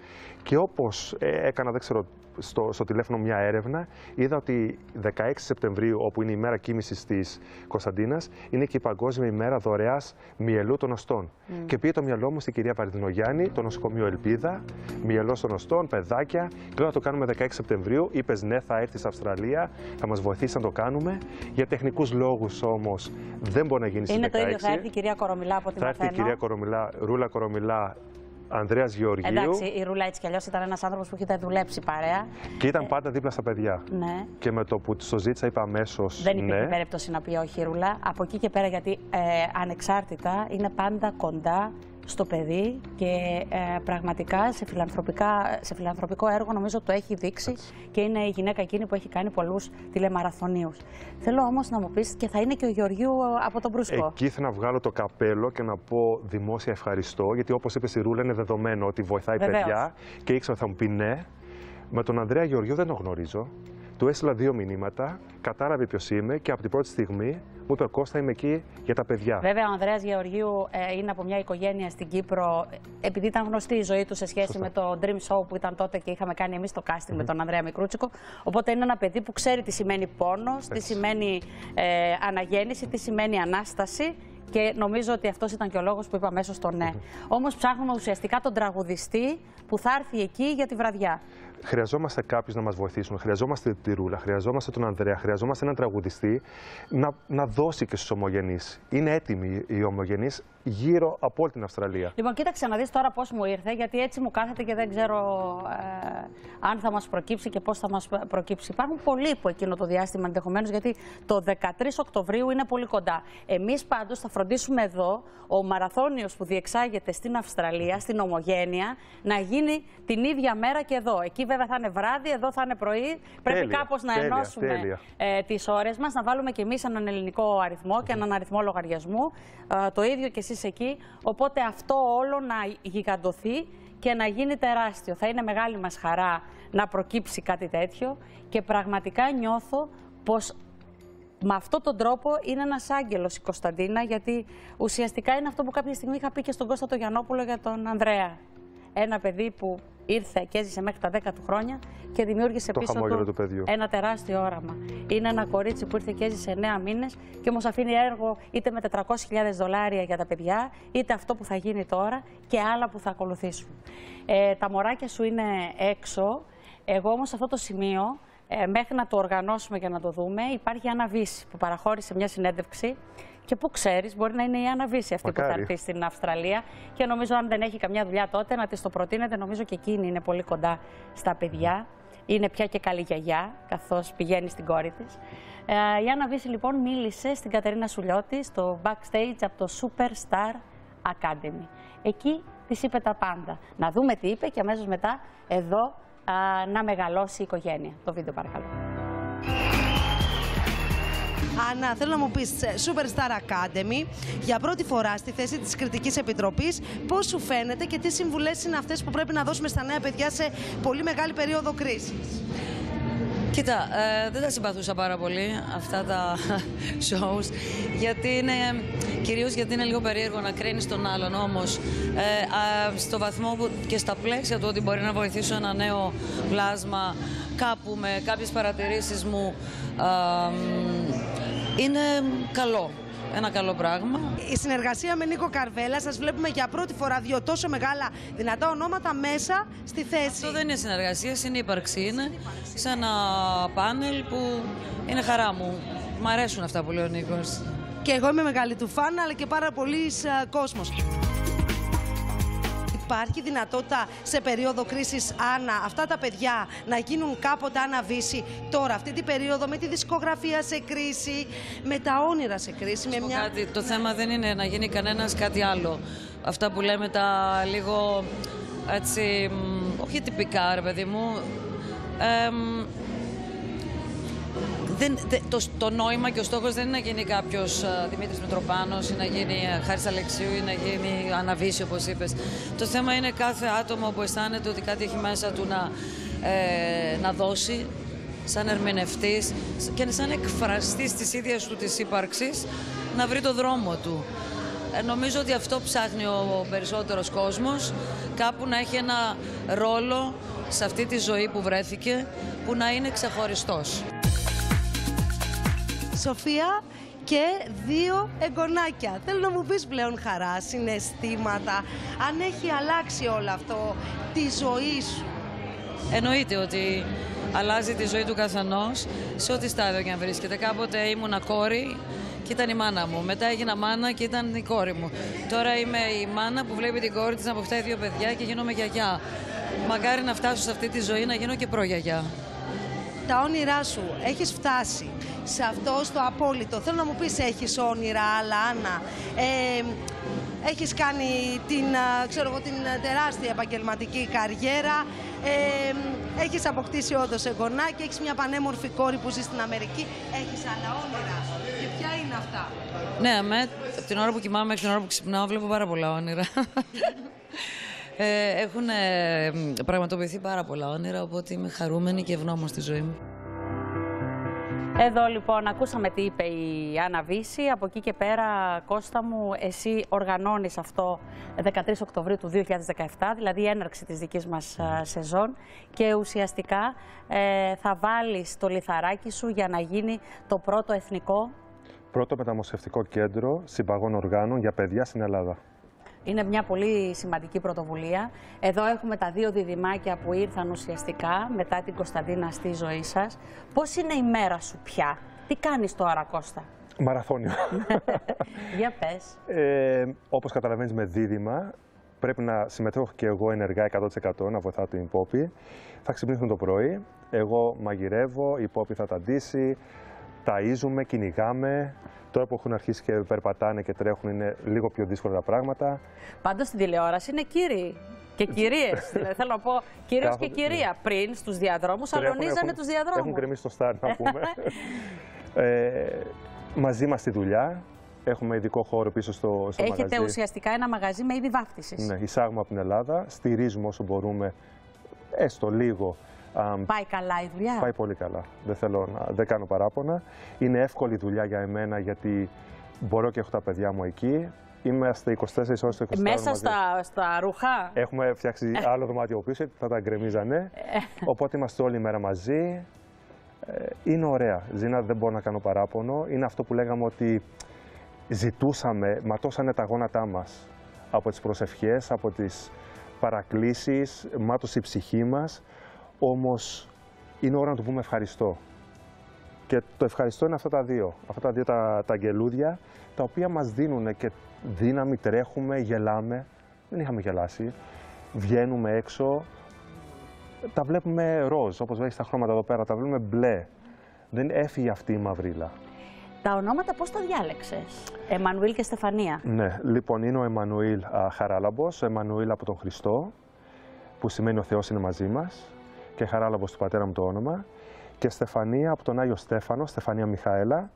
Και όπως έκανα, δεν ξέρω, στο, στο τηλέφωνο μια έρευνα, είδα ότι 16 Σεπτεμβρίου, όπου είναι η μέρα κοίμησης της Κωνσταντίνας, είναι και η Παγκόσμια ημέρα δωρεάς μυελού των οστών. Mm. Και πήγε το μυαλό μου στην κυρία Βαρδινογιάννη, το νοσοκομείο Ελπίδα, μυελό των οστών, παιδάκια. Και λέω να το κάνουμε 16 Σεπτεμβρίου. Είπες ναι, θα έρθει στην Αυστραλία, θα μας βοηθήσει να το κάνουμε. Για τεχνικούς λόγους όμως δεν μπορεί να γίνει στις Είναι το 16. ίδιο, θα έρθει η κυρία Κορομιλά από ό,τι Θα έρθει η μαθαίνω. κυρία Κορομιλά, Ρούλα Κορομιλά, Ανδρέας Γεωργίου Εντάξει, η Ρούλα έτσι κι αλλιώς ήταν ένας άνθρωπος που έχετε δουλέψει παρέα. και ήταν πάντα δίπλα στα παιδιά. Ναι. Και με το που το ζήτησα είπα αμέσως Δεν υπήρχε ναι. περίπτωση να πει όχι η Ρούλα. Από εκεί και πέρα, γιατί ε, ανεξάρτητα είναι πάντα κοντά στο παιδί και ε, πραγματικά σε, φιλανθρωπικά, σε φιλανθρωπικό έργο νομίζω το έχει δείξει και είναι η γυναίκα εκείνη που έχει κάνει πολλούς τηλεμαραθωνίους. Θέλω όμως να μου πεις και θα είναι και ο Γεωργίου από τον Μπρουσκό. Εκεί ήθελα να βγάλω το καπέλο και να πω δημόσια ευχαριστώ, γιατί όπως είπες η Ρούλα, είναι δεδομένο ότι βοηθάει Βεβαίως. παιδιά και ήξερα ότι θα μου πει ναι. Με τον Ανδρέα Γεωργίου δεν τον γνωρίζω. Του έστειλα δύο μηνύματα, κατάλαβε ποιος είμαι και από την πρώτη στιγμή μου είπε: Κώστα, είμαι εκεί για τα παιδιά. Βέβαια, ο Ανδρέας Γεωργίου ε, είναι από μια οικογένεια στην Κύπρο, επειδή ήταν γνωστή η ζωή του σε σχέση Σωστά. με το Dream Show που ήταν τότε και είχαμε κάνει εμείς το casting με τον Ανδρέα Μικρούτσικο. Οπότε είναι ένα παιδί που ξέρει τι σημαίνει πόνος, τι σημαίνει ε, αναγέννηση, τι σημαίνει ανάσταση. Και νομίζω ότι αυτός ήταν και ο λόγος που είπα αμέσως το ναι. Όμως ψάχνουμε ουσιαστικά τον τραγουδιστή που θα έρθει εκεί για τη βραδιά. Χρειαζόμαστε κάποιους να μας βοηθήσουν. Χρειαζόμαστε τη Ρούλα, χρειαζόμαστε τον Ανδρέα, χρειαζόμαστε έναν τραγουδιστή να, να δώσει και στους ομογενείς. Είναι έτοιμοι οι ομογενείς γύρω από όλη την Αυστραλία. Λοιπόν, κοίταξε να δεις τώρα πώς μου ήρθε, γιατί έτσι μου κάθεται και δεν ξέρω ε, αν θα μας προκύψει και πώς θα μας προκύψει. Υπάρχουν πολλοί που εκείνο το διάστημα ενδεχομένως, γιατί το 13 Οκτωβρίου είναι πολύ κοντά. Εμείς πάντως θα φροντίσουμε εδώ ο μαραθώνιος που διεξάγεται στην Αυστραλία, στην Ομογένεια, να γίνει την ίδια μέρα και εδώ. Εκεί βέβαια θα είναι βράδυ, εδώ θα είναι πρωί. Πρέπει Τέλεια, κάπως να τέλεια, ενώσουμε τέλεια. ε, τις ώρες μας, να βάλουμε και εμείς έναν ελληνικό αριθμό και έναν αριθμό λογαριασμού, ε, το ίδιο και εσείς εκεί, οπότε αυτό όλο να γιγαντωθεί και να γίνει τεράστιο. Θα είναι μεγάλη μας χαρά να προκύψει κάτι τέτοιο και πραγματικά νιώθω πως με αυτόν τον τρόπο είναι ένας άγγελος η Κωνσταντίνα, γιατί ουσιαστικά είναι αυτό που κάποια στιγμή είχα πει και στον Κώστα το Γιαννόπουλο για τον Ανδρέα. Ένα παιδί που ήρθε και έζησε μέχρι τα 10 του χρόνια και δημιούργησε Το πίσω χαμόγελο του του παιδιού. ένα τεράστιο όραμα. Είναι ένα κορίτσι που ήρθε και έζησε 9 μήνες και όμως αφήνει έργο είτε με 400.000 δολάρια για τα παιδιά, είτε αυτό που θα γίνει τώρα και άλλα που θα ακολουθήσουν. Ε, τα μωράκια σου είναι έξω. Εγώ όμως σε αυτό το σημείο, ε, μέχρι να το οργανώσουμε και να το δούμε, υπάρχει η Άννα Βύση που παραχώρησε μια συνέντευξη. Και που ξέρεις, μπορεί να είναι η Άννα Βύση αυτή που θα Μακάρι. έρθει στην Αυστραλία. Και νομίζω, αν δεν έχει καμιά δουλειά τότε, να της το προτείνετε. Νομίζω και εκείνη είναι πολύ κοντά στα παιδιά. Είναι πια και καλή γιαγιά, καθώς πηγαίνει στην κόρη της. Ε, η Άννα Βύση, λοιπόν, μίλησε στην Κατερίνα Σουλιώτη στο backstage από το Superstar Academy. Εκεί της είπε τα πάντα. Να δούμε τι είπε και αμέσως μετά εδώ α, να μεγαλώσει η οικογένεια. Το βίντεο, παρακαλώ. Άννα, θέλω να μου πεις ε, Superstar Academy για πρώτη φορά στη θέση της κριτικής επιτροπής πώς σου φαίνεται και τι συμβουλές είναι αυτές που πρέπει να δώσουμε στα νέα παιδιά σε πολύ μεγάλη περίοδο κρίσης; Κοίτα, ε, δεν τα συμπαθούσα πάρα πολύ αυτά τα shows, γιατί είναι, κυρίως γιατί είναι λίγο περίεργο να κρίνεις τον άλλον, όμως ε, α, στο βαθμό που και στα πλαίσια του ότι μπορεί να βοηθήσω ένα νέο πλάσμα κάπου με κάποιες παρατηρήσεις μου, α, μ, είναι καλό. ένα καλό πράγμα. Η συνεργασία με Νίκο Καρβέλα, σας βλέπουμε για πρώτη φορά δύο τόσο μεγάλα δυνατά ονόματα μέσα στη θέση. Αυτό δεν είναι συνεργασία, συνύπαρξη είναι σε ένα πάνελ που είναι χαρά μου. Μ' αρέσουν αυτά που λέει ο Νίκος. Και εγώ είμαι μεγάλη του φαν, αλλά και πάρα πολλοί κόσμος. Υπάρχει δυνατότητα σε περίοδο κρίσης, Άννα, αυτά τα παιδιά να γίνουν κάποτε αναβήσει τώρα, αυτή την περίοδο με τη δισκογραφία σε κρίση, με τα όνειρα σε κρίση. Με μια... Κάτι, το θέμα δεν είναι να γίνει κανένας κάτι άλλο. Αυτά που λέμε τα λίγο έτσι, μ, όχι τυπικά ρε παιδί μου, εμ, δεν, δε- το, το νόημα και ο στόχος δεν είναι να γίνει κάποιος α, Δημήτρης Μητροπάνος ή να γίνει α, Χάρης Αλεξίου ή να γίνει Αναβίση όπως είπες. Το θέμα είναι κάθε άτομο που αισθάνεται ότι κάτι έχει μέσα του να, ε, να δώσει σαν ερμηνευτής και σαν εκφραστής της ίδιας του της ύπαρξης να βρει το δρόμο του. Ε, νομίζω ότι αυτό ψάχνει ο περισσότερος κόσμος, κάπου να έχει ένα ρόλο σε αυτή τη ζωή που βρέθηκε, που να είναι ξεχωριστός. Σοφία και δύο εγγονάκια. Θέλω να μου πεις πλέον χαρά, συναισθήματα, αν έχει αλλάξει όλο αυτό τη ζωή σου. Εννοείται ότι αλλάζει τη ζωή του καθενός σε ό,τι στάδιο και αν βρίσκεται. Κάποτε ήμουνα κόρη και ήταν η μάνα μου. Μετά έγινα μάνα και ήταν η κόρη μου. Τώρα είμαι η μάνα που βλέπει την κόρη της να αποκτάει δύο παιδιά και γίνομαι γιαγιά. Μακάρι να φτάσω σε αυτή τη ζωή να γίνω και προγιαγιά. Τα όνειρά σου, έχεις φτάσει σε αυτό στο απόλυτο. Θέλω να μου πεις, έχεις όνειρα άλλα, Άννα. Ε, έχεις κάνει την, α, ξέρω εγώ, την α, τεράστια επαγγελματική καριέρα. Ε, έχεις αποκτήσει όντως εγγονάκι, έχεις μια πανέμορφη κόρη που ζει στην Αμερική. Έχεις άλλα όνειρα. Και ποια είναι αυτά; Ναι, με από την ώρα που κοιμάμαι μέχρι την ώρα που ξυπνάω βλέπω πάρα πολλά όνειρα. Ε, έχουν ε, πραγματοποιηθεί πάρα πολλά όνειρα, οπότε είμαι χαρούμενη και ευγνώμων στη ζωή μου. Εδώ λοιπόν ακούσαμε τι είπε η Άννα Βύση. Από εκεί και πέρα, Κώστα μου, εσύ οργανώνεις αυτό 13 Οκτωβρίου του 2017, δηλαδή η έναρξη της δικής μας α, σεζόν και ουσιαστικά ε, θα βάλεις το λιθαράκι σου για να γίνει το πρώτο εθνικό. Πρώτο μεταμοσχευτικό κέντρο συμπαγών οργάνων για παιδιά στην Ελλάδα. Είναι μια πολύ σημαντική πρωτοβουλία. Εδώ έχουμε τα δύο διδυμάκια που ήρθαν ουσιαστικά μετά την Κωνσταντίνα στη ζωή σας. Πώς είναι η μέρα σου πια, τι κάνεις τώρα Κώστα; Μαραθώνιο. Για πες. Ε, όπως καταλαβαίνεις με δίδυμα, πρέπει να συμμετέχω και εγώ ενεργά 100% να βοηθάω την Πόπη. Θα ξυπνήσουμε το πρωί, εγώ μαγειρεύω, η Πόπη θα τα ντύσει, ταΐζουμε, κυνηγάμε. Τώρα που έχουν αρχίσει και περπατάνε και τρέχουν είναι λίγο πιο δύσκολα τα πράγματα. Πάντως στην τηλεόραση είναι κύριοι και κυρίες. δηλαδή, θέλω να πω κύριος και Κάθονται, κυρία. Πριν στους διαδρόμους Τρέχουν, αλωνίζανε έχουν- τους διαδρόμους. Έχουν κρεμίσει το στάρ, να πούμε. ε, μαζί μας στη δουλειά. Έχουμε ειδικό χώρο πίσω στο, στο Έχετε μαγαζί. ουσιαστικά ένα μαγαζί με είδη βάφτισης. Ναι, εισάγουμε από την Ελλάδα, στηρίζουμε όσο μπορούμε, έστω λίγο. Α, Πάει καλά η δουλειά; Πάει πολύ καλά. Δεν, θέλω να, δεν κάνω παράπονα. Είναι εύκολη δουλειά για εμένα γιατί μπορώ και έχω τα παιδιά μου εκεί. Είμαστε 24 ώρες το 24 Μέσα μαζί. στα, στα ρούχα; Έχουμε φτιάξει άλλο δωμάτιο πίσω, γιατί θα τα γκρεμίζανε. Οπότε είμαστε όλη μέρα μαζί. Ε, Είναι ωραία. Ζήνα, δεν μπορώ να κάνω παράπονο. Είναι αυτό που λέγαμε ότι ζητούσαμε, ματώσανε τα γόνατά μας. Από τις προσευχές, από τις παρακλήσεις, μάτωσε η ψυχή μας. Όμως είναι ώρα να του πούμε ευχαριστώ. Και το ευχαριστώ είναι αυτά τα δύο. Αυτά τα δύο τα, τα αγγελούδια, τα οποία μας δίνουν και δύναμη, τρέχουμε, γελάμε. Δεν είχαμε γελάσει. Βγαίνουμε έξω, τα βλέπουμε ροζ, όπως βλέπεις τα χρώματα εδώ πέρα, τα βλέπουμε μπλε. Δεν έφυγε αυτή η μαυρίλα. Τα ονόματα πώς τα διάλεξες; Εμμανουήλ και Στεφανία. Ναι, λοιπόν είναι ο Εμμανουήλ α, Χαράλαμπος, ο Εμμανουήλ από τον Χριστό, που σημαίνει ο Θεός είναι μαζί μας, και Χαράλαμπος του πατέρα μου το όνομα, και Στεφανία από τον Άγιο Στέφανο, Στεφανία Μιχαέλα.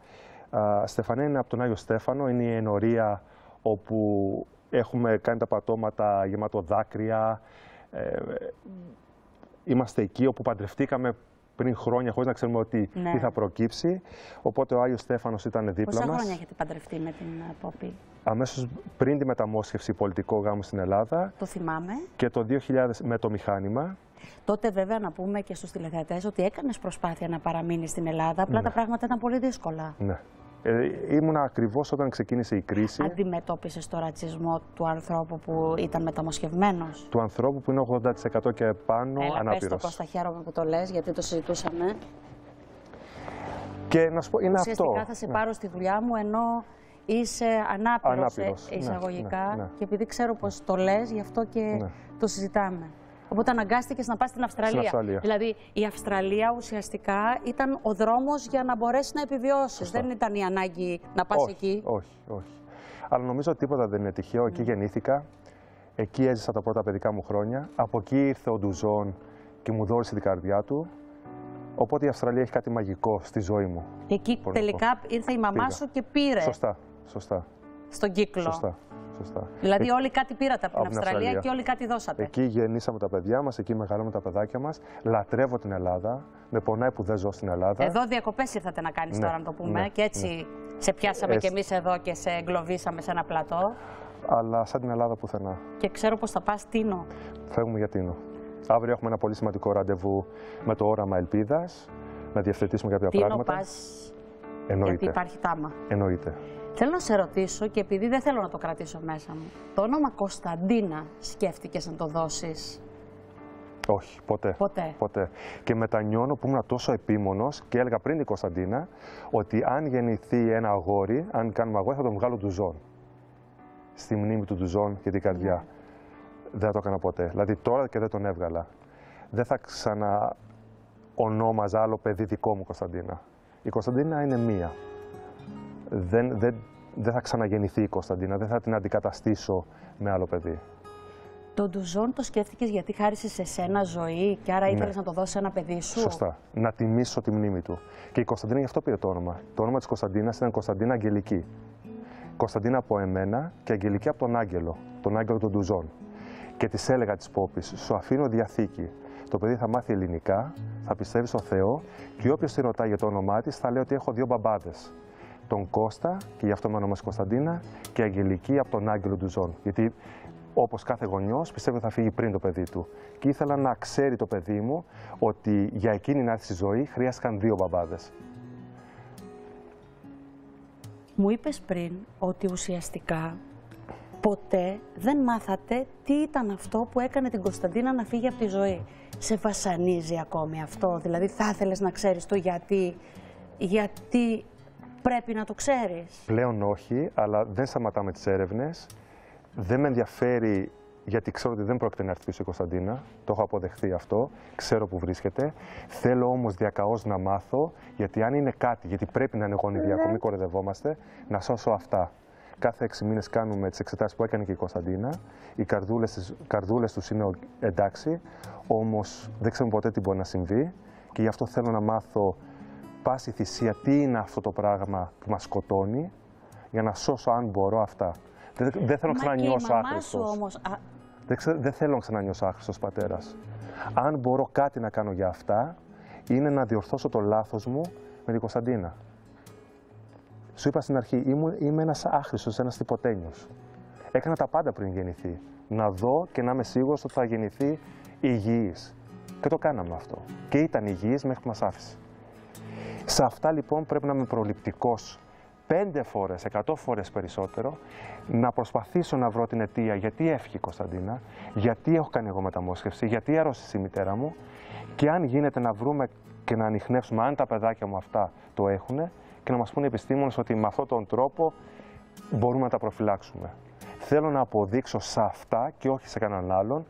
Α, Στεφανία είναι από τον Άγιο Στέφανο, είναι η ενορία όπου έχουμε κάνει τα πατώματα γεμάτο δάκρυα. Ε, είμαστε εκεί όπου παντρευτήκαμε πριν χρόνια χωρίς να ξέρουμε ότι Ναι. τι θα προκύψει. Οπότε ο Άγιος Στέφανος ήταν δίπλα Πόσα μας. χρόνια έχετε παντρευτεί με την ε, Πόπη; Αμέσως πριν τη μεταμόσχευση πολιτικό γάμου στην Ελλάδα Το θυμάμαι. και το 2000 με το μηχάνημα. Τότε βέβαια να πούμε και στους τηλεθεατές ότι έκανες προσπάθεια να παραμείνεις στην Ελλάδα, απλά τα πράγματα ήταν πολύ δύσκολα. Ναι. Ε, ήμουν ακριβώς όταν ξεκίνησε η κρίση Αντιμετώπισες το ρατσισμό του ανθρώπου που ήταν μεταμοσχευμένος; του ανθρώπου που είναι 80% και πάνω Έλα, πες το ανάπηρος. Κώστα, χαίρομαι που το λες, γιατί το συζητούσαμε. Και να σου πω, είναι Ουσιαστικά αυτό. θα σε Ναι. πάρω στη δουλειά μου ενώ είσαι ανάπηρος, Ανάπηρος, ε, ναι, εισαγωγικά ναι, ναι. και επειδή ξέρω πως το λες, γι' αυτό και Ναι. το συζητάμε. Οπότε αναγκάστηκες να πας στην Αυστραλία. Αυστραλία. Δηλαδή η Αυστραλία ουσιαστικά ήταν ο δρόμος για να μπορέσεις να επιβιώσεις. Δεν ήταν η ανάγκη να πας όχι, εκεί. Όχι, όχι. Αλλά νομίζω ότι τίποτα δεν είναι τυχαίο. Εκεί γεννήθηκα. Εκεί έζησα τα πρώτα παιδικά μου χρόνια. Από εκεί ήρθε ο Ντουζόν και μου δόρισε την καρδιά του. Οπότε η Αυστραλία έχει κάτι μαγικό στη ζωή μου. Εκεί Μπορώ να τελικά πω. ήρθε η μαμά Πήγα. σου και πήρε Σωστά, σωστά. στον κύκλο. Σωστά, σωστά. Δηλαδή Ε- όλοι κάτι πήρατε από την από την Αυστραλία, Αυστραλία. και όλοι κάτι δώσατε. Εκεί γεννήσαμε τα παιδιά μας, εκεί μεγαλώνουμε τα παιδάκια μας. Λατρεύω την Ελλάδα. Με πονάει που δεν ζω στην Ελλάδα. Εδώ διακοπές ήρθατε να κάνεις Ναι, τώρα, να το πούμε. ναι, και έτσι σε πιάσαμε Έτσι. κι εμείς εδώ και σε εγκλωβίσαμε σε ένα πλατό. Αλλά σαν την Ελλάδα πουθενά. Και ξέρω πως θα πας Τίνο. Φεύγουμε για Τίνο. Αύριο έχουμε ένα πολύ σημαντικό ραντεβού με το όραμα ελπίδας. Να διευθετήσουμε κάποια Τίνο πράγματα. πας. Εννοείται. Γιατί υπάρχει τάμα. Εννοείται. Θέλω να σε ρωτήσω και επειδή δεν θέλω να το κρατήσω μέσα μου. Το όνομα Κωνσταντίνα σκέφτηκες να το δώσεις; Όχι, ποτέ. Ποτέ. Και μετανιώνω που ήμουν τόσο επίμονος και έλεγα πριν την Κωνσταντίνα ότι αν γεννηθεί ένα αγόρι, αν κάνουμε αγόρι, θα τον βγάλω του ζών. Στη μνήμη του Ντουζόν και την καρδιά. Δεν θα το έκανα ποτέ. Δηλαδή τώρα και δεν τον έβγαλα. Δεν θα ξανα ονόμαζα άλλο παιδί δικό μου Κωνσταντίνα. Η Κωνσταντίνα είναι μία. Δεν, δεν, δεν θα ξαναγεννηθεί η Κωνσταντίνα. Δεν θα την αντικαταστήσω με άλλο παιδί. Το ντουζόν το σκέφτηκες γιατί χάρισες σε σένα ζωή και άρα Ναι. ήθελες να το δώσεις σε ένα παιδί σου; Σωστά. Να τιμήσω τη μνήμη του. Και η Κωνσταντίνα γι' αυτό πήρε το όνομα. Το όνομα της Κωνσταντίνας ήταν Κωνσταντίνα Αγγελική. Κωνσταντίνα από εμένα και Αγγελική από τον Άγγελο, τον Άγγελο των Ντουζών. Και της έλεγα της Πόπης: Σου αφήνω διαθήκη. Το παιδί θα μάθει ελληνικά, θα πιστεύει στο Θεό και όποιος τη ρωτάει για το όνομά της θα λέει ότι έχω δύο μπαμπάδες. Τον Κώστα, και γι' αυτό με ονομάζει Κωνσταντίνα, και Αγγελική από τον Άγγελο Ντουζών. Γιατί όπως κάθε γονιός πιστεύω ότι θα φύγει πριν το παιδί του. Και ήθελα να ξέρει το παιδί μου ότι για εκείνη να έρθει στη ζωή χρειάστηκαν δύο μπαμπάδες. Μου είπες πριν ότι ουσιαστικά ποτέ δεν μάθατε τι ήταν αυτό που έκανε την Κωνσταντίνα να φύγει από τη ζωή. Σε βασανίζει ακόμη αυτό, δηλαδή θα ήθελες να ξέρεις το γιατί, γιατί πρέπει να το ξέρεις. Πλέον όχι, αλλά δεν σταματάμε τις έρευνες. Δεν με ενδιαφέρει γιατί ξέρω ότι δεν πρόκειται να έρθει πίσω η Κωνσταντίνα. Το έχω αποδεχθεί αυτό. Ξέρω που βρίσκεται. Θέλω όμως διακαώς να μάθω, γιατί αν είναι κάτι, γιατί πρέπει να είναι γονιδιακό, μην κορεδευόμαστε, να σώσω αυτά. Κάθε έξι μήνες κάνουμε τις εξετάσεις που έκανε και η Κωνσταντίνα. Οι καρδούλες τους είναι ο- εντάξει, όμως δεν ξέρουμε ποτέ τι μπορεί να συμβεί και γι' αυτό θέλω να μάθω πάση θυσία τι είναι αυτό το πράγμα που μας σκοτώνει για να σώσω αν μπορώ αυτά. Δεν, δεν θέλω να Μα και η ξανανιώσω μαμά σου άχρηστος. όμως, α, Δεν, ξε- δεν θέλω να ξανανιώσω άχρηστος πατέρας. Αν μπορώ κάτι να κάνω για αυτά, είναι να διορθώσω το λάθος μου με την Κωνσταντίνα. Σου είπα στην αρχή, ήμουν, είμαι ένας άχρηστος, ένας τυποτένιος. Έκανα τα πάντα πριν γεννηθεί. Να δω και να είμαι σίγουρος ότι θα γεννηθεί υγιής. Και το κάναμε αυτό. Και ήταν υγιής μέχρι που μας άφησε. Σε αυτά λοιπόν πρέπει να είμαι προληπτικός πέντε φορές, εκατό φορές περισσότερο, να προσπαθήσω να βρω την αιτία γιατί έφυγε η Κωνσταντίνα, γιατί έχω κάνει εγώ μεταμόσχευση, γιατί άρρωσε η μητέρα μου και αν γίνεται να βρούμε και να ανοιχνεύσουμε αν τα παιδάκια μου αυτά το έχουν και να μας πούνε οι επιστήμονες ότι με αυτόν τον τρόπο μπορούμε να τα προφυλάξουμε. Θέλω να αποδείξω σε αυτά και όχι σε κανέναν άλλον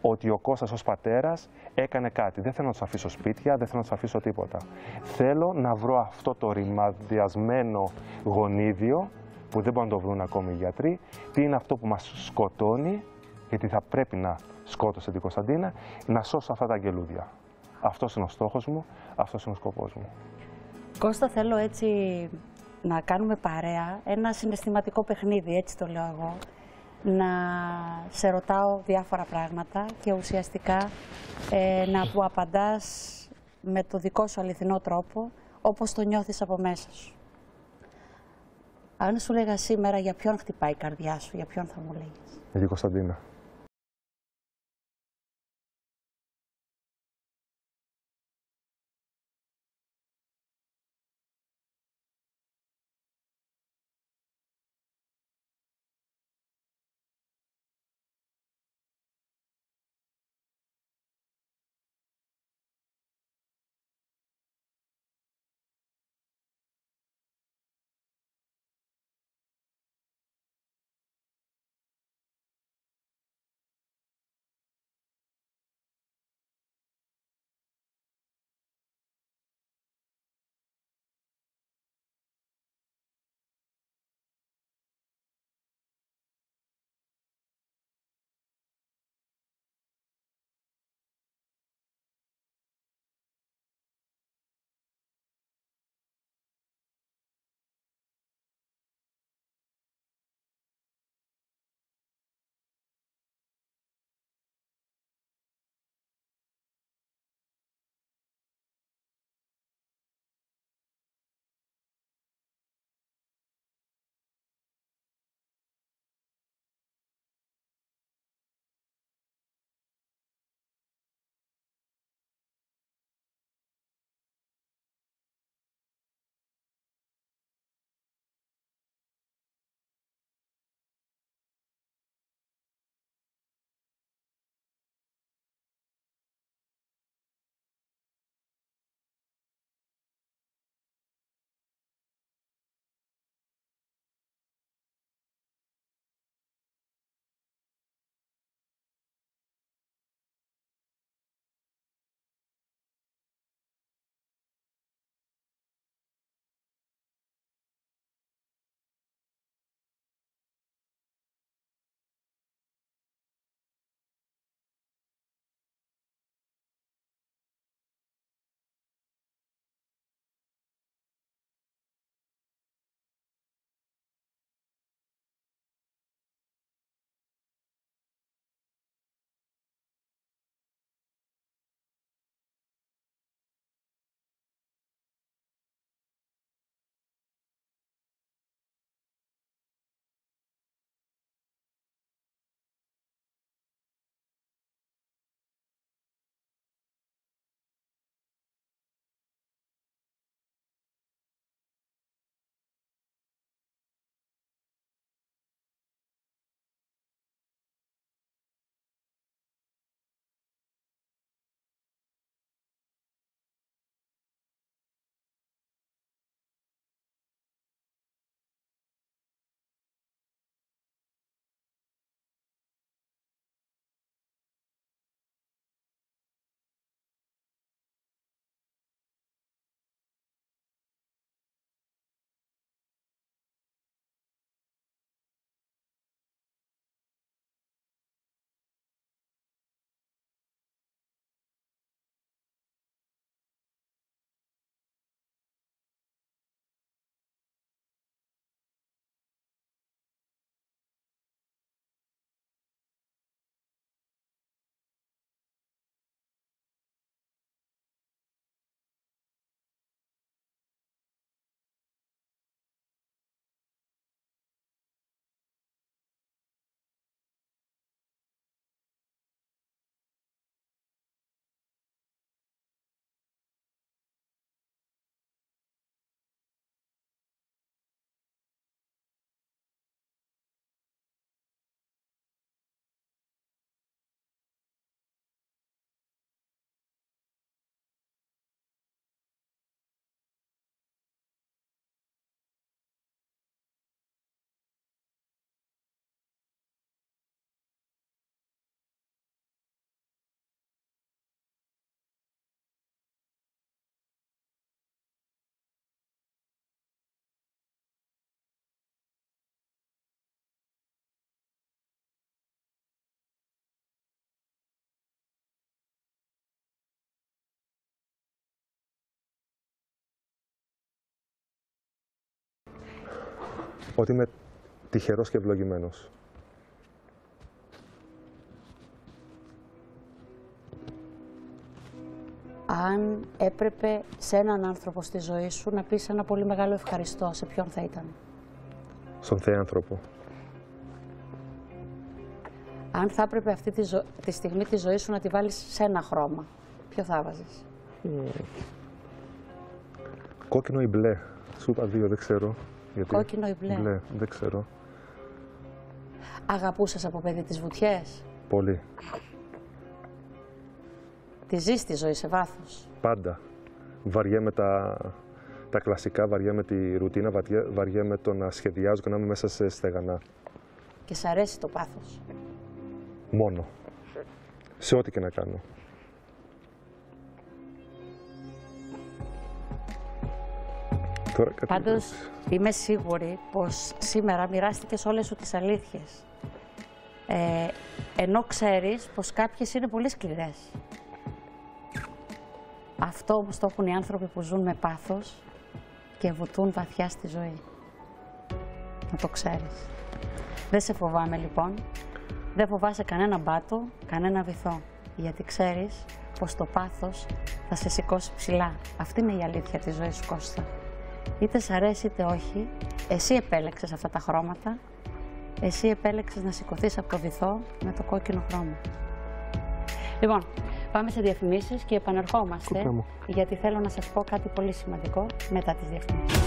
ότι ο Κώστας ως πατέρας έκανε κάτι. Δεν θέλω να τους αφήσω σπίτια, δεν θέλω να τους αφήσω τίποτα. Θέλω να βρω αυτό το ρημαδιασμένο γονίδιο που δεν μπορούν να το βρουν ακόμη οι γιατροί. Τι είναι αυτό που μας σκοτώνει, γιατί θα πρέπει να σκότωσε την Κωνσταντίνα, να σώσω αυτά τα αγγελούδια. Αυτός είναι ο στόχος μου, αυτός είναι ο σκοπός μου. Κώστα θέλω έτσι να κάνουμε παρέα ένα συναισθηματικό παιχνίδι, έτσι το λέω εγώ. Να σε ρωτάω διάφορα πράγματα και ουσιαστικά ε, να μου απαντάς με το δικό σου αληθινό τρόπο, όπως το νιώθεις από μέσα σου. Αν σου λέγα σήμερα για ποιον χτυπάει η καρδιά σου, για ποιον θα μου λέγεις. Για την Κωνσταντίνα. Ότι είμαι τυχερός και ευλογημένος. Αν έπρεπε σε έναν άνθρωπο στη ζωή σου να πεις ένα πολύ μεγάλο ευχαριστώ, σε ποιον θα ήταν; Στον Θεάνθρωπο. Αν θα έπρεπε αυτή τη, ζω- τη στιγμή τη ζωή σου να τη βάλεις σε ένα χρώμα, ποιο θα βάζεις. Κόκκινο ή μπλε. Σου είπα δύο, δεν ξέρω. Γιατί. Κόκκινο ή μπλε; Μπλε, δεν ξέρω. Αγαπούσες από παιδί τις βουτιές, Πολύ. τη ζεις τη ζωή σε βάθος; Πάντα. Βαριέμαι τα, τα κλασικά, βαριέμαι τη ρουτίνα, βαριέ- βαριέμαι το να σχεδιάζω και να είμαι μέσα σε στεγανά. Και σ' αρέσει το πάθος; Μόνο. Σε ό,τι και να κάνω. Τώρα κάτι Πάντως είμαι σίγουρη πως σήμερα μοιράστηκες όλες σου τις αλήθειες. Ε, ενώ ξέρεις πως κάποιες είναι πολύ σκληρές. Αυτό όμως το έχουν οι άνθρωποι που ζουν με πάθος και βουτούν βαθιά στη ζωή. Να το ξέρεις. Δεν σε φοβάμαι λοιπόν. Δεν φοβάσαι κανένα μπάτο, κανένα βυθό. Γιατί ξέρεις πως το πάθος θα σε σηκώσει ψηλά. Αυτή είναι η αλήθεια της ζωής σου Κώστα. Είτε σ' αρέσει είτε όχι, εσύ επέλεξες αυτά τα χρώματα. Εσύ επέλεξες να σηκωθείς από το βυθό με το κόκκινο χρώμα. Λοιπόν, πάμε σε διαφημίσεις και επανερχόμαστε. Κοίτα μου. Γιατί θέλω να σας πω κάτι πολύ σημαντικό μετά τις διαφημίσεις.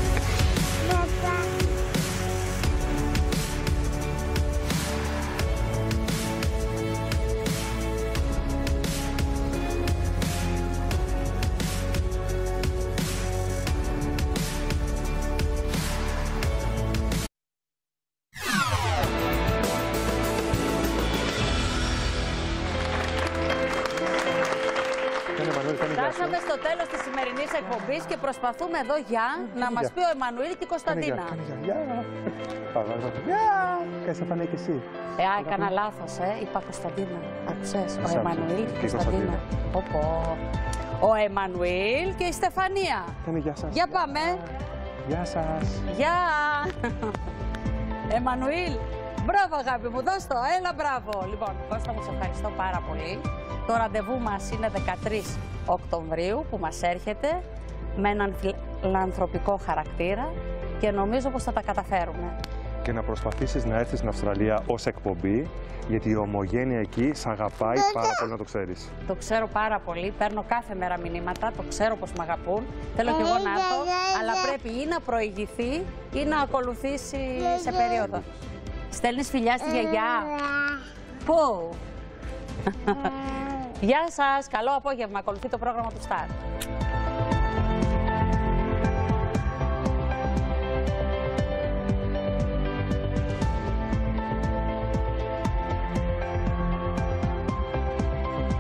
Προσπαθούμε εδώ για να μας γεια. πει ο Εμμανουήλ και η Κωνσταντίνα. Γεια. Γεια. Κάνεις να και εσύ. Ε, α, έκανα λάθος, ε. Είπα Κωνσταντίνα. Άκουσε. Ο άκουσα. Εμμανουήλ και η Και η Κωνσταντίνα. Πω, πω. Ο Εμμανουήλ και η Στεφανία. Κάνε γεια σας. Για πάμε. Γεια σας. Γεια. Εμμανουήλ. Μπράβο αγάπη μου, δώσ' το. Έλα μπράβο. Λοιπόν, Κώστα μου σε ευχαριστώ πάρα πολύ. Το ραντεβού μας είναι 13 Οκτωβρίου που μας έρχεται με έναν φιλανθρωπικό χαρακτήρα και νομίζω πως θα τα καταφέρουμε. Και να προσπαθήσεις να έρθεις στην Αυστραλία ως εκπομπή, γιατί η ομογένεια εκεί σ' αγαπάει πάρα πολύ να το ξέρεις. Το ξέρω πάρα πολύ, παίρνω κάθε μέρα μηνύματα, το ξέρω πως με αγαπούν. Θέλω και εγώ να έρθω, αλλά πρέπει ή να προηγηθεί ή να ακολουθήσει σε περίοδο. Στέλνεις φιλιά στη γιαγιά. Πού; Γεια σας, καλό απόγευμα. Ακολουθεί το πρόγραμμα του Σταρ.